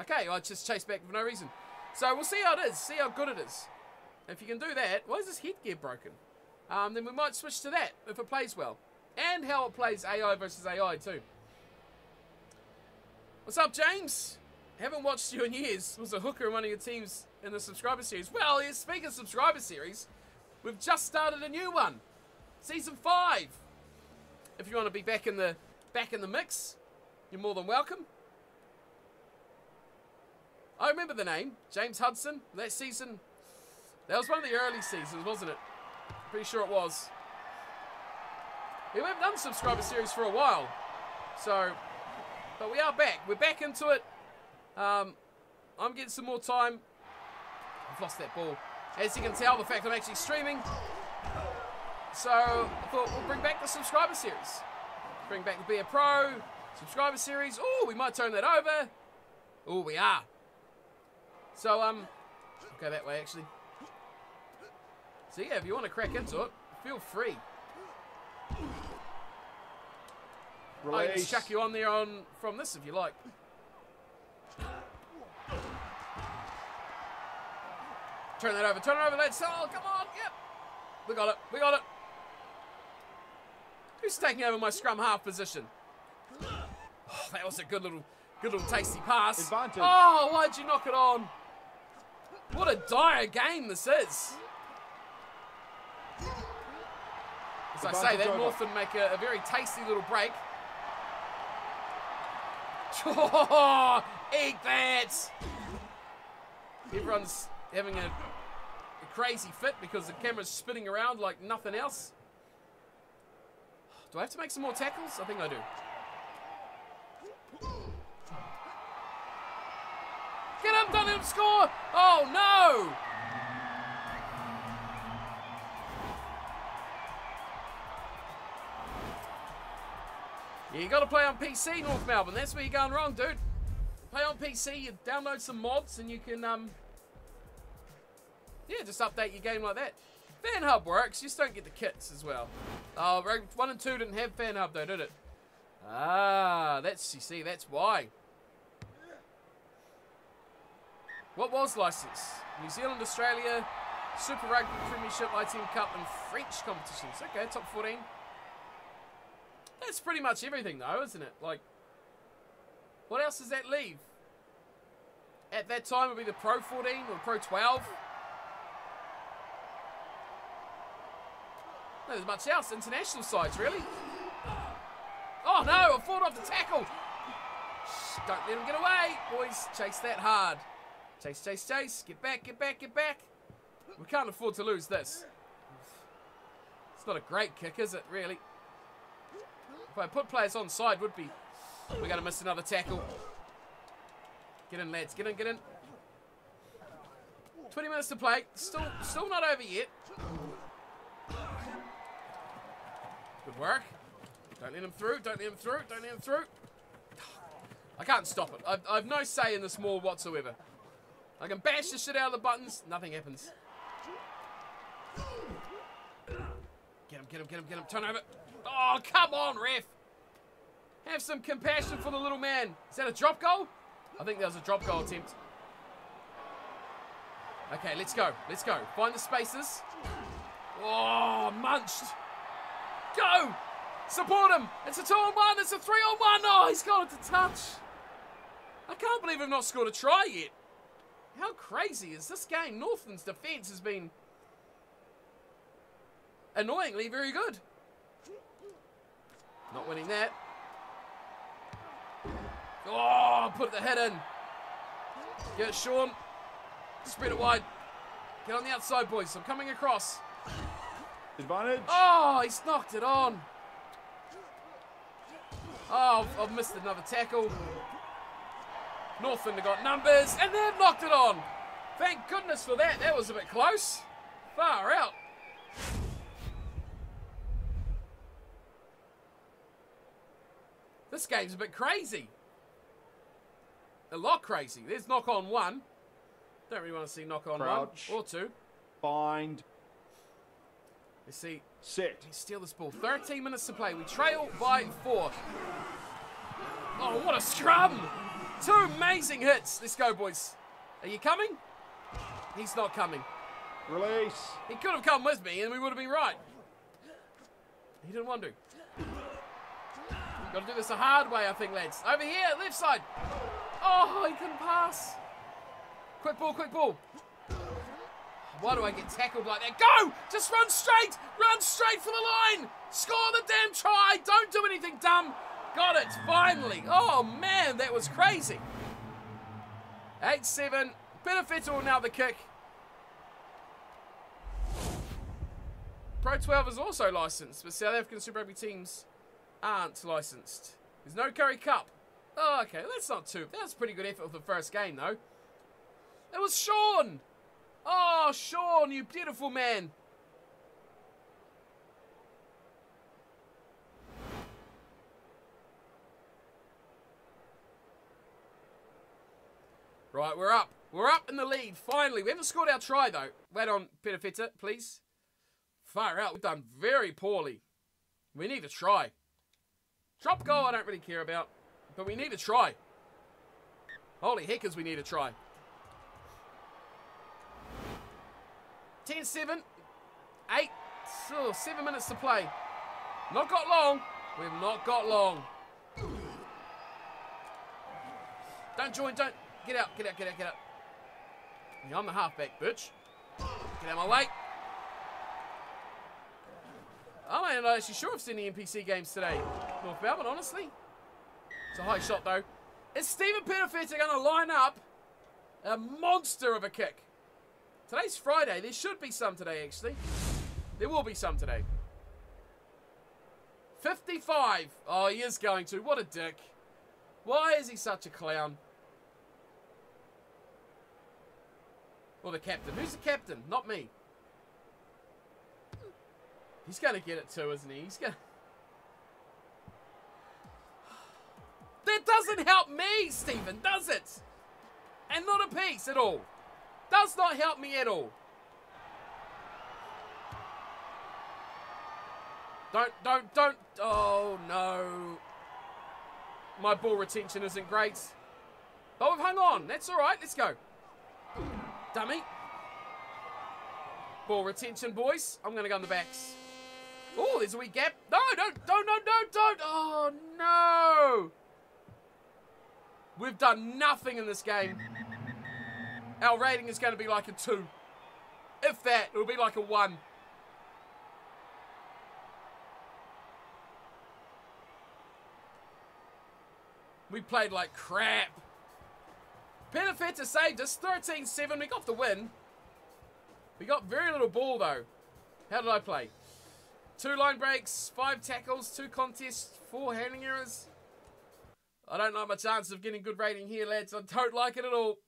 Okay, I just chased back for no reason. So we'll see how it is, see how good it is. If you can do that, why is this headgear broken? Um, then we might switch to that if it plays well. And how it plays AI versus AI too. What's up, James? Haven't watched you in years. Was a hooker in one of your teams in the subscriber series. Well, speaking of subscriber series, we've just started a new one. Season 5. If you want to be back in the back in the mix, you're more than welcome. I remember the name, James Hudson. That season, that was one of the early seasons, wasn't it? Pretty sure it was. We haven't done subscriber series for a while, so, but we are back. We're back into it. Um, I'm getting some more time. I've lost that ball. As you can tell, the fact I'm actually streaming. So I thought we'll bring back the subscriber series. Bring back the Be a Pro subscriber series. Oh, we might turn that over. Oh, we are. So, um, I'll go that way actually. So yeah, if you want to crack into it, feel free. I can chuck you on there on from this if you like. Turn that over, turn it over, let's oh come on, yep. We got it, we got it. Who's taking over my scrum half position? Oh, that was a good little good little tasty pass. Advantage. Oh, why'd you knock it on? What a dire game this is. As I say, that. Northern make a, a very tasty little break. Oh, eat that! Everyone's having a crazy fit because the camera's spinning around like nothing else. Do I have to make some more tackles? I think I do. Get him, don't him score! Oh no! Yeah, you got to play on PC, North Melbourne. That's where you're going wrong, dude. Play on PC, you download some mods, and you can, um, yeah, just update your game like that. Fan Hub works, you just don't get the kits as well. Oh, Rogue 1 and 2 didn't have Fan Hub though, did it? Ah, that's, you see, that's why. What was licensed? New Zealand, Australia, Super Rugby, Premiership, ITM Cup, and French competitions. Okay, top 14. That's pretty much everything, though, isn't it? Like, what else does that leave? At that time, it would be the Pro 14 or Pro 12. No, there's much else. International sides, really. Oh no, I fought off the tackle. Shh, don't let him get away, boys. Chase that hard. Chase, chase, chase. Get back, get back, get back. We can't afford to lose this. It's not a great kick, is it, really? If I put players on side, would be. We're going to miss another tackle. Get in, lads. Get in, get in. 20 minutes to play. Still, still not over yet. Good work. Don't let him through. Don't let him through. Don't let him through. I can't stop it. I've, I've no say in this maul whatsoever. I can bash the shit out of the buttons. Nothing happens. Get him, get him, get him, get him. Turn over. Oh, come on, ref. Have some compassion for the little man. Is that a drop goal? I think that was a drop goal attempt. Okay, let's go. Let's go. Find the spaces. Oh, munched. Go! Support him! It's a two on one, it's a three on one! Oh, he's got it to touch! I can't believe I've not scored a try yet. How crazy is this game? Northland's defence has been annoyingly very good. Not winning that. Oh, put the head in. Get it, Sean. Spread it wide. Get on the outside, boys. I'm coming across. Advantage. Oh, he's knocked it on. Oh, I've missed another tackle. Northland have got numbers, and they've knocked it on. Thank goodness for that. That was a bit close. Far out. This game's a bit crazy. A lot crazy. There's knock on one. Don't really want to see knock on Crouch. one or two. Bind. Let's see. Set. They steal this ball. 13 minutes to play. We trail by four. Oh, what a scrum! Two amazing hits. Let's go, boys. Are you coming? He's not coming. Release. He could have come with me and we would have been right. He didn't want to. Got to do this the hard way, I think, lads. Over here, left side. Oh, he couldn't pass. Quick ball, quick ball. Why do I get tackled like that? Go! Just run straight! Run straight for the line! Score the damn try! Don't do anything dumb! Got it, finally! Oh man, that was crazy! 8 7. Benefito now the kick. Pro 12 is also licensed, but South African Super Rugby teams aren't licensed. There's no Currie Cup. Oh, okay, that's not too. That was a pretty good effort for the first game, though. It was Sean! Oh, Sean, you beautiful man. Right, we're up. We're up in the lead, finally. We haven't scored our try, though. Wait on, Perofeta, please. Far out. We've done very poorly. We need a try. Drop goal, I don't really care about. But we need a try. Holy heckers, we need a try. 10 7. 8. Oh, 7 minutes to play. Not got long. We've not got long. Don't join, don't. Get out, get out, get out, get out. Yeah, I'm the halfback, bitch. Get out of my way. I'm not actually sure I've seen the NPC games today. North Melbourne, honestly. It's a high shot, though. Is Stephen Perofeta going to line up a monster of a kick? Today's Friday. There should be some today, actually. There will be some today. 55. Oh, he is going to. What a dick. Why is he such a clown? Or the captain. Who's the captain? Not me. He's going to get it too, isn't he? He's going to... That doesn't help me, Stephen, does it? And not a piece at all. Does not help me at all. Don't, don't, don't. Oh, no. My ball retention isn't great. But we've hung on. That's all right. Let's go. Dummy. Ball retention, boys. I'm going to go on the backs. Oh, there's a wee gap. No, don't, don't, no, no, don't. Oh, no. We've done nothing in this game. Our rating is going to be like a 2. If that, it'll be like a 1. We played like crap. Perofeta saved us 13-7. We got the win. We got very little ball, though. How did I play? Two line breaks, five tackles, two contests, four handling errors. I don't like my chance of getting good rating here, lads. I don't like it at all.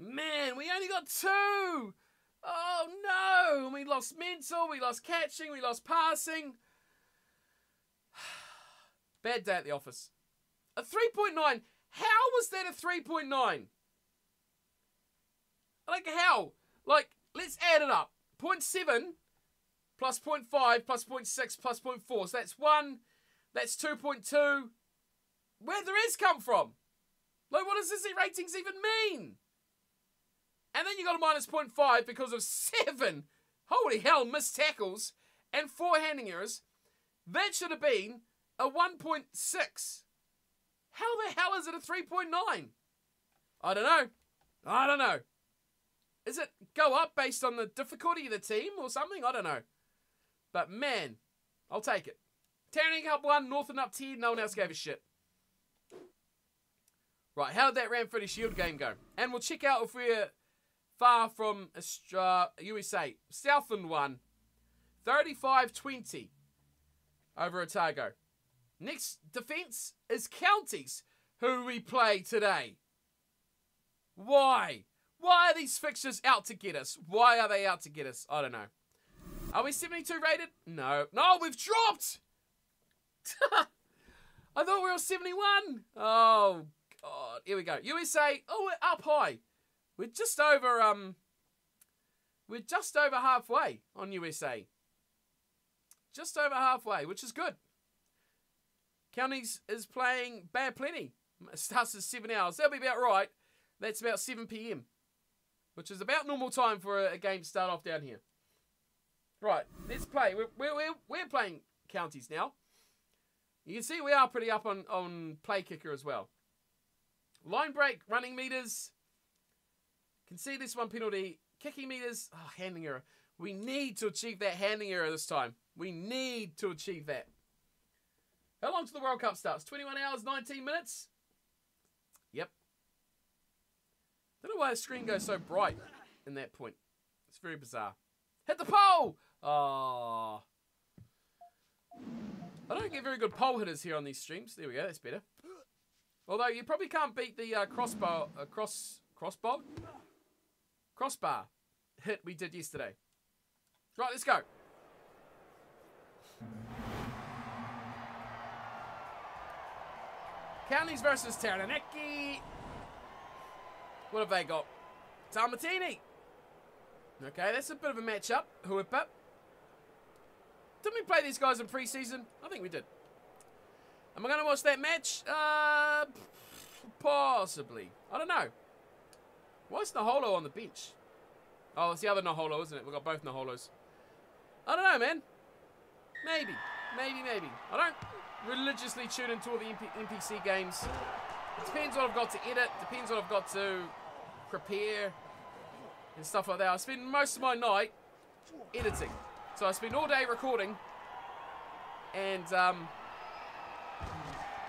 Man, we only got two. Oh, no. We lost mental, we lost catching, we lost passing. Bad day at the office. A 3.9. How was that a 3.9? Like, how? Like, let's add it up. 0.7 plus 0.5 plus 0.6 plus 0.4. So that's 1. That's 2.2. Where the rest come from? Like, what does this ratings even mean? And then you got a minus 0.5 because of 7. Holy hell, missed tackles and 4 handing errors. That should have been a 1.6. How the hell is it a 3.9? I don't know. I don't know. Is it go up based on the difficulty of the team or something? I don't know. But man, I'll take it. Towning up one, Northern up 10, no one else gave a shit. Right, how did that Ranfurly Shield game go? And we'll check out if we're far from USA. Southland won 35 20 over Otago. Next defence is Counties, who we play today. Why? Why are these fixtures out to get us? Why are they out to get us? I don't know. Are we 72 rated? No. No, we've dropped! I thought we were 71. Oh, God. Here we go. USA. Oh, we're up high. We're just over, um, we're just over halfway on USA. Just over halfway, which is good. Counties is playing Bad Plenty. Starts at 7 hours. That'll be about right. That's about 7 p.m., which is about normal time for a, a game to start off down here. Right, let's play. We're, we're, we're playing Counties now. You can see we are pretty up on, on play kicker as well. Line break, running meters. Can see this one penalty. Kicking meters. Oh, handing error. We need to achieve that handling error this time. We need to achieve that. How long till the World Cup starts? 21 hours, 19 minutes? Yep. Don't know why the screen goes so bright in that point. It's very bizarre. Hit the pole! Oh. I don't get very good pole hitters here on these streams. There we go, that's better. Although you probably can't beat the uh, crossbar, uh, cross, crossbow? Crossbar hit we did yesterday. Right, let's go. Counties versus Taranaki. What have they got? Dalmatini. Okay, that's a bit of a matchup. Huipa. Didn't we play these guys in pre-season? I think we did. Am I going to watch that match? Uh, possibly. I don't know. Why is Naholo on the bench? Oh, it's the other Naholo, isn't it? We've got both Naholos. I don't know, man. Maybe. Maybe, maybe. I don't religiously tune into all the MP NPC games. It depends what I've got to edit. Depends what I've got to prepare and stuff like that. I spend most of my night editing. So I spend all day recording and um,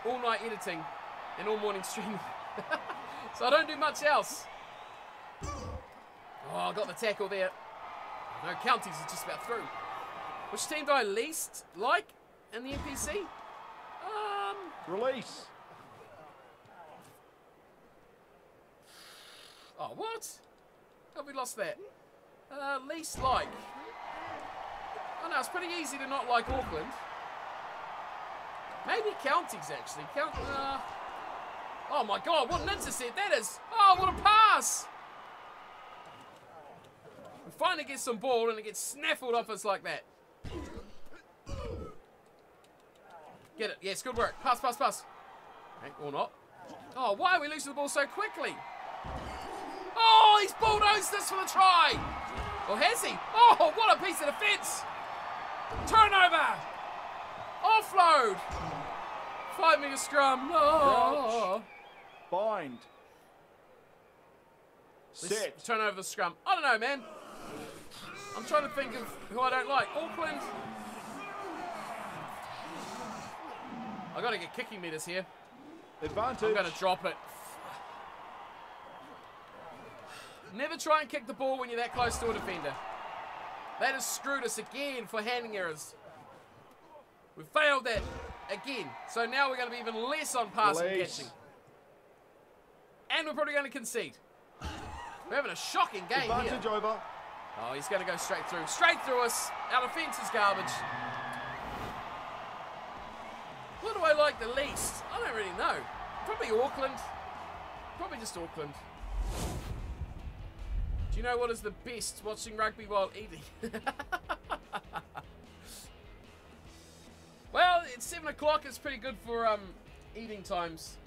all night editing and all morning streaming. so I don't do much else. Oh, I got the tackle there. No, counties is just about through. Which team do I least like in the NPC? Um, Release. oh, what? Have we lost that? Uh, least like. Oh no, it's pretty easy to not like Auckland. Maybe counties actually. Count. Uh, oh my god, what an intercept that is! Oh, what a pass! Finally get some ball and it gets snaffled off us like that. Get it. Yes, good work. Pass, pass, pass. Okay, or not. Oh, why are we losing the ball so quickly? Oh, he's bulldozed this for the try. Or has he? Oh, what a piece of defence. Turnover. Offload. Five metre scrum. Oh. Bind. Set. turn over the scrum. I don't know, man. I'm trying to think of who I don't like. Auckland. I got to get kicking meters here. Advantage. I'm going to drop it. Never try and kick the ball when you're that close to a defender. That has screwed us again for handing errors. We failed that again. So now we're going to be even less on passing and catching. And we're probably going to concede. We're having a shocking game here. Advantage over. Oh, he's going to go straight through. Straight through us. Our defence is garbage. What do I like the least? I don't really know. Probably Auckland. Probably just Auckland. Do you know what is the best watching rugby while eating? well, it's 7 o'clock. It's pretty good for um, eating times.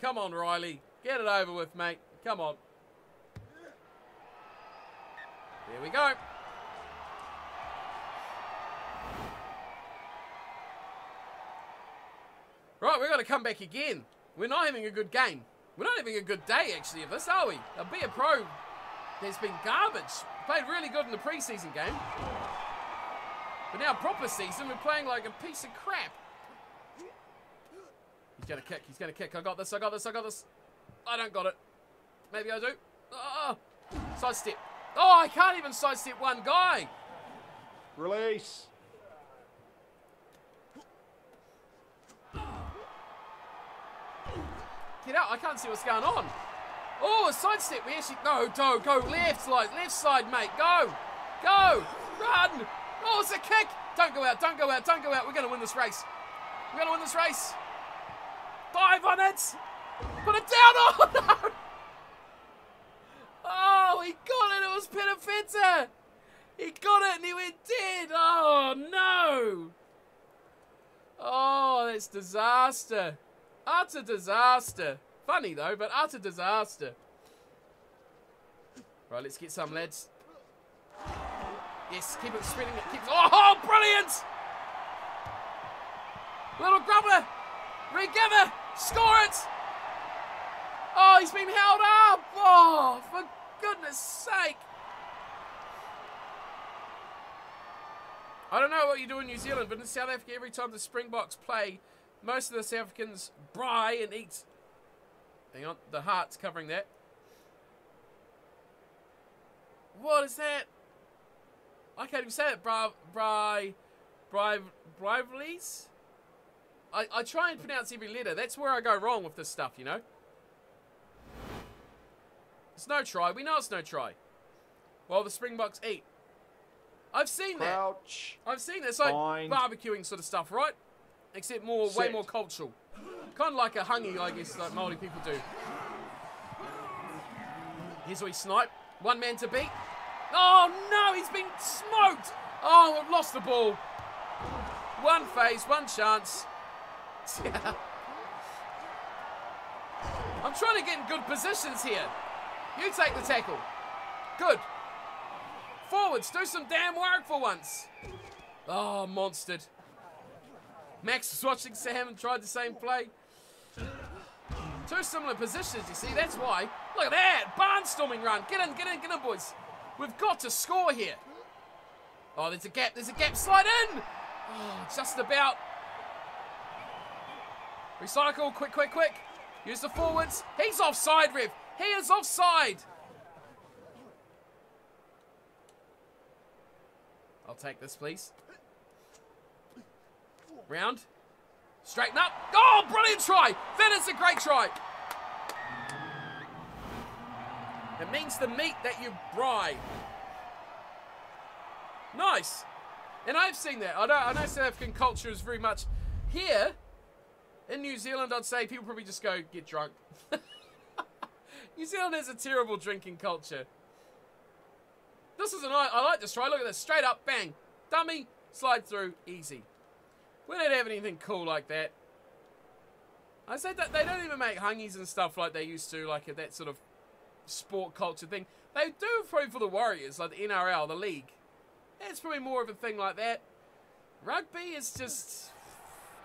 Come on, Riley. Get it over with, mate. Come on. Here we go. Right, we've got to come back again. We're not having a good game. We're not having a good day, actually, of this, are we? A Be a Pro has been garbage. Played really good in the preseason game. But now, proper season, we're playing like a piece of crap. He's going to kick. He's going to kick. I got this. I got this. I got this. I don't got it. Maybe I do. Oh, sidestep. Oh, I can't even sidestep one guy. Release. Get out. I can't see what's going on. Oh, a sidestep. We actually... No, go. Go left side. Left side, mate. Go. Go. Run. Oh, it's a kick. Don't go out. Don't go out. Don't go out. We're going to win this race. We're going to win this race. Dive on it. Put it down. Oh, no. Oh, he got it. It was Perofeta. He got it and he went dead. Oh, no. Oh, that's disaster. Utter disaster. Funny though, but utter disaster. Right, let's get some, lads. Yes, keep it spinning. It keeps. Oh, brilliant! Little grubbler. Regather. Score it. Oh, he's been held up. Oh, for goodness sake. I don't know what you do in New Zealand, but in South Africa, every time the Springboks play, most of the South Africans braai and eat. Hang on, the heart's covering that. What is that? I can't even say it. Bri, bri, bri, brivleys? I, I try and pronounce every letter. That's where I go wrong with this stuff, you know? It's no try. We know it's no try. Well, the Springboks eat. I've seen that. I've seen it. It's like Bind. barbecuing sort of stuff, right? Except more, way more cultural. Kind of like a hāngī, I guess, like Māori people do. Here's we snipe. One man to beat. Oh no, he's been smoked. Oh, we've lost the ball. One phase, one chance. I'm trying to get in good positions here. You take the tackle. Good. Forwards, do some damn work for once. Oh, monstered. Max was watching Sam and tried the same play. Two similar positions, you see, that's why. Look at that, barnstorming run. Get in, get in, get in, boys. We've got to score here. Oh, there's a gap, there's a gap, slide in. Oh, just about. Recycle, quick, quick, quick. Use the forwards. He's offside, Riv. He is offside. I'll take this, please. Round. Straighten up. Oh, brilliant try. That is a great try. It means the meat that you bride. Nice. And I've seen that. I know, I know South African culture is very much here. In New Zealand, I'd say people probably just go get drunk. New Zealand has a terrible drinking culture. This is an I, I like this try. Look at this. Straight up, bang. Dummy, slide through, easy. We don't have anything cool like that. I said that they don't even make hāngīs and stuff like they used to, like that sort of sport culture thing. They do probably for the Warriors, like the NRL, the league. It's probably more of a thing like that. Rugby is just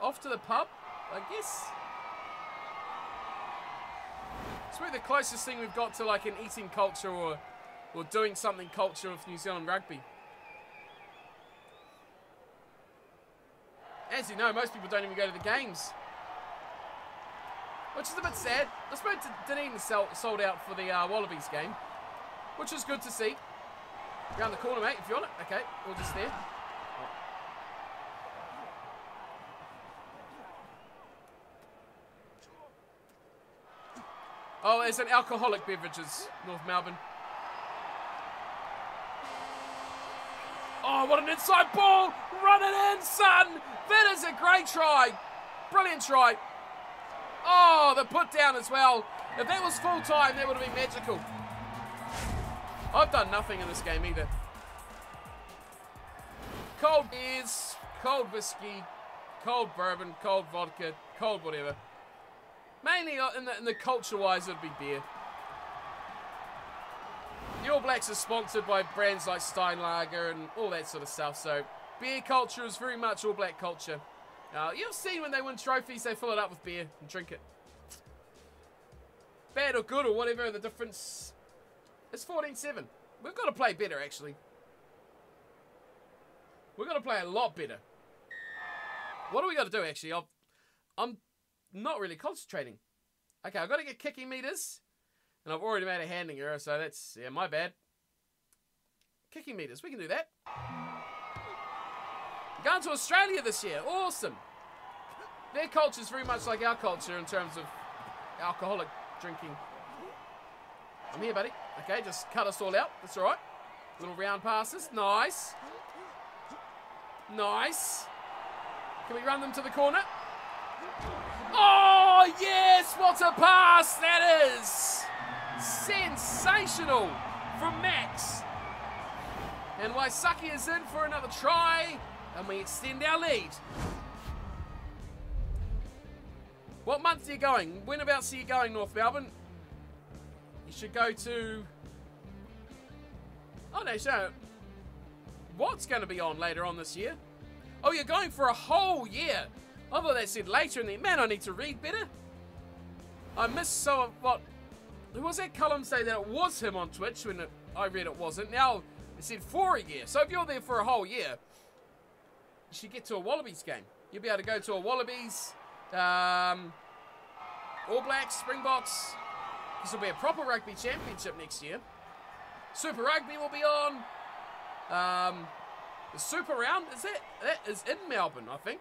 off to the pub, I guess. It's probably the closest thing we've got to like an eating culture or, or doing something culture of New Zealand rugby. As you know, most people don't even go to the games. Which is a bit sad. I suppose Dunedin sold out for the uh, Wallabies game. Which is good to see. Around the corner, mate, if you want it. Okay, we'll just there. Oh, it's an alcoholic beverages, North Melbourne. Oh, what an inside ball! Run it in, son! That is a great try. Brilliant try. Oh, the put down as well. If that was full time, that would have been magical. I've done nothing in this game either. Cold beers, cold whiskey, cold bourbon, cold vodka, cold whatever. Mainly uh, in the, in the culture-wise, it would be beer. The All Blacks are sponsored by brands like Steinlager and all that sort of stuff, so beer culture is very much All Black culture. Uh, you've seen when they win trophies, they fill it up with beer and drink it. Bad or good or whatever, the difference is 14-7. We've got to play better, actually. We've got to play a lot better. What do we got to do, actually? i I'm not really concentrating. Okay, I've got to get kicking meters. And I've already made a handing error, so that's, yeah, my bad. Kicking meters, we can do that. Going to Australia this year, awesome. Their culture is very much like our culture in terms of alcoholic drinking. I'm here, buddy. Okay, just cut us all out. That's all right. Little round passes. Nice. Nice. Can we run them to the corner? Oh, yes! What a pass that is! Sensational from Max. And Waisake is in for another try, and we extend our lead. What month are you going? When about are you going, North Melbourne? You should go to... Oh, no, so... What's going to be on later on this year? Oh, you're going for a whole year. I thought they said later in the... Man, I need to read better. I missed some of what... Who was that column say that it was him on Twitch when it, I read it wasn't? Now, it said for a year. So if you're there for a whole year, you should get to a Wallabies game. You'll be able to go to a Wallabies, um, All Blacks, Springboks. This will be a proper rugby championship next year. Super Rugby will be on. Um, the Super Round, is that, that is in Melbourne, I think.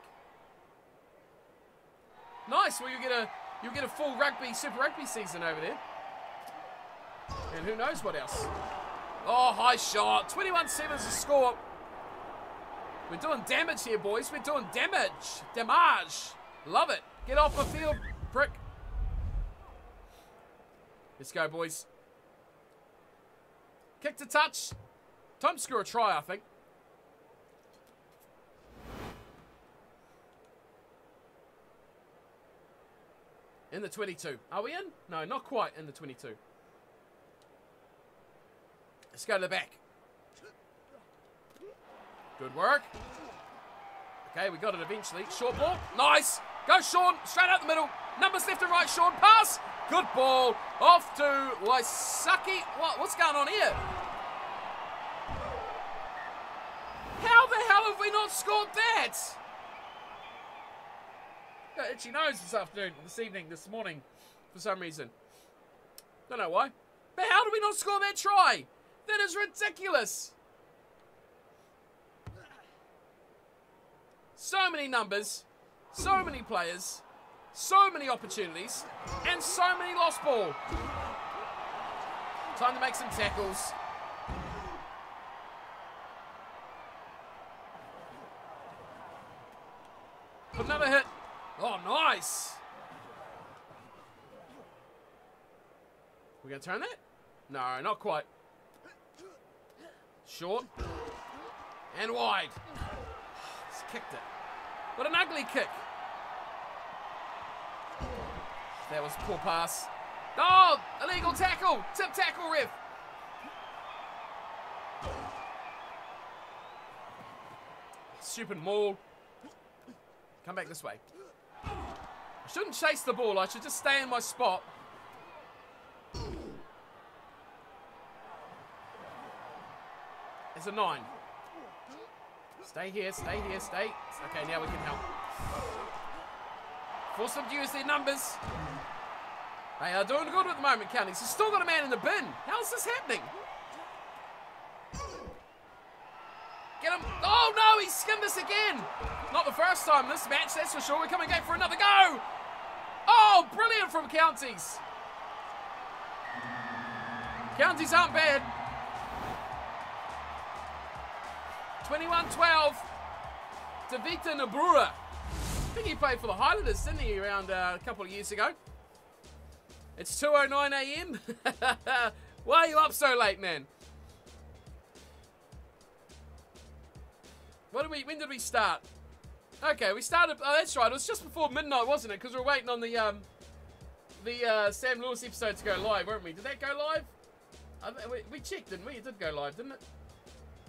Nice, well you get a you get a full rugby, Super Rugby season over there. And who knows what else. Oh, high shot. 21-7 is the score. We're doing damage here, boys. We're doing damage. Damage. Love it. Get off the field, prick. Let's go, boys. Kick to touch. Time to score a try, I think. In the 22. Are we in? No, not quite in the 22. Let's go to the back. Good work. Okay, we got it eventually. Short ball. Nice. Go, Sean. Straight out the middle. Numbers left and right, Sean. Pass. Good ball. Off to Waisake. What, what's going on here? How the hell have we not scored that? Got itchy nose this afternoon, this evening, this morning, for some reason. Don't know why. But how do we not score that try? That is ridiculous. So many numbers, so many players, so many opportunities, and so many lost ball. Time to make some tackles. Another hit. Oh, nice. We gonna turn that? No, not quite. Short. And wide. Just kicked it. What an ugly kick. That was poor pass. Oh, illegal tackle. Tip tackle, ref. Stupid maul. Come back this way. I shouldn't chase the ball. I should just stay in my spot. It's a nine. Stay here, stay here, stay. Okay, now we can help. Force them to use their numbers. They are doing good at the moment, Counties. He's still got a man in the bin. How's this happening? Get him. Oh, no, he skimmed us again. Not the first time this match, that's for sure. We're coming back for another go. Oh, brilliant from Counties. Counties aren't bad. 21-12. Davita Nabura. I think he played for the Highlanders, didn't he, around uh, a couple of years ago? It's 2.09 a.m. Why are you up so late, man? What did we, when did we start? Okay, we started, oh, that's right, it was just before midnight, wasn't it? Because we are waiting on the, um, the uh, Sam Lewis episode to go live, weren't we? Did that go live? We, we checked, didn't we? It did go live, didn't it?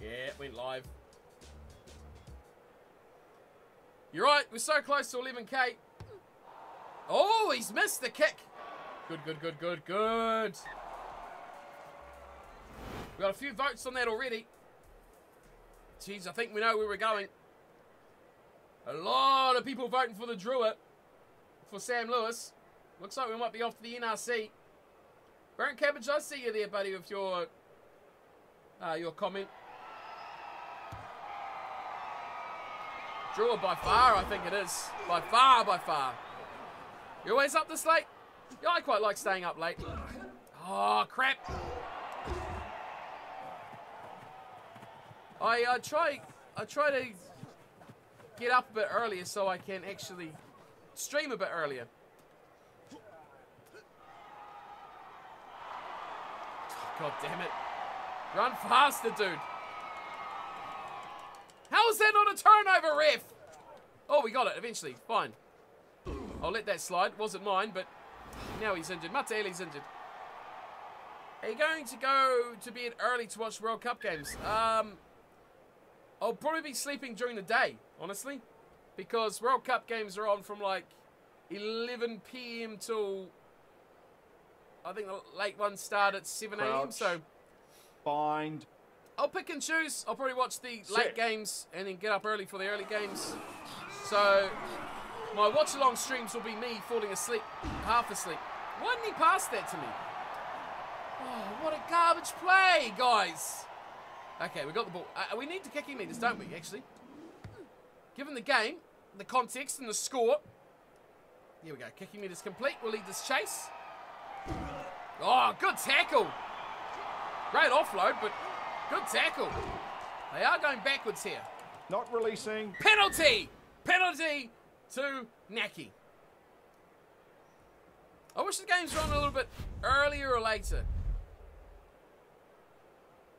Yeah, it went live. You're right, we're so close to 11k. Oh, he's missed the kick. Good, good, good, good, good. We got a few votes on that already. Jeez, I think we know where we're going. A lot of people voting for the Druid for Sam Lewis. Looks like we might be off to the NRC. Burnt Cabbage, I see you there, buddy, with your uh, your comment. Drew by far, I think it is. By far, by far. You always up this late? Yeah, I quite like staying up late. Oh, crap. I uh, try, I try to get up a bit earlier so I can actually stream a bit earlier. God damn it. Run faster, dude. How is that not a turnover, ref? Oh, we got it eventually. Fine. I'll let that slide. Wasn't mine, but now he's injured. Mateli's injured. Are you going to go to bed early to watch World Cup games? Um, I'll probably be sleeping during the day, honestly. Because World Cup games are on from like 11 p.m. till I think the late ones start at 7 a.m. So find. I'll pick and choose. I'll probably watch the Sit. late games and then get up early for the early games. So my watch along streams will be me falling asleep, half asleep. Why didn't he pass that to me? Oh, what a garbage play, guys. Okay, we got the ball. Uh, we need to kicking meters, don't we, actually? Given the game, the context and the score. Here we go. Kicking meters complete. We'll lead this chase. Oh, good tackle. Great offload, but good tackle. They are going backwards here. Not releasing. Penalty! Penalty to Naki. I wish the games run a little bit earlier or later.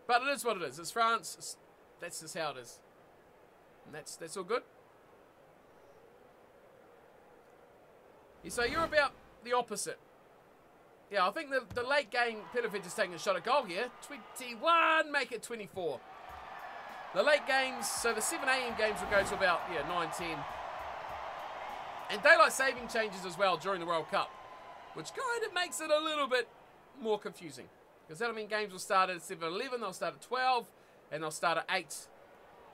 But it is what it is. It's France. It's, that's just how it is. And that's that's all good. So you're about the opposite. Yeah, I think the, the late game, Petrovic is taking a shot at goal here. 21, make it 24. The late games, so the 7 a.m. games will go to about, yeah, 9, 10. And daylight saving changes as well during the World Cup, which kind of makes it a little bit more confusing. Because that'll mean games will start at instead of 11, they'll start at 12, and they'll start at 8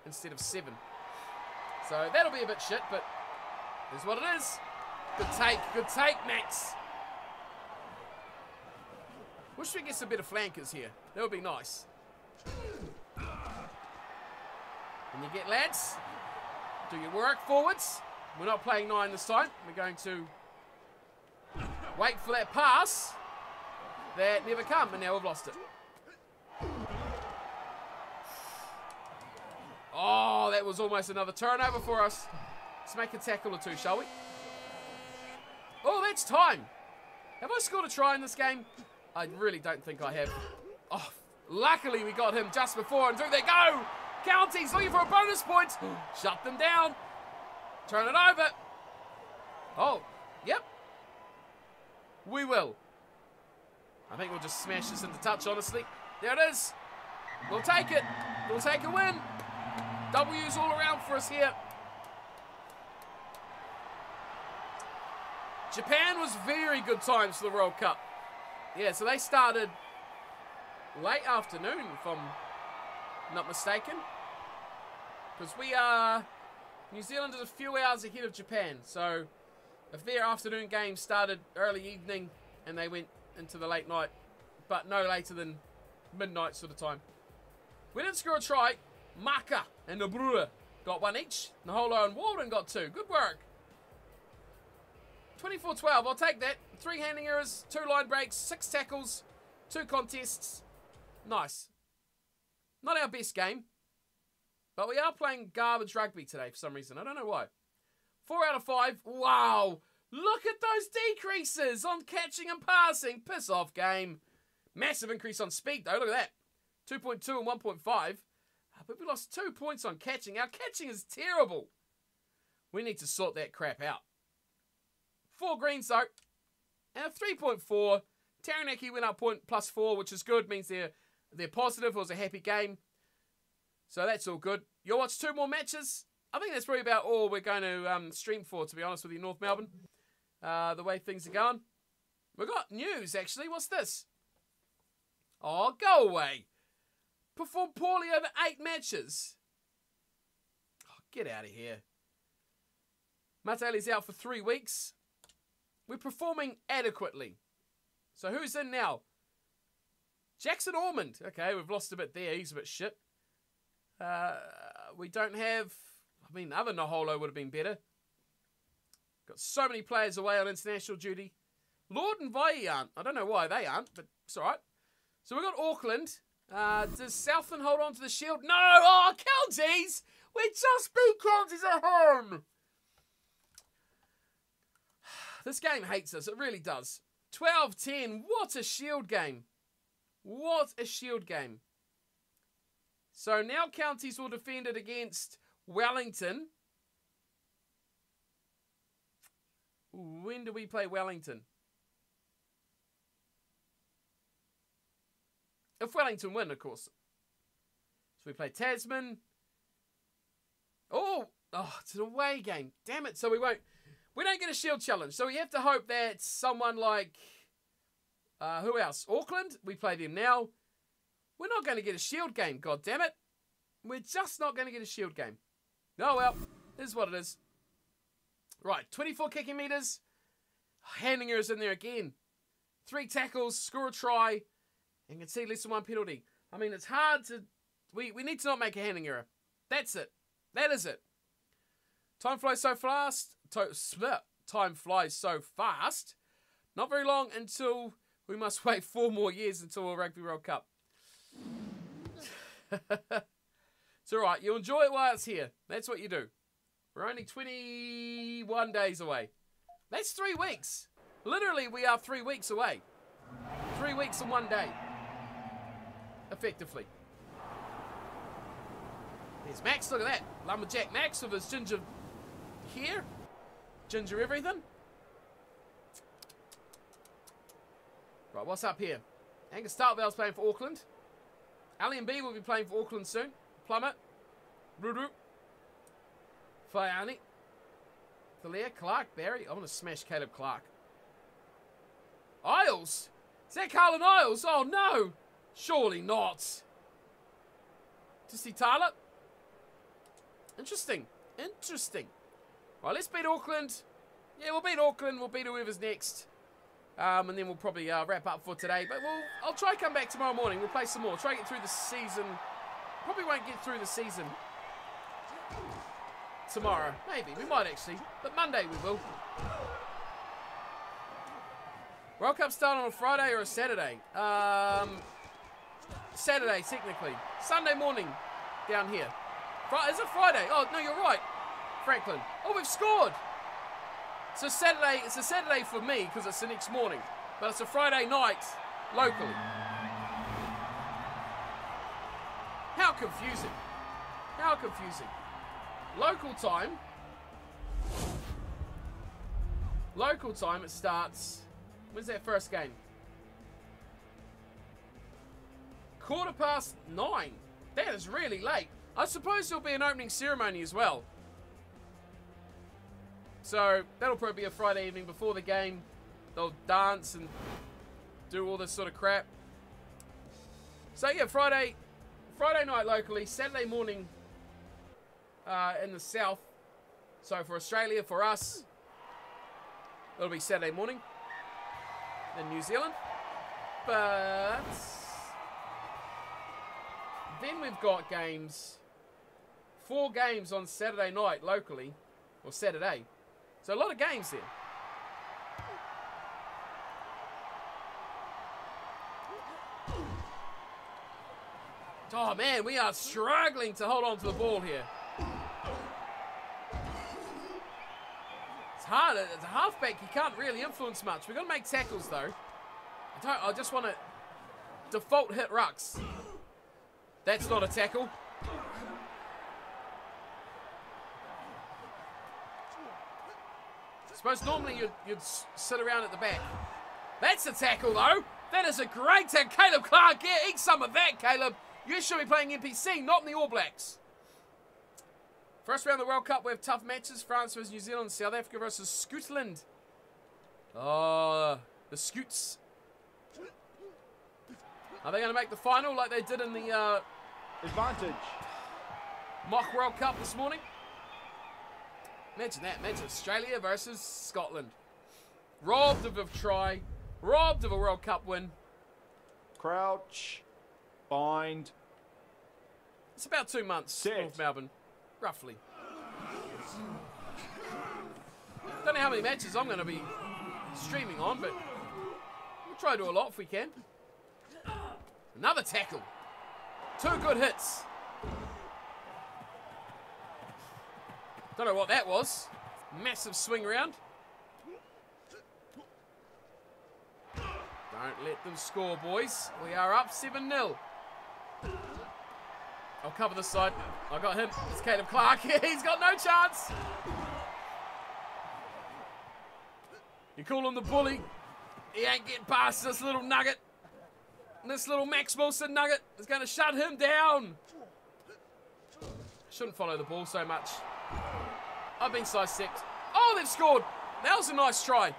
instead of 7. So that'll be a bit shit, but is what it is. Good take, good take, Max. Wish we get some bit of flankers here. That would be nice. And you get lads, do your work forwards. We're not playing nine this time. We're going to wait for that pass that never come, and now we've lost it. Oh, that was almost another turnover for us. Let's make a tackle or two, shall we? Oh, that's time. Have I scored a try in this game? I really don't think I have. Oh, luckily we got him just before, and through they go. Counties looking for a bonus point. Shut them down. Turn it over. Oh, yep. We will. I think we'll just smash this into touch, honestly. There it is. We'll take it. We'll take a win. W's all around for us here. Japan was very good times for the World Cup. Yeah, so they started late afternoon, if I'm not mistaken. Because we are... New Zealand is a few hours ahead of Japan. So if their afternoon game started early evening and they went into the late night, but no later than midnight sort of time. We didn't score a try. Maka and Nabruah got one each. Naholo and Walden got two. Good work. 24-12, I'll take that. Three handing errors, two line breaks, six tackles, two contests. Nice. Not our best game. But we are playing garbage rugby today for some reason. I don't know why. Four out of five. Wow. Look at those decreases on catching and passing. Piss off, game. Massive increase on speed, though. Look at that. 2.2 and 1.5. Ah, but we lost two points on catching. Our catching is terrible. We need to sort that crap out. Four greens though. And a 3.4. Taranaki went up point plus four, which is good. Means they're they're positive. It was a happy game. So that's all good. You'll watch two more matches. I think that's probably about all we're going to um, stream for, to be honest with you, North Melbourne. Uh, the way things are going. We've got news, actually. What's this? Oh, go away. Performed poorly over eight matches. Oh, get out of here. Matali's out for three weeks. We're performing adequately. So who's in now? Jackson Ormond. Okay, we've lost a bit there. He's a bit shit. Uh, we don't have. I mean, other Naholo would have been better. Got so many players away on international duty. Lord and Vaa'i aren't. I don't know why they aren't, but it's all right. So we've got Auckland. Uh, does Southland hold on to the shield? No! Oh, Counties! We just beat Counties at home! This game hates us. It really does. 12 10. What a shield game. What a shield game. So now counties will defend it against Wellington. When do we play Wellington? If Wellington win, of course. So we play Tasman. Oh, oh, it's an away game. Damn it. So we won't. We don't get a shield challenge, so we have to hope that someone like uh, who else? Auckland. We play them now. We're not going to get a shield game. God damn it! We're just not going to get a shield game. Oh well, this is what it is. Right, 24 kicking meters. Handinger is in there again. Three tackles, score a try, and concede less than one penalty. I mean, it's hard to. We, we need to not make a handing error. That's it. That is it. Time flies so fast to, time flies so fast. Not very long until we must wait four more years until a Rugby World Cup. it's all right. You enjoy it while it's here. That's what you do. We're only 21 days away. That's three weeks. Literally, we are three weeks away. Three weeks and one day. Effectively. There's Max, look at that. Lumberjack Max with his ginger hair. Ginger everything. Right, what's up here? Angus Starkville's playing for Auckland. Ali and B will be playing for Auckland soon. Plummet. Rudu. Fayani. Thalia, Clarke, Barry. I want to smash Caleb Clarke. Isles? Is that Carlin Isles? Oh no! Surely not. To see Tyler? Interesting. Interesting. Right, let's beat Auckland. Yeah, we'll beat Auckland. We'll beat whoever's next. Um, and then we'll probably uh, wrap up for today. But we'll, I'll try come back tomorrow morning. We'll play some more. Try get through the season. Probably won't get through the season tomorrow. Maybe. We might actually. But Monday we will. World Cup start on a Friday or a Saturday? Um, Saturday, technically. Sunday morning down here. Is it Friday? Oh, no, you're right. Franklin. Oh, we've scored. It's a Saturday. It's a Saturday for me because it's the next morning, but it's a Friday night locally. How confusing! How confusing! Local time. Local time. It starts. When's that first game? Quarter past nine. That is really late. I suppose there'll be an opening ceremony as well. So that'll probably be a Friday evening before the game. They'll dance and do all this sort of crap. So yeah, Friday, Friday night locally, Saturday morning uh, in the south. So for Australia, for us, it'll be Saturday morning in New Zealand. But then we've got games, four games on Saturday night locally, or Saturday. So a lot of games here. Oh man, we are struggling to hold on to the ball here. Hard. As a halfback, you can't really influence much. We've got to make tackles though. I don't. I just want to default hit rucks. That's not a tackle. I Suppose normally you'd, you'd sit around at the back. That's a tackle, though. That is a great tackle. Caleb Clarke, yeah, eat some of that, Caleb. You should be playing NPC, not in the All Blacks. First round of the World Cup, we have tough matches. France versus New Zealand, South Africa versus Scotland. Oh, the Scoots. Are they going to make the final like they did in the uh, Advantage. Mock World Cup this morning? Imagine that. Imagine Australia versus Scotland. Robbed of a try. Robbed of a World Cup win. Crouch. Bind. It's about two months Set. North Melbourne. Roughly. Don't know how many matches I'm going to be streaming on, but we'll try to do a lot if we can. Another tackle. Two good hits. Don't know what that was. Massive swing around. Don't let them score, boys. We are up 7-0. I'll cover this side. I got him. It's Caleb Clarke. He's got no chance. You call him the bully. He ain't getting past this little nugget. This little Max Wilson nugget is going to shut him down. Shouldn't follow the ball so much. I've been sidestepped. Oh, they've scored. That was a nice try.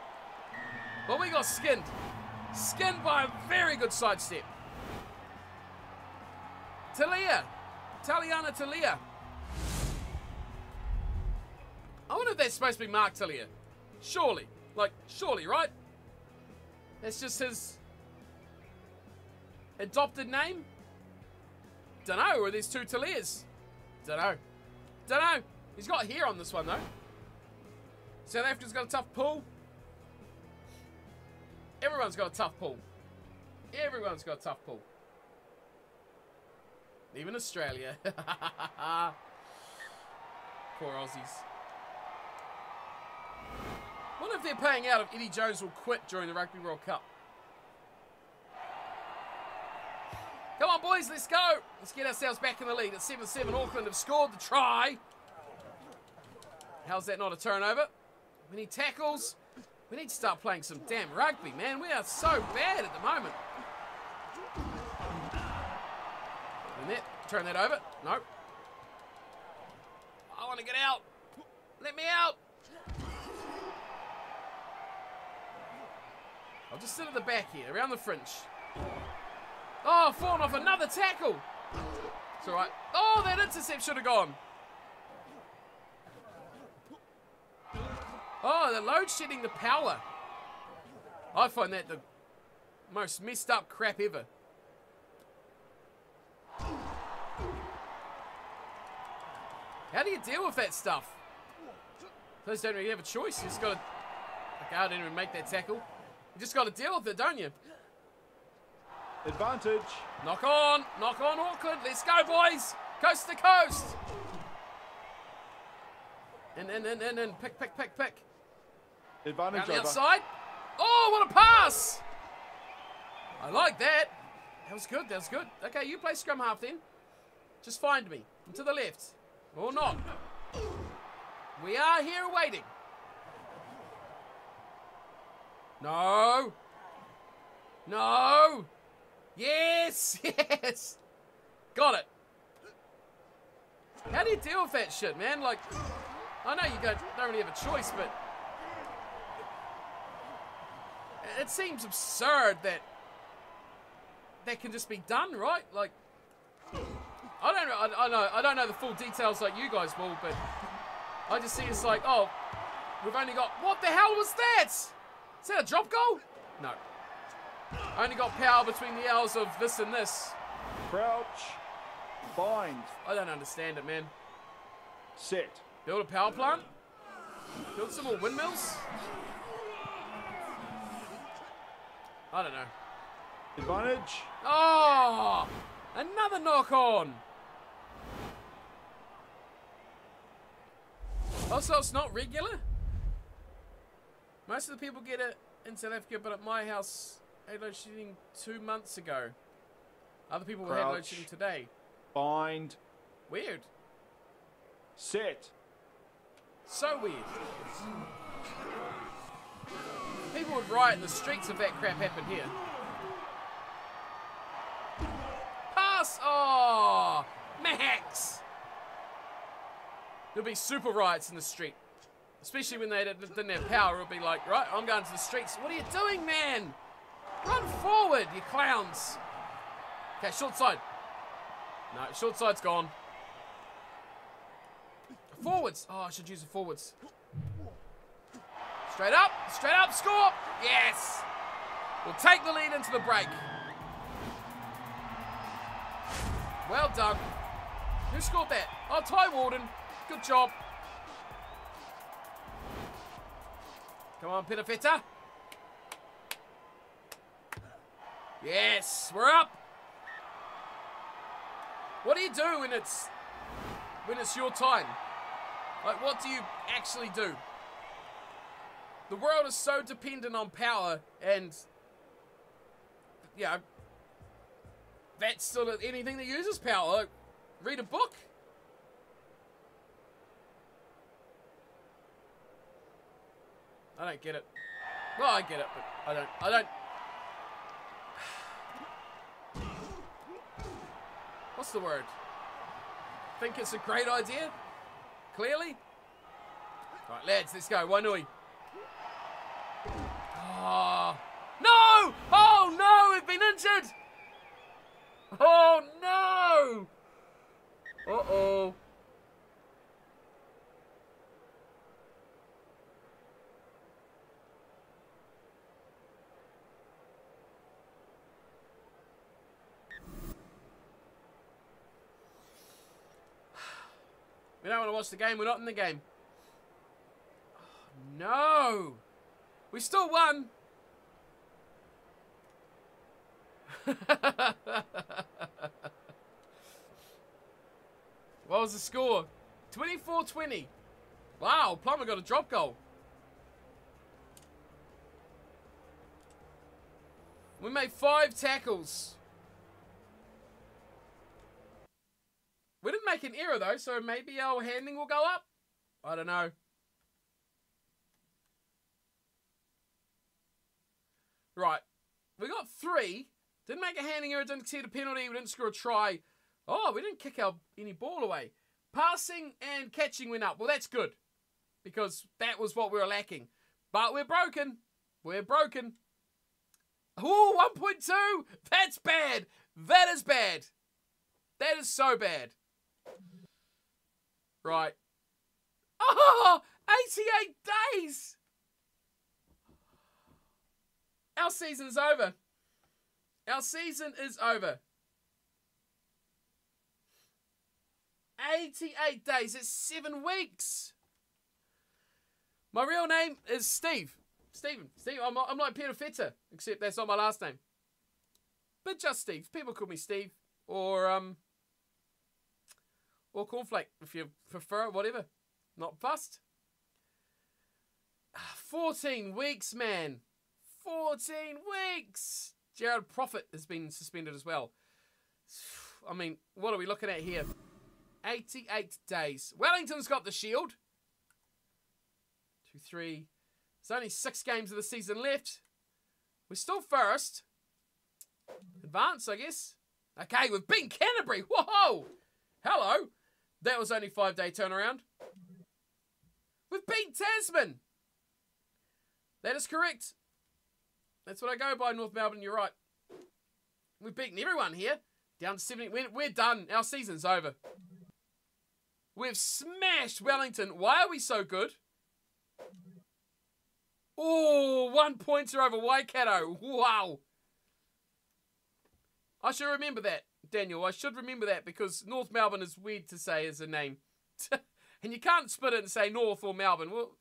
But we got skinned. Skinned by a very good sidestep. Talia. Taliana Talia. I wonder if that's supposed to be Mark Talia. Surely. Like, surely, right? That's just his adopted name? Dunno, or there's two Talias. Dunno. Dunno. He's got hair on this one, though. South Africa's got a tough pull. Everyone's got a tough pull. Everyone's got a tough pull. Even Australia. Poor Aussies. wonder if they're paying out if Eddie Jones will quit during the Rugby World Cup. Come on, boys, let's go. Let's get ourselves back in the lead. At 7 7, Auckland have scored the try. How's that not a turnover? We need tackles. We need to start playing some damn rugby, man. We are so bad at the moment. Turn that over. Nope. I want to get out. Let me out. I'll just sit at the back here, around the fringe. Oh, falling off another tackle. It's all right. Oh, that intercept should have gone. Oh, they're load shedding the power. I find that the most messed up crap ever. How do you deal with that stuff? Those don't really have a choice. You just got to. Okay, I didn't even make that tackle. You just got to deal with it, don't you? Advantage. Knock on, knock on Auckland. Let's go, boys. Coast to coast. In, in, in, in, in. Pick, pick, pick, pick. Advantage Down the outside. Oh, what a pass! I like that. That was good, that was good. Okay, you play scrum half then. Just find me. I'm to the left. Oh, or not. We are here waiting. No. No. Yes, yes. Got it. How do you deal with that shit, man? Like, I know you don't, don't really have a choice, but it seems absurd that that can just be done, right? Like, I don't know. I, I know. I don't know the full details like you guys will, but I just see it's like, oh, we've only got. What the hell was that? Is that a drop goal? No. Only got power between the hours of this and this. Crouch. Bind. I don't understand it, man. Set. Build a power plant. Build some more windmills. I don't know. Advantage. Oh, another knock on. Also, it's not regular. Most of the people get it in South Africa, but at my house, had load shedding two months ago. Other people had load Crouch. shedding today. Bind. Weird. Set. So weird. People would riot in the streets if that crap happened here. Pass! Oh! Max! There'll be super riots in the street. Especially when they didn't have power. It'll be like, right, I'm going to the streets. What are you doing, man? Run forward, you clowns. Okay, short side. No, short side's gone. Forwards. Oh, I should use the forwards. Straight up. Straight up. Score. Yes. We'll take the lead into the break. Well done. Who scored that? Oh, Ty Warden. Good job. Come on, Perofeta. Yes, we're up. What do you do when it's when it's your time? Like, what do you actually do? The world is so dependent on power, and yeah, that's still anything that uses power. Like, read a book. I don't get it. Well, I get it, but I don't. I don't. What's the word? Think it's a great idea? Clearly? Right, lads, let's go. Wainui. Oh. Ah. No! Oh, no! We've been injured! Oh, no! Uh-oh. We don't want to watch the game. We're not in the game. Oh, no. We still won. what was the score? 24-20. Wow, Plummer got a drop goal. We made five tackles. We didn't make an error though, so maybe our handling will go up. I don't know. Right. We got three. Didn't make a handing error, didn't concede a penalty, we didn't score a try. Oh, we didn't kick our any ball away. Passing and catching went up. Well, that's good. Because that was what we were lacking. But we're broken. We're broken. Oh, 1.2. That's bad. That is bad. That is so bad. Right. Oh, 88 days. Our season is over. Our season is over. 88 days. It's seven weeks. My real name is Steve. Stephen. Steve. I'm, I'm like Perofeta, except that's not my last name. But just Steve. People call me Steve. Or, um, or Cornflake, if you prefer it, whatever. Not fussed. Ah, 14 weeks, man. 14 weeks. Jared Profit has been suspended as well. I mean, what are we looking at here? 88 days. Wellington's got the shield. Two, three. There's only six games of the season left. We're still first. Advance, I guess. Okay, we've beaten Canterbury. Whoa! Hello. That was only five day turnaround. We've beaten Tasman. That is correct. That's what I go by, North Melbourne. You're right. We've beaten everyone here. Down to 70. We're, we're done. Our season's over. We've smashed Wellington. Why are we so good? Oh, one pointer over Waikato. Wow. I should remember that, Daniel. I should remember that because North Melbourne is weird to say as a name. and you can't split it and say North or Melbourne. Well,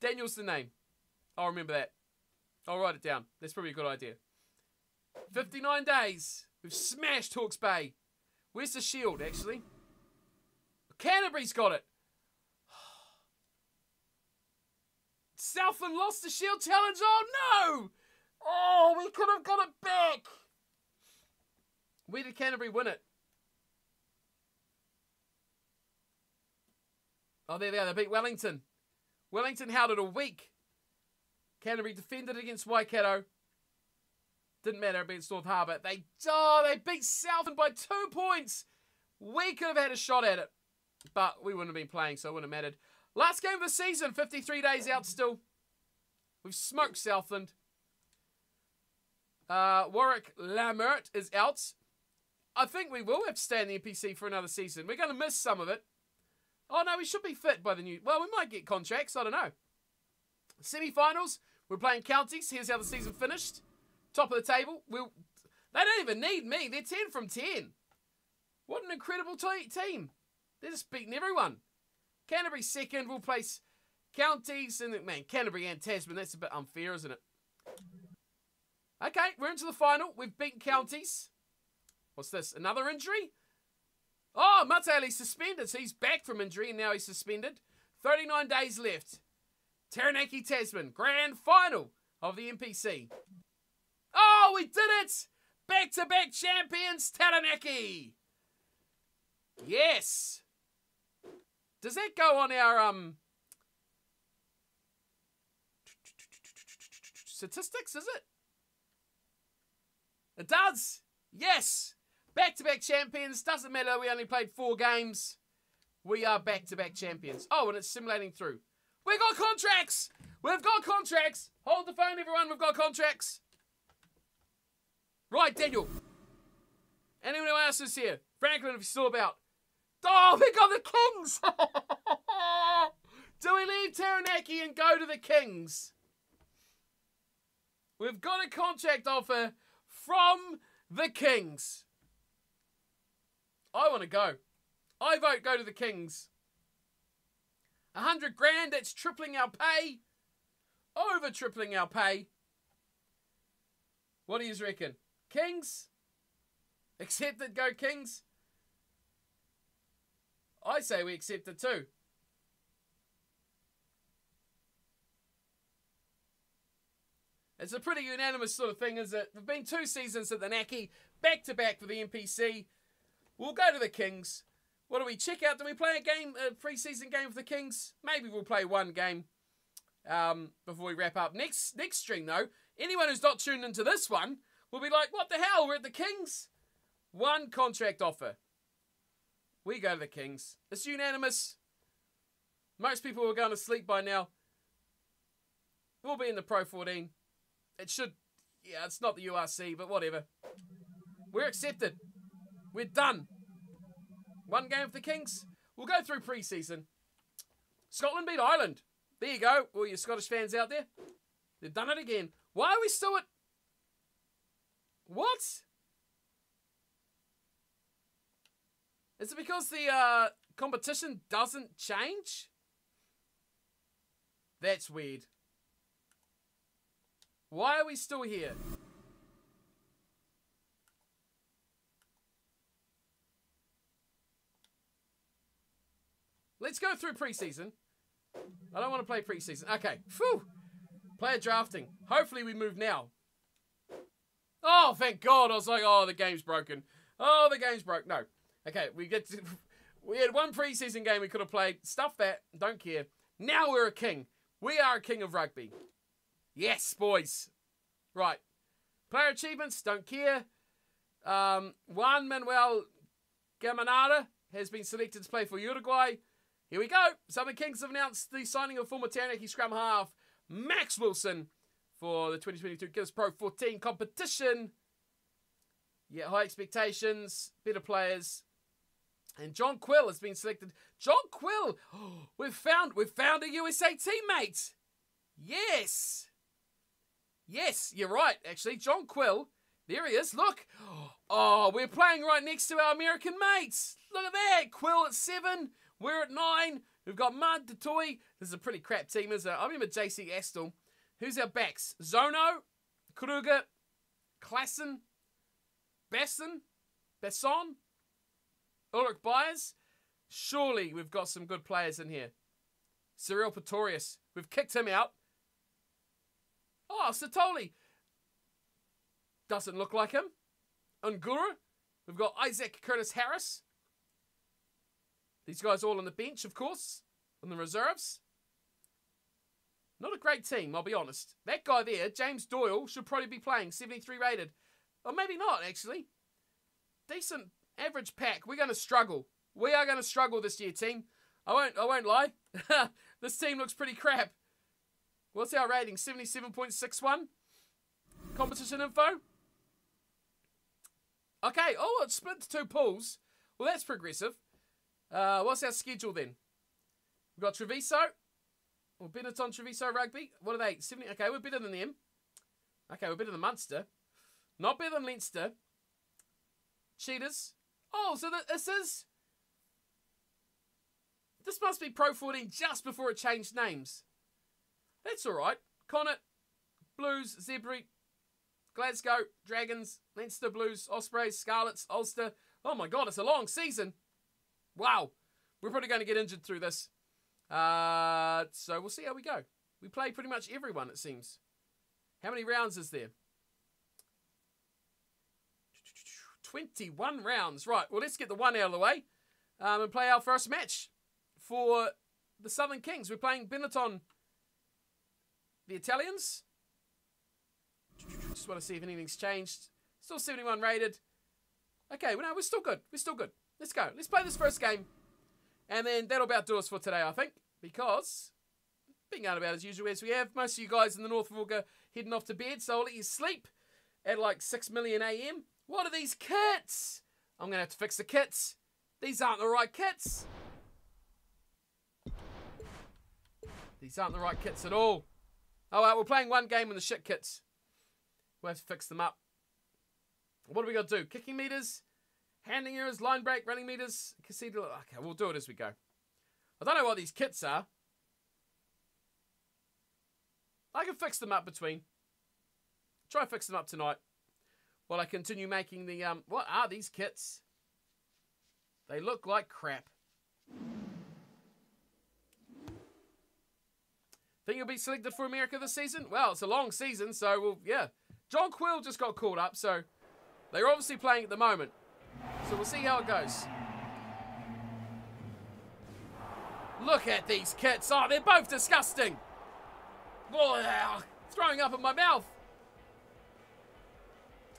Daniel's the name. I'll remember that. I'll write it down. That's probably a good idea. 59 days. We've smashed Hawke's Bay. Where's the shield, actually? Canterbury's got it. Southland lost the shield challenge. Oh, no! Oh, we could have got it back. Where did Canterbury win it? Oh, there they are. They beat Wellington. Wellington held it a week. Canterbury defended against Waikato. Didn't matter against North Harbour. They oh, they beat Southland by two points. We could have had a shot at it, but we wouldn't have been playing, so it wouldn't have mattered. Last game of the season, 53 days out still. We've smoked Southland. Uh, Warwick Lahmert is out. I think we will have to stay in the NPC for another season. We're going to miss some of it. Oh no, we should be fit by the new. Well, we might get contracts. I don't know. Semi-finals. We're playing counties. Here's how the season finished. Top of the table. We'll. They don't even need me. They're ten from ten. What an incredible team. They're just beating everyone. Canterbury second. We'll place counties and man Canterbury and Tasman. That's a bit unfair, isn't it? Okay, we're into the final. We've beaten counties. What's this? Another injury? Oh, Matali's suspended. So he's back from injury and now he's suspended. 39 days left. Taranaki Tasman, grand final of the NPC. Oh, we did it! Back to back champions, Taranaki! Yes! Does that go on our um statistics, is it? It does! Yes! Back to back champions. Doesn't matter, we only played four games. We are back to back champions. Oh, and it's simulating through. We've got contracts! We've got contracts! Hold the phone, everyone, we've got contracts. Right, Daniel. Anyone else is here? Franklin, if you're still about. Oh, we got the Kings! Do we leave Taranaki and go to the Kings? We've got a contract offer from the Kings. I want to go. I vote go to the Kings. A hundred grand, that's tripling our pay. Over tripling our pay. What do you reckon? Kings? Accept it, go Kings? I say we accept it too. It's a pretty unanimous sort of thing, is it? There've been two seasons at the Naki, back to back for the NPC. We'll go to the Kings. What do we check out? Do we play a game, a pre-season game for the Kings? Maybe we'll play one game um, before we wrap up. Next next stream though, anyone who's not tuned into this one will be like, "What the hell? We're at the Kings." One contract offer. We go to the Kings. It's unanimous. Most people are going to sleep by now. We'll be in the Pro 14. It should, yeah, it's not the URC, but whatever. We're accepted. We're done. One game for the Kings. We'll go through pre-season. Scotland beat Ireland. There you go. All you Scottish fans out there. They've done it again. Why are we still at... What? Is it because the uh, competition doesn't change? That's weird. Why are we still here? Let's go through preseason. I don't want to play preseason. Okay. Phew. Player drafting. Hopefully we move now. Oh, thank God. I was like, oh, the game's broken. Oh, the game's broke. No. Okay, we get to, we had one preseason game we could have played. Stuff that. Don't care. Now we're a king. We are a king of rugby. Yes, boys. Right. Player achievements. Don't care. Um, Juan Manuel Gaminara has been selected to play for Uruguay. Here we go. Southern Kings have announced the signing of former Taranaki scrum half Max Wilson for the 2022 Gibbs Pro 14 competition. Yeah, high expectations, better players. And John Quill has been selected. John Quill, Oh, we've found we've found a USA teammate. Yes, yes, you're right. Actually, John Quill, there he is. Look, oh, we're playing right next to our American mates. Look at that. Quill at seven. We're at nine. We've got Mud Toy. This is a pretty crap team, isn't it? I remember JC Astle. Who's our backs? Zono, Kruger, Klassen, Besson, Besson, Ulrich Beyers. Surely we've got some good players in here. Cyril Pretorius. We've kicked him out. Oh, Satoli. Doesn't look like him. Ungura. We've got Isaac Curtis Harris. These guys all on the bench, of course, on the reserves. Not a great team, I'll be honest. That guy there, James Doyle, should probably be playing 73 rated. Or maybe not, actually. Decent average pack. We're going to struggle. We are going to struggle this year, team. I won't. I won't lie. this team looks pretty crap. What's our rating? Seventy-seven point six one. Competition info. Okay. Oh, it's split to two pools. Well, that's progressive. Uh, what's our schedule then? We've got Treviso. Or Benetton Treviso Rugby. What are they? 70. Okay, we're better than them. Okay, we're better than Munster. Not better than Leinster. Cheetahs. Oh, so this is. This must be Pro 14 just before it changed names. That's alright. Connacht, Blues, Zebre, Glasgow, Dragons, Leinster Blues, Ospreys, Scarlets, Ulster. Oh my god, it's a long season. Wow. We're probably going to get injured through this. Uh, so we'll see how we go. We play pretty much everyone, it seems. How many rounds is there? 21 rounds. Right, well, let's get the one out of the way um, and play our first match for the Southern Kings. We're playing Benetton, the Italians. Just want to see if anything's changed. Still 71 rated. Okay, well, no, we're still good. We're still good. Let's go. Let's play this first game. And then that'll about do us for today, I think. Because being out about as usual as we have. Most of you guys in the North will go heading off to bed, so I'll let you sleep at like 6 million AM. What are these kits? I'm going to have to fix the kits. These aren't the right kits. These aren't the right kits at all. Oh, well, we're playing one game in the shit kits. We'll have to fix them up. What do we got to do? Kicking meters, handing errors, line break, running meters, cathedral. Okay, we'll do it as we go. I don't know what these kits are. I can fix them up between. Try fix them up tonight. While I continue making the um. What are these kits? They look like crap. Think you'll be selected for America this season? Well, it's a long season, so well, yeah. John Quill just got called up, so they're obviously playing at the moment. So we'll see how it goes. Look at these kits. Oh, they're both disgusting. Oh, throwing up in my mouth.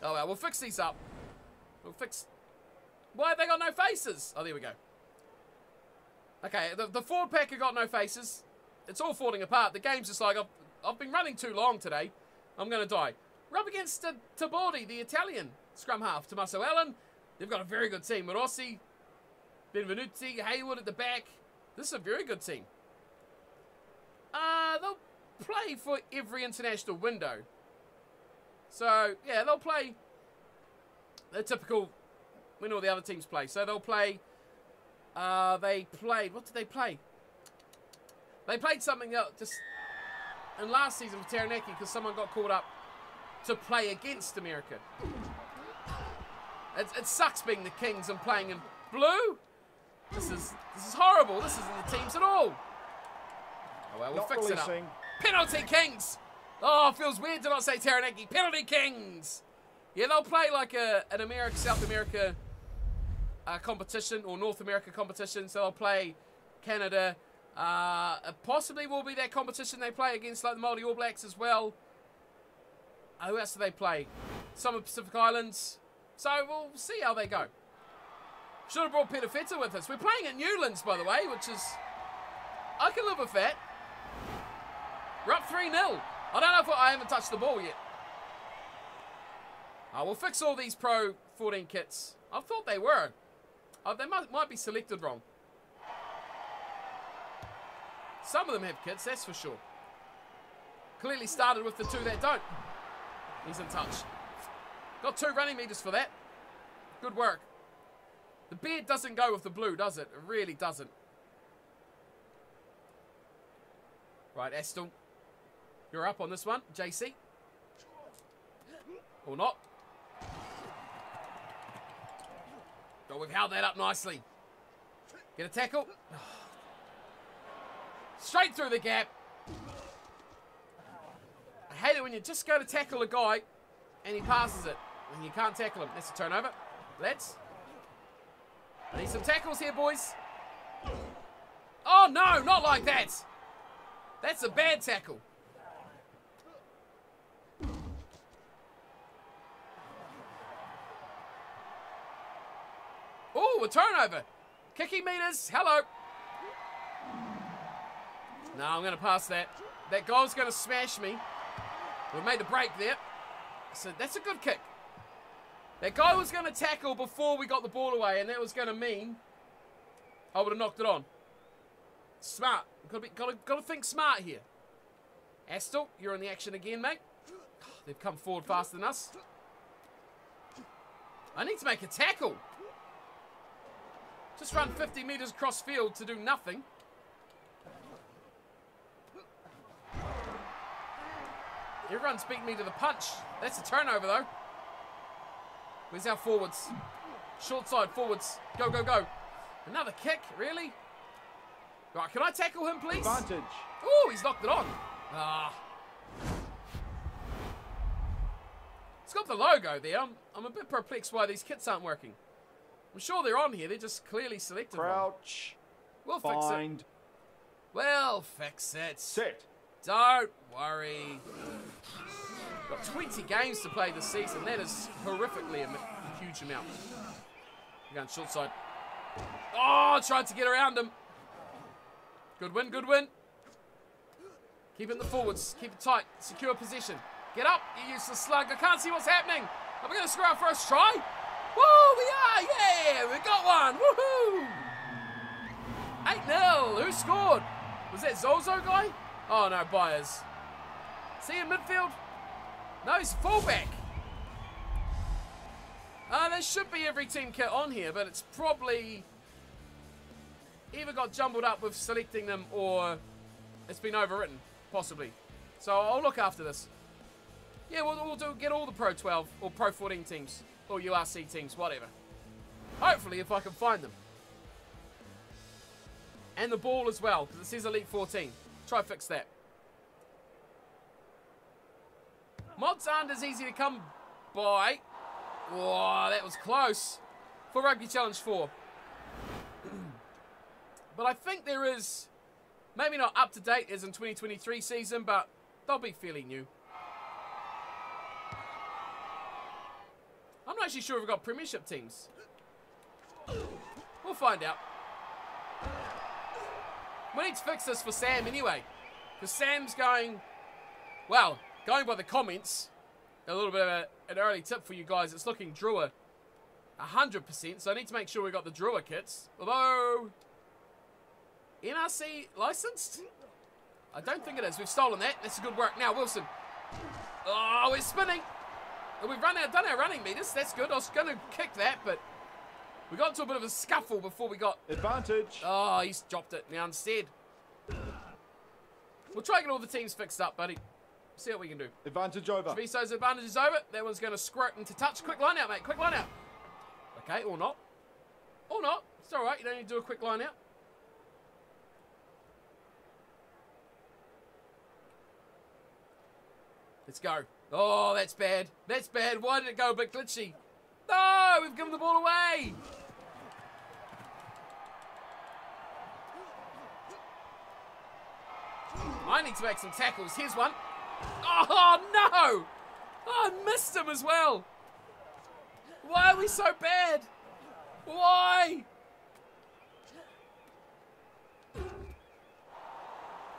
Oh well, we'll fix these up. We'll fix. Why have they got no faces? Oh, there we go. Okay, the, the Ford pack have got no faces. It's all falling apart. The game's just like, I've, I've been running too long today. I'm going to die. Rub against Tebaldi, the Italian scrum half. Tommaso Allan. They've got a very good team. Rossi, Benvenuti, Hayward at the back. This is a very good team. Uh, they'll play for every international window. So, yeah, they'll play the typical, when all the other teams play. So they'll play, uh, they played, what did they play? They played something else just in last season for Taranaki because someone got called up to play against America. It, it sucks being the Kings and playing in blue. This is this is horrible. This isn't the teams at all. Oh well, we'll Not fix releasing. it up. Penalty Kings. Oh, feels weird to not say Taranaki. Penalty Kings. Yeah, they'll play like a an America South America uh, competition or North America competition. So they'll play Canada. Uh, it possibly will be that competition they play against like the Māori All Blacks as well. Uh, who else do they play? Some of Pacific Islands. So we'll see how they go. Should have brought Perofeta with us. We're playing at Newlands, by the way, which is. I can live with that. We're up 3 0. I don't know if I haven't touched the ball yet. Uh, we'll fix all these Pro 14 kits. I thought they were. Uh, they might, might be selected wrong. Some of them have kits, that's for sure. Clearly started with the two that don't. He's in touch. Got two running meters for that. Good work. The beard doesn't go with the blue, does it? It really doesn't. Right, Astle. You're up on this one, JC. Or not. Oh, we've held that up nicely. Get a tackle. Straight through the gap. I hate it when you just go to tackle a guy and he passes it. And you can't tackle him. That's a turnover. Let's. I need some tackles here, boys. Oh, no, not like that. That's a bad tackle. Oh, a turnover. Kicking meters. Hello. No, I'm going to pass that. That goal's going to smash me. We made the break there. So that's a good kick. That guy was going to tackle before we got the ball away, and that was going to mean I would have knocked it on. Smart. Got to, got, to, got to think smart here. Astle, you're in the action again, mate. They've come forward faster than us. I need to make a tackle. Just run 50 metres across field to do nothing. Everyone's beating me to the punch. That's a turnover, though. Where's our forwards? Short side forwards. Go, go, go. Another kick, really? Right, can I tackle him, please? Advantage. Oh, he's knocked it on. Ah. It's got the logo there. I'm, I'm a bit perplexed why these kits aren't working. I'm sure they're on here. They're just clearly selected. Crouch. We'll fix it. We'll fix it. Sit. Don't worry. Got 20 games to play this season. That is horrifically a, huge amount. We're going short side. Oh, tried to get around him. Good win, good win. Keep it in the forwards. Keep it tight. Secure position. Get up, you useless slug. I can't see what's happening. Are we going to score our first try? Woo, we are. Yeah, we got one. Woohoo. 8 0. Who scored? Was that Zozo guy? Oh no, Beyers. See in midfield? No, he's fullback. Uh, there should be every team kit on here, but it's probably either got jumbled up with selecting them or it's been overwritten, possibly. So I'll look after this. Yeah, we'll, we'll do get all the Pro 12 or Pro 14 teams or URC teams, whatever. Hopefully, if I can find them. And the ball as well, because it says Elite 14. Try fix that. Mods aren't as easy to come by. Whoa, that was close. For Rugby Challenge 4. but I think there is, maybe not up to date as in 2023 season, but they'll be fairly new. I'm not actually sure if we've got premiership teams. We'll find out. We need to fix this for Sam anyway. Because Sam's going, well, going by the comments, a little bit of a, an early tip for you guys. It's looking Drua 100%. So I need to make sure we got the Drua kits. Although, NRC licensed? I don't think it is. We've stolen that. That's a good work. Now, Wilson. Oh, we're spinning. We've run out, done our running meters. That's good. I was going to kick that, but we got into a bit of a scuffle before we got... Advantage. Oh, he's dropped it now instead. We'll try and get all the teams fixed up, buddy. See what we can do. Advantage over. Treviso's advantage is over. That one's going to squirt into touch. Quick line out, mate. Quick line out. Okay, or not. Or not. It's all right. You don't need to do a quick line out. Let's go. Oh, that's bad. That's bad. Why did it go a bit glitchy? No, we've given the ball away. I need to make some tackles. Here's one. Oh, no! Oh, I missed him as well. Why are we so bad? Why?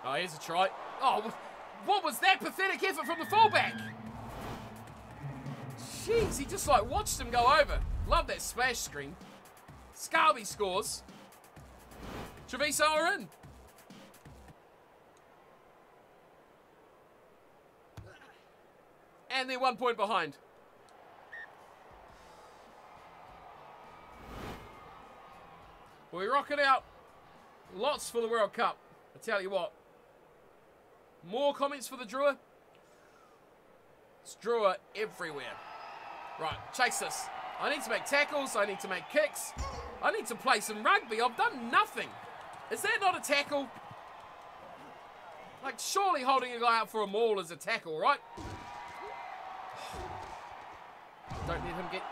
Oh, here's a try. Oh, what was that pathetic effort from the fullback? Jeez, he just like watched him go over. Love that splash screen. Scarby scores. Treviso are in. And they're one point behind. We rock it out. Lots for the World Cup. I tell you what. More comments for the Drua. It's Drua everywhere. Right, chase this. I need to make tackles. I need to make kicks. I need to play some rugby. I've done nothing. Is that not a tackle? Like, surely holding a guy out for a maul is a tackle, right? Don't let him get...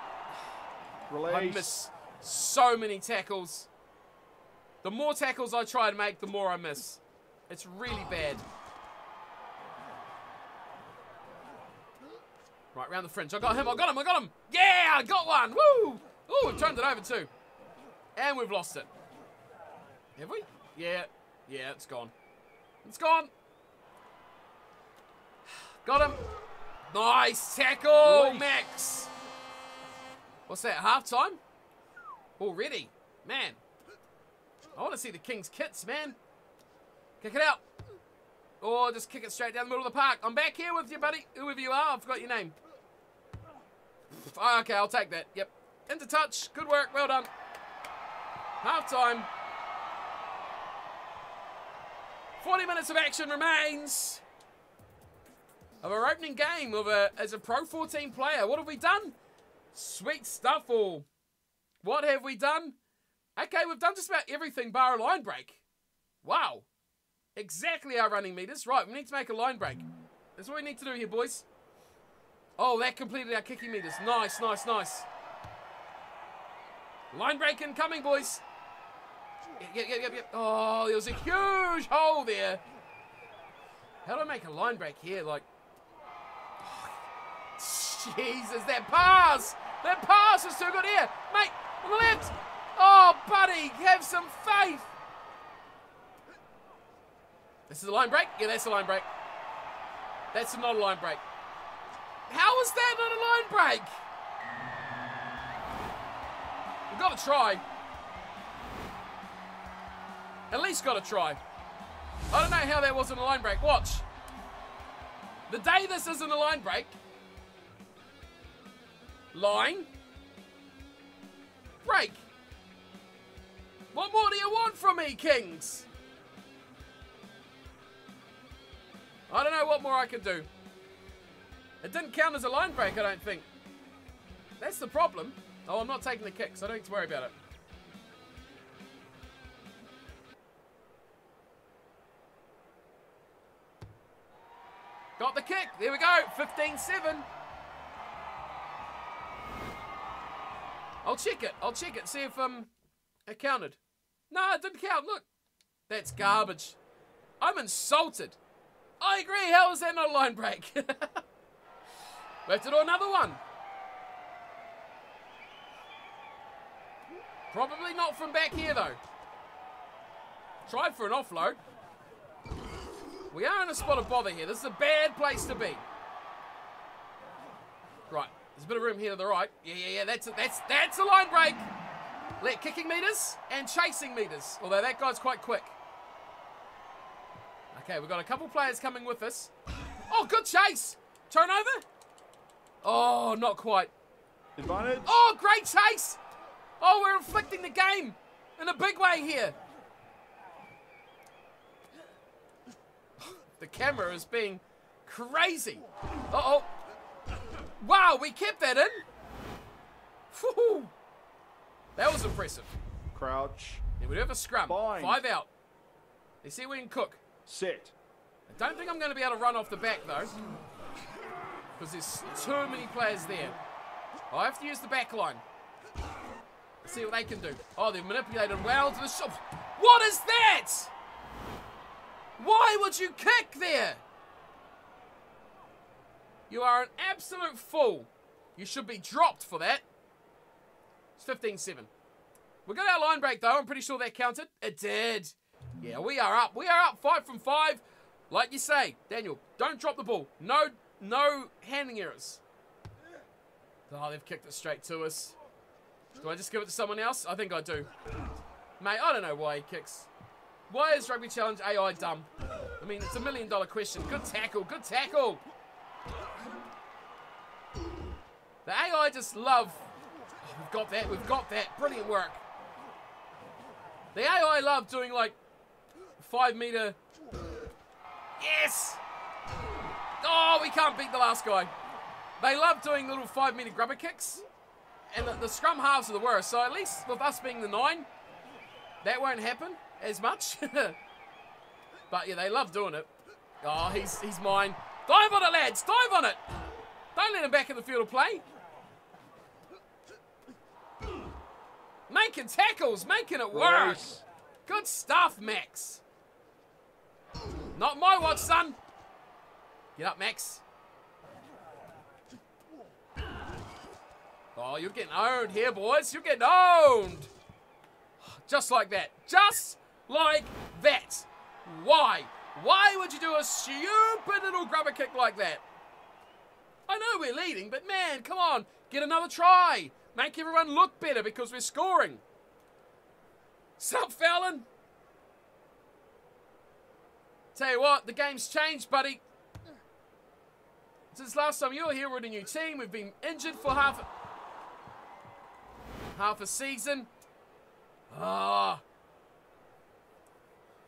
Release. I miss so many tackles. The more tackles I try to make, the more I miss. It's really bad. Right, round the fringe. I got him, I got him, I got him. Yeah, I got one. Woo! Oh, we've turned it over too. And we've lost it. Have we? Yeah. Yeah, it's gone. It's gone. Got him. Nice tackle, Release. Max. What's that, half time? Already? Man. I want to see the King's kits, man. Kick it out. Or just kick it straight down the middle of the park. I'm back here with you, buddy. Whoever you are, I forgot your name. Okay, I'll take that. Yep. Into touch. Good work. Well done. Half time. 40 minutes of action remains of our opening game of a, as a Pro 14 player. What have we done? Sweet stuff, all. What have we done? Okay, we've done just about everything bar a line break. Wow. Exactly our running meters. Right, we need to make a line break. That's what we need to do here, boys. Oh, that completed our kicking meters. Nice, nice, nice. Line break incoming, boys. Yep, yep, yep, yep. Oh, there was a huge hole there. How do I make a line break here? Like, Jesus, that pass! That pass is too good here. Mate, on the left. Oh, buddy, have some faith. This is a line break? Yeah, that's a line break. That's not a line break. How is that not a line break? We've got to try. At least got to try. I don't know how that wasn't a line break. Watch. The day this isn't a line break. Line. Break. What more do you want from me, Kings? I don't know what more I can do. It didn't count as a line break, I don't think. That's the problem. Oh, I'm not taking the kicks. I don't need to worry about it. Got the kick. There we go. 15-7. I'll check it. I'll check it. See if um it counted. No, it didn't count. Look. That's garbage. I'm insulted. I agree. How is that not a line break? have do another one. Probably not from back here, though. Tried for an offload. We are in a spot of bother here. This is a bad place to be. Right. There's a bit of room here to the right. Yeah, yeah, yeah. That's a, that's that's a line break. Let kicking meters and chasing meters. Although that guy's quite quick. Okay, we've got a couple players coming with us. Oh, good chase. Turnover. Oh, not quite. Advantage. Oh, great chase. Oh, we're inflicting the game in a big way here. The camera is being crazy. Uh-oh. Wow, we kept that in. Whew. That was impressive. Crouch. Yeah, we do have a scrum. Bind. Five out. Let's see we can cook. Sit. I don't think I'm going to be able to run off the back, though. Because there's too many players there. I have to use the back line. See what they can do. Oh, they've manipulated well to the shop. What is that? Why would you kick there? You are an absolute fool. You should be dropped for that. It's 15-7. We got our line break, though. I'm pretty sure that counted. It did. Yeah, we are up. We are up five from five. Like you say, Daniel, don't drop the ball. No, no handing errors. Oh, they've kicked it straight to us. Do I just give it to someone else? I think I do. Mate, I don't know why he kicks. Why is Rugby Challenge AI dumb? I mean, it's a million dollar question. Good tackle, good tackle. The AI just love. Oh, we've got that, we've got that. Brilliant work. The AI love doing like five meter. Yes! Oh, we can't beat the last guy. They love doing little five-minute grubber kicks. And the, the scrum halves are the worst. So at least with us being the nine, that won't happen as much. but yeah, they love doing it. Oh, he's, he's mine. Dive on it, lads. Dive on it. Don't let him back in the field of play. Making tackles, making it worse. Good stuff, Max. Not my watch, son. Get up, Max. Oh, you're getting owned here, boys. You're getting owned. Just like that. Just like that. Why? Why would you do a stupid little grubber kick like that? I know we're leading, but man, come on. Get another try. Make everyone look better because we're scoring. Sup, Fallon? Tell you what, the game's changed, buddy. Since last time you were here, we're a new team. We've been injured for half half a season. Ah.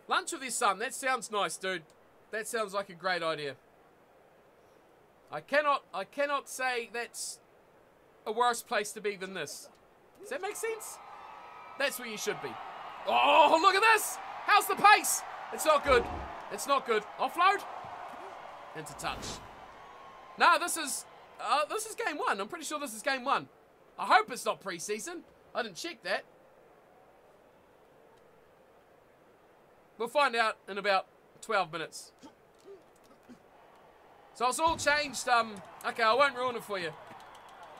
Lunch with your son. That sounds nice, dude. That sounds like a great idea. I cannot I cannot say that's a worse place to be than this. Does that make sense? That's where you should be. Oh, look at this! How's the pace? It's not good. It's not good. Offload. Into touch. No, this is uh, this is game one. I'm pretty sure this is game one. I hope it's not preseason. I didn't check that. We'll find out in about 12 minutes. So it's all changed. Um, okay, I won't ruin it for you.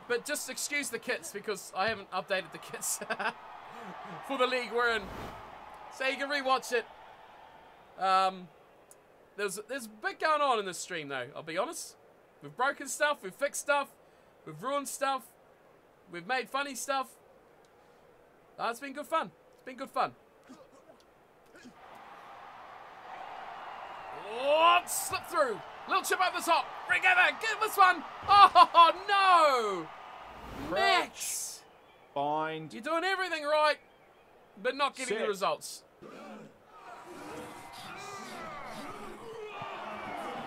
But just excuse the kits because I haven't updated the kits for the league we're in. So you can rewatch it. Um, there's, there's a bit going on in this stream though, I'll be honest. We've broken stuff, we've fixed stuff, we've ruined stuff, we've made funny stuff. It's been good fun. It's been good fun. Oh, slip through. Little chip over the top. Bring it back. Get this one. Oh, no. Max. Bind. You're doing everything right, but not getting the results.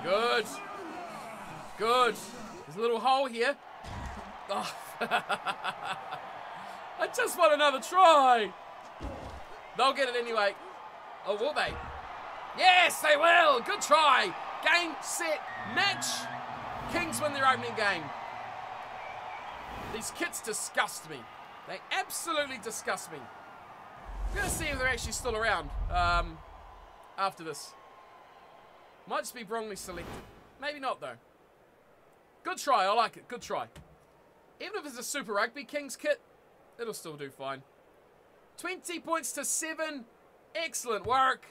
Good. Good. There's a little hole here. Oh. I just want another try. They'll get it anyway. Oh, will they? Yes, they will. Good try. Game, set, match. Kings win their opening game. These kits disgust me. They absolutely disgust me. I'm going to see if they're actually still around um, after this. Might just be wrongly selected. Maybe not, though. Good try. I like it. Good try. Even if it's a Super Rugby Kings kit, it'll still do fine. 20 points to 7. Excellent work.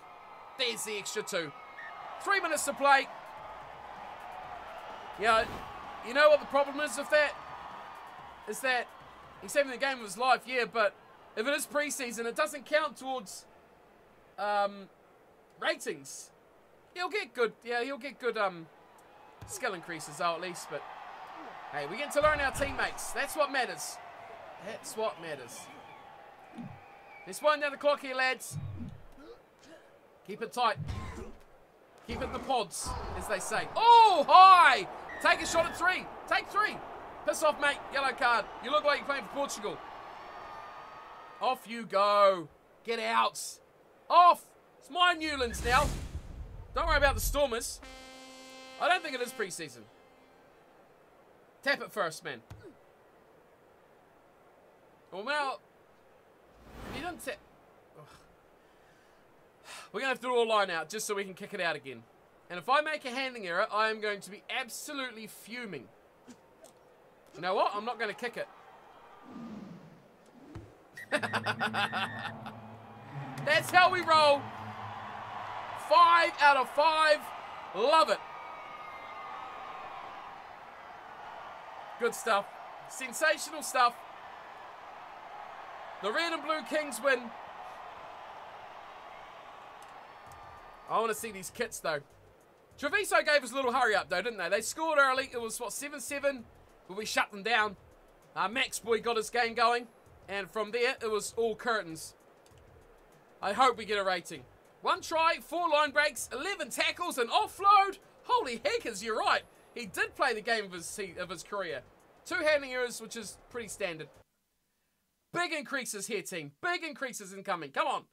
There's the extra two. Three minutes to play. Yeah, you know what the problem is with that? Is that he's having the game of his life, yeah, but if it is preseason, it doesn't count towards um, ratings. He'll get good, yeah, he'll get good um, skill increases though at least, but hey, we get to learn our teammates. That's what matters. That's what matters. Let's wind down the clock here, lads. Keep it tight. Keep it in the pods, as they say. Oh, hi! Take a shot at three. Take three. Piss off, mate. Yellow card. You look like you're playing for Portugal. Off you go. Get out. Off. It's my Newlands now. Don't worry about the Stormers. I don't think it is preseason. Tap it first, man. Well, now, you don't tap... We're going to have to do a line out just so we can kick it out again. And if I make a handling error, I am going to be absolutely fuming. You know what? I'm not going to kick it. That's how we roll. Five out of five. Love it. Good stuff. Sensational stuff. The red and blue Kings win. I want to see these kits though. Treviso gave us a little hurry up though, didn't they? They scored early. It was, what, 7-7? But we shut them down. Uh, Max Boy got his game going. And from there, it was all curtains. I hope we get a rating. One try, four line breaks, 11 tackles, and offload. Holy heckers, you're right. He did play the game of his, of his career. Two handling errors, which is pretty standard. Big increases here, team. Big increases incoming. Come on.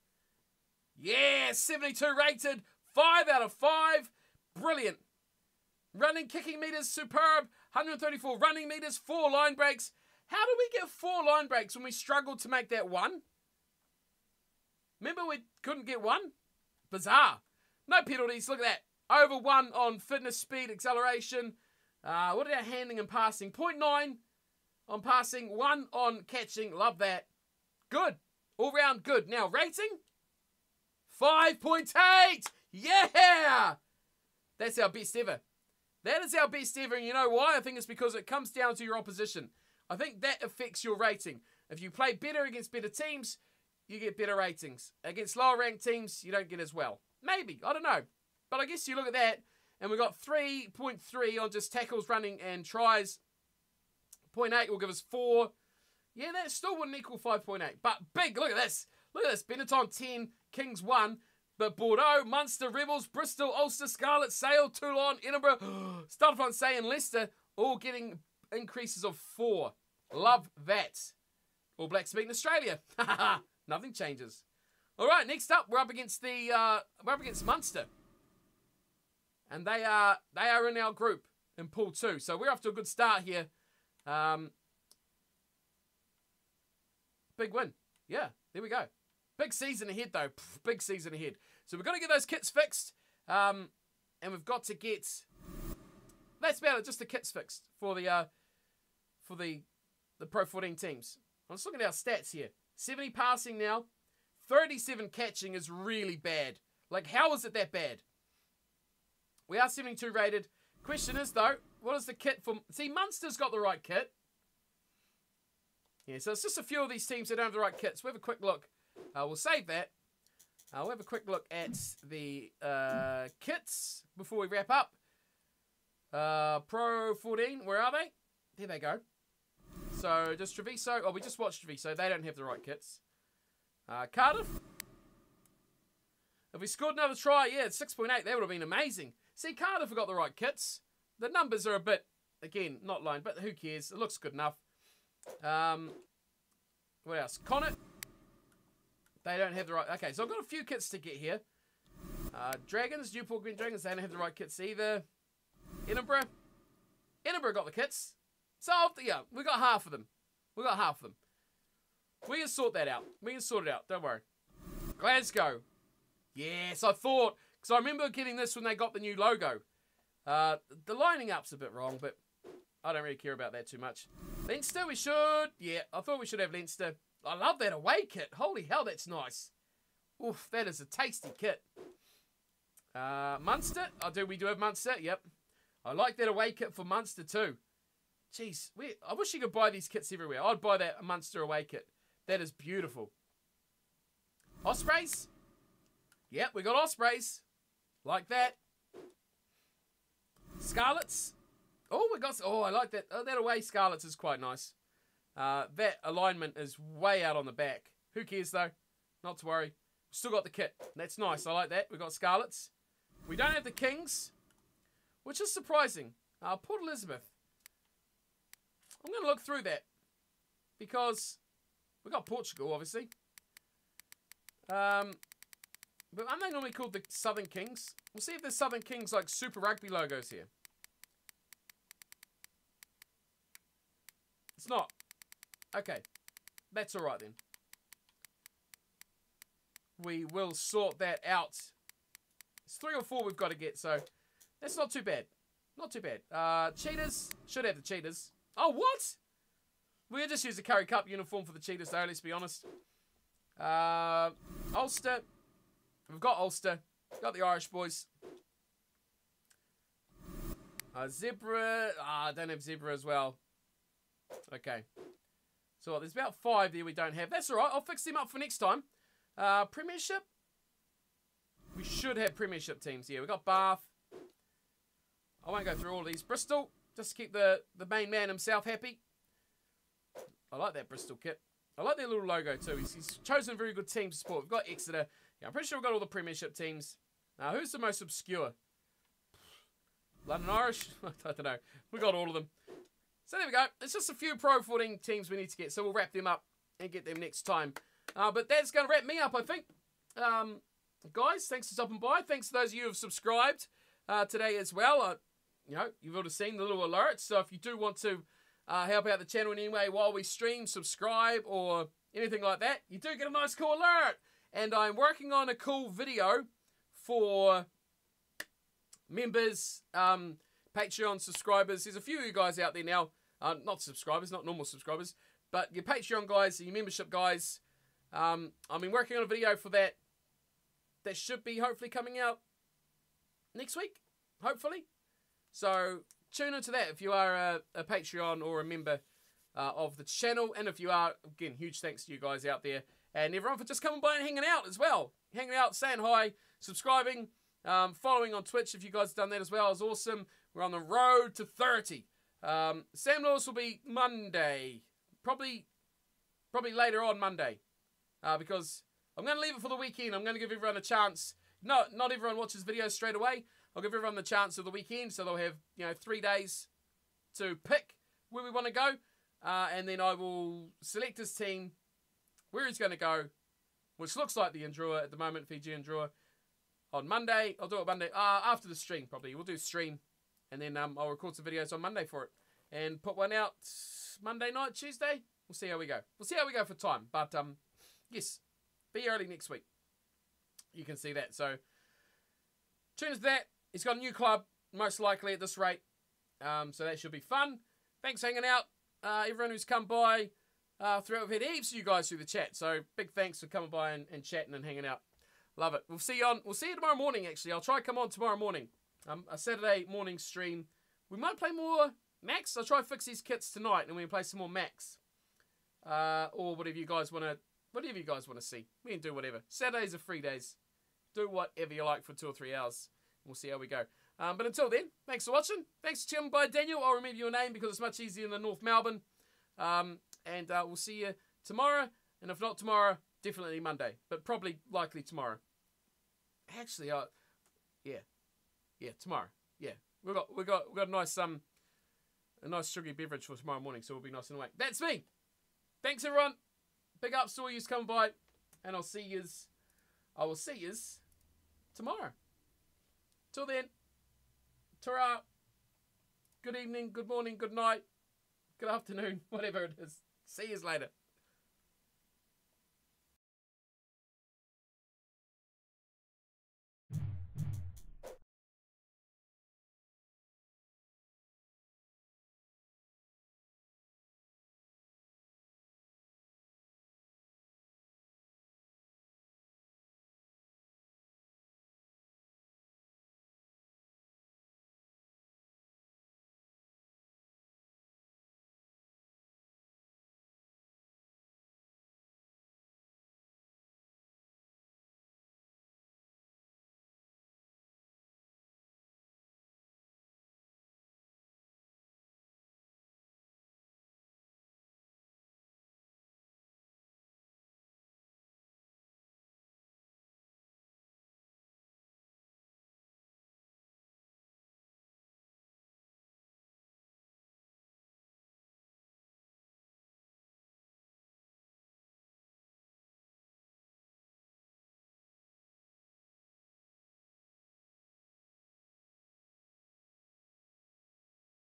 Yeah, 72 rated. 5 out of 5. Brilliant. Running, kicking meters, superb. 134 running meters, 4 line breaks. How do we get 4 line breaks when we struggled to make that 1? Remember we couldn't get 1? Bizarre. No penalties, look at that. Over 1 on fitness, speed, acceleration. Uh, what about handling and passing? 0.9 on passing, 1 on catching. Love that. Good. All round good. Now, rating? 5.8! Yeah! That's our best ever. That is our best ever, and you know why? I think it's because it comes down to your opposition. I think that affects your rating. If you play better against better teams, you get better ratings. Against lower ranked teams, you don't get as well. Maybe, I don't know. But I guess you look at that, and we've got 3.3 on just tackles, running, and tries. 0.8 will give us 4. Yeah, that still wouldn't equal 5.8. But big, look at this. Look at this. Benetton 10, Kings 1. But Bordeaux, Munster, Rebels, Bristol, Ulster, Scarlet, Sale, Toulon, Edinburgh, Stade Francais, and Leicester all getting increases of 4. Love that. All Blacks beating Australia. Nothing changes. All right, next up, we're up against the uh, we're up against Munster, and they are they are in our group in Pool Two. So we're off to a good start here. Um, big win. Yeah, there we go. Big season ahead, though. Pff, big season ahead. So we've got to get those kits fixed. Um, and we've got to get... That's about it. Just the kits fixed for the uh, for the the Pro 14 teams. Just looking at our stats here. 70 passing now. 37 catching is really bad. Like, how is it that bad? We are 72 rated. Question is, though, what is the kit for... See, Munster's got the right kit. Yeah, so it's just a few of these teams that don't have the right kits. We'll have a quick look. Uh, we'll save that. Uh, we'll have a quick look at the uh, kits before we wrap up. Uh, Pro 14, where are they? There they go. So, does Treviso... Oh, we just watched Treviso. They don't have the right kits. Uh, Cardiff. If we scored another try, yeah, 6.8, that would have been amazing. See, Cardiff have got the right kits. The numbers are a bit, again, not lined, but who cares? It looks good enough. Um, what else? Connacht. They don't have the right... Okay, so I've got a few kits to get here. Uh, Dragons, Newport Gwent Dragons, they don't have the right kits either. Edinburgh. Edinburgh got the kits. So, yeah, we got half of them. We got half of them. We can sort that out. We can sort it out. Don't worry. Glasgow. Yes, I thought. Because I remember getting this when they got the new logo. Uh, the lining up's a bit wrong, but I don't really care about that too much. Leinster, we should. Yeah, I thought we should have Leinster. I love that away kit. Holy hell, that's nice. Oof, that is a tasty kit. Uh, Munster. I oh, do. We do have Munster. Yep. I like that away kit for Munster too. Jeez, we, I wish you could buy these kits everywhere. I'd buy that Munster away kit. That is beautiful. Ospreys. Yep, we got Ospreys. Like that. Scarlets. Oh, we got. Oh, I like that. Oh, that away Scarlets is quite nice. Uh, that alignment is way out on the back. Who cares though? Not to worry. Still got the kit. That's nice. I like that. We got Scarlets. We don't have the Kings, which is surprising. Uh, Port Elizabeth. I'm going to look through that because we got Portugal, obviously. Um, but aren't they normally called the Southern Kings? We'll see if there's Southern Kings like Super Rugby logos here. It's not. Okay. That's alright then. We will sort that out. It's three or four we've got to get, so that's not too bad. Not too bad. Uh, cheetahs. Should have the cheetahs. Oh, what? We'll just use the Currie Cup uniform for the cheetahs, though, let's be honest. Uh, Ulster. We've got Ulster. Got the Irish boys. Uh, Zebre. Ah, I don't have Zebre as well. Okay. So there's about five there we don't have. That's all right. I'll fix them up for next time. Uh, premiership. We should have premiership teams here. We've got Bath. I won't go through all these. Bristol. Just to keep the, the main man himself happy. I like that Bristol kit. I like their little logo too. He's, he's chosen a very good team to support. We've got Exeter. Yeah, I'm pretty sure we've got all the Premiership teams. Now, who's the most obscure? London Irish? I don't know. We got all of them. So there we go. It's just a few Pro 14 teams we need to get. So we'll wrap them up and get them next time. Uh, but that's going to wrap me up, I think. Um, guys, thanks for stopping by. Thanks to those of you who have subscribed uh, today as well. Uh, you know, you've already seen the little alerts. So if you do want to uh, help out the channel in any way while we stream, subscribe, or anything like that, you do get a nice cool alert. And I'm working on a cool video for members, um, Patreon subscribers. There's a few of you guys out there now, uh, not subscribers, not normal subscribers, but your Patreon guys, your membership guys. Um, I've been working on a video for that. That should be hopefully coming out next week, hopefully. So tune into that if you are a, a Patreon or a member uh, of the channel. And if you are, again, huge thanks to you guys out there and everyone for just coming by and hanging out as well. Hanging out, saying hi, subscribing, um, following on Twitch if you guys have done that as well is awesome. We're on the road to 30. Um, Sam Lewis will be Monday, probably, probably later on Monday, uh, because I'm going to leave it for the weekend. I'm going to give everyone a chance. No, not everyone watches videos straight away. I'll give everyone the chance of the weekend, so they'll have you know three days to pick where we want to go, uh, and then I will select his team, where he's going to go, which looks like the Drua at the moment, Fiji Drua. On Monday, I'll do it Monday uh, after the stream. Probably we'll do stream, and then um, I'll record some videos on Monday for it, and put one out Monday night, Tuesday. We'll see how we go. We'll see how we go for time, but um, yes, be early next week. You can see that. So tune into that. He's got a new club, most likely at this rate. Um, so that should be fun. Thanks for hanging out. Uh, everyone who's come by uh, throughout. We've had heaps of you guys through the chat. So big thanks for coming by and, and chatting and hanging out. Love it. We'll see you on. We'll see you tomorrow morning. Actually, I'll try come on tomorrow morning. Um, a Saturday morning stream. We might play more Max. I'll try fix these kits tonight, and we can play some more Max. Uh, or whatever you guys want to. Whatever you guys want to see. We can do whatever. Saturdays are free days. Do whatever you like for two or three hours. We'll see how we go. Um, but until then, thanks for watching. Thanks tuning by Daniel. I'll remember your name because it's much easier than North Melbourne. Um, and uh, we'll see you tomorrow. And if not tomorrow, definitely Monday. But probably likely tomorrow. Actually, uh, yeah, yeah, tomorrow. Yeah, we got we got we got a nice um a nice sugary beverage for tomorrow morning, so we'll be nice and awake. That's me. Thanks everyone. Big up to yous coming by, and I'll see yous. I will see yous tomorrow. Till then, ta Good evening, good morning, good night, good afternoon, whatever it is. See you later.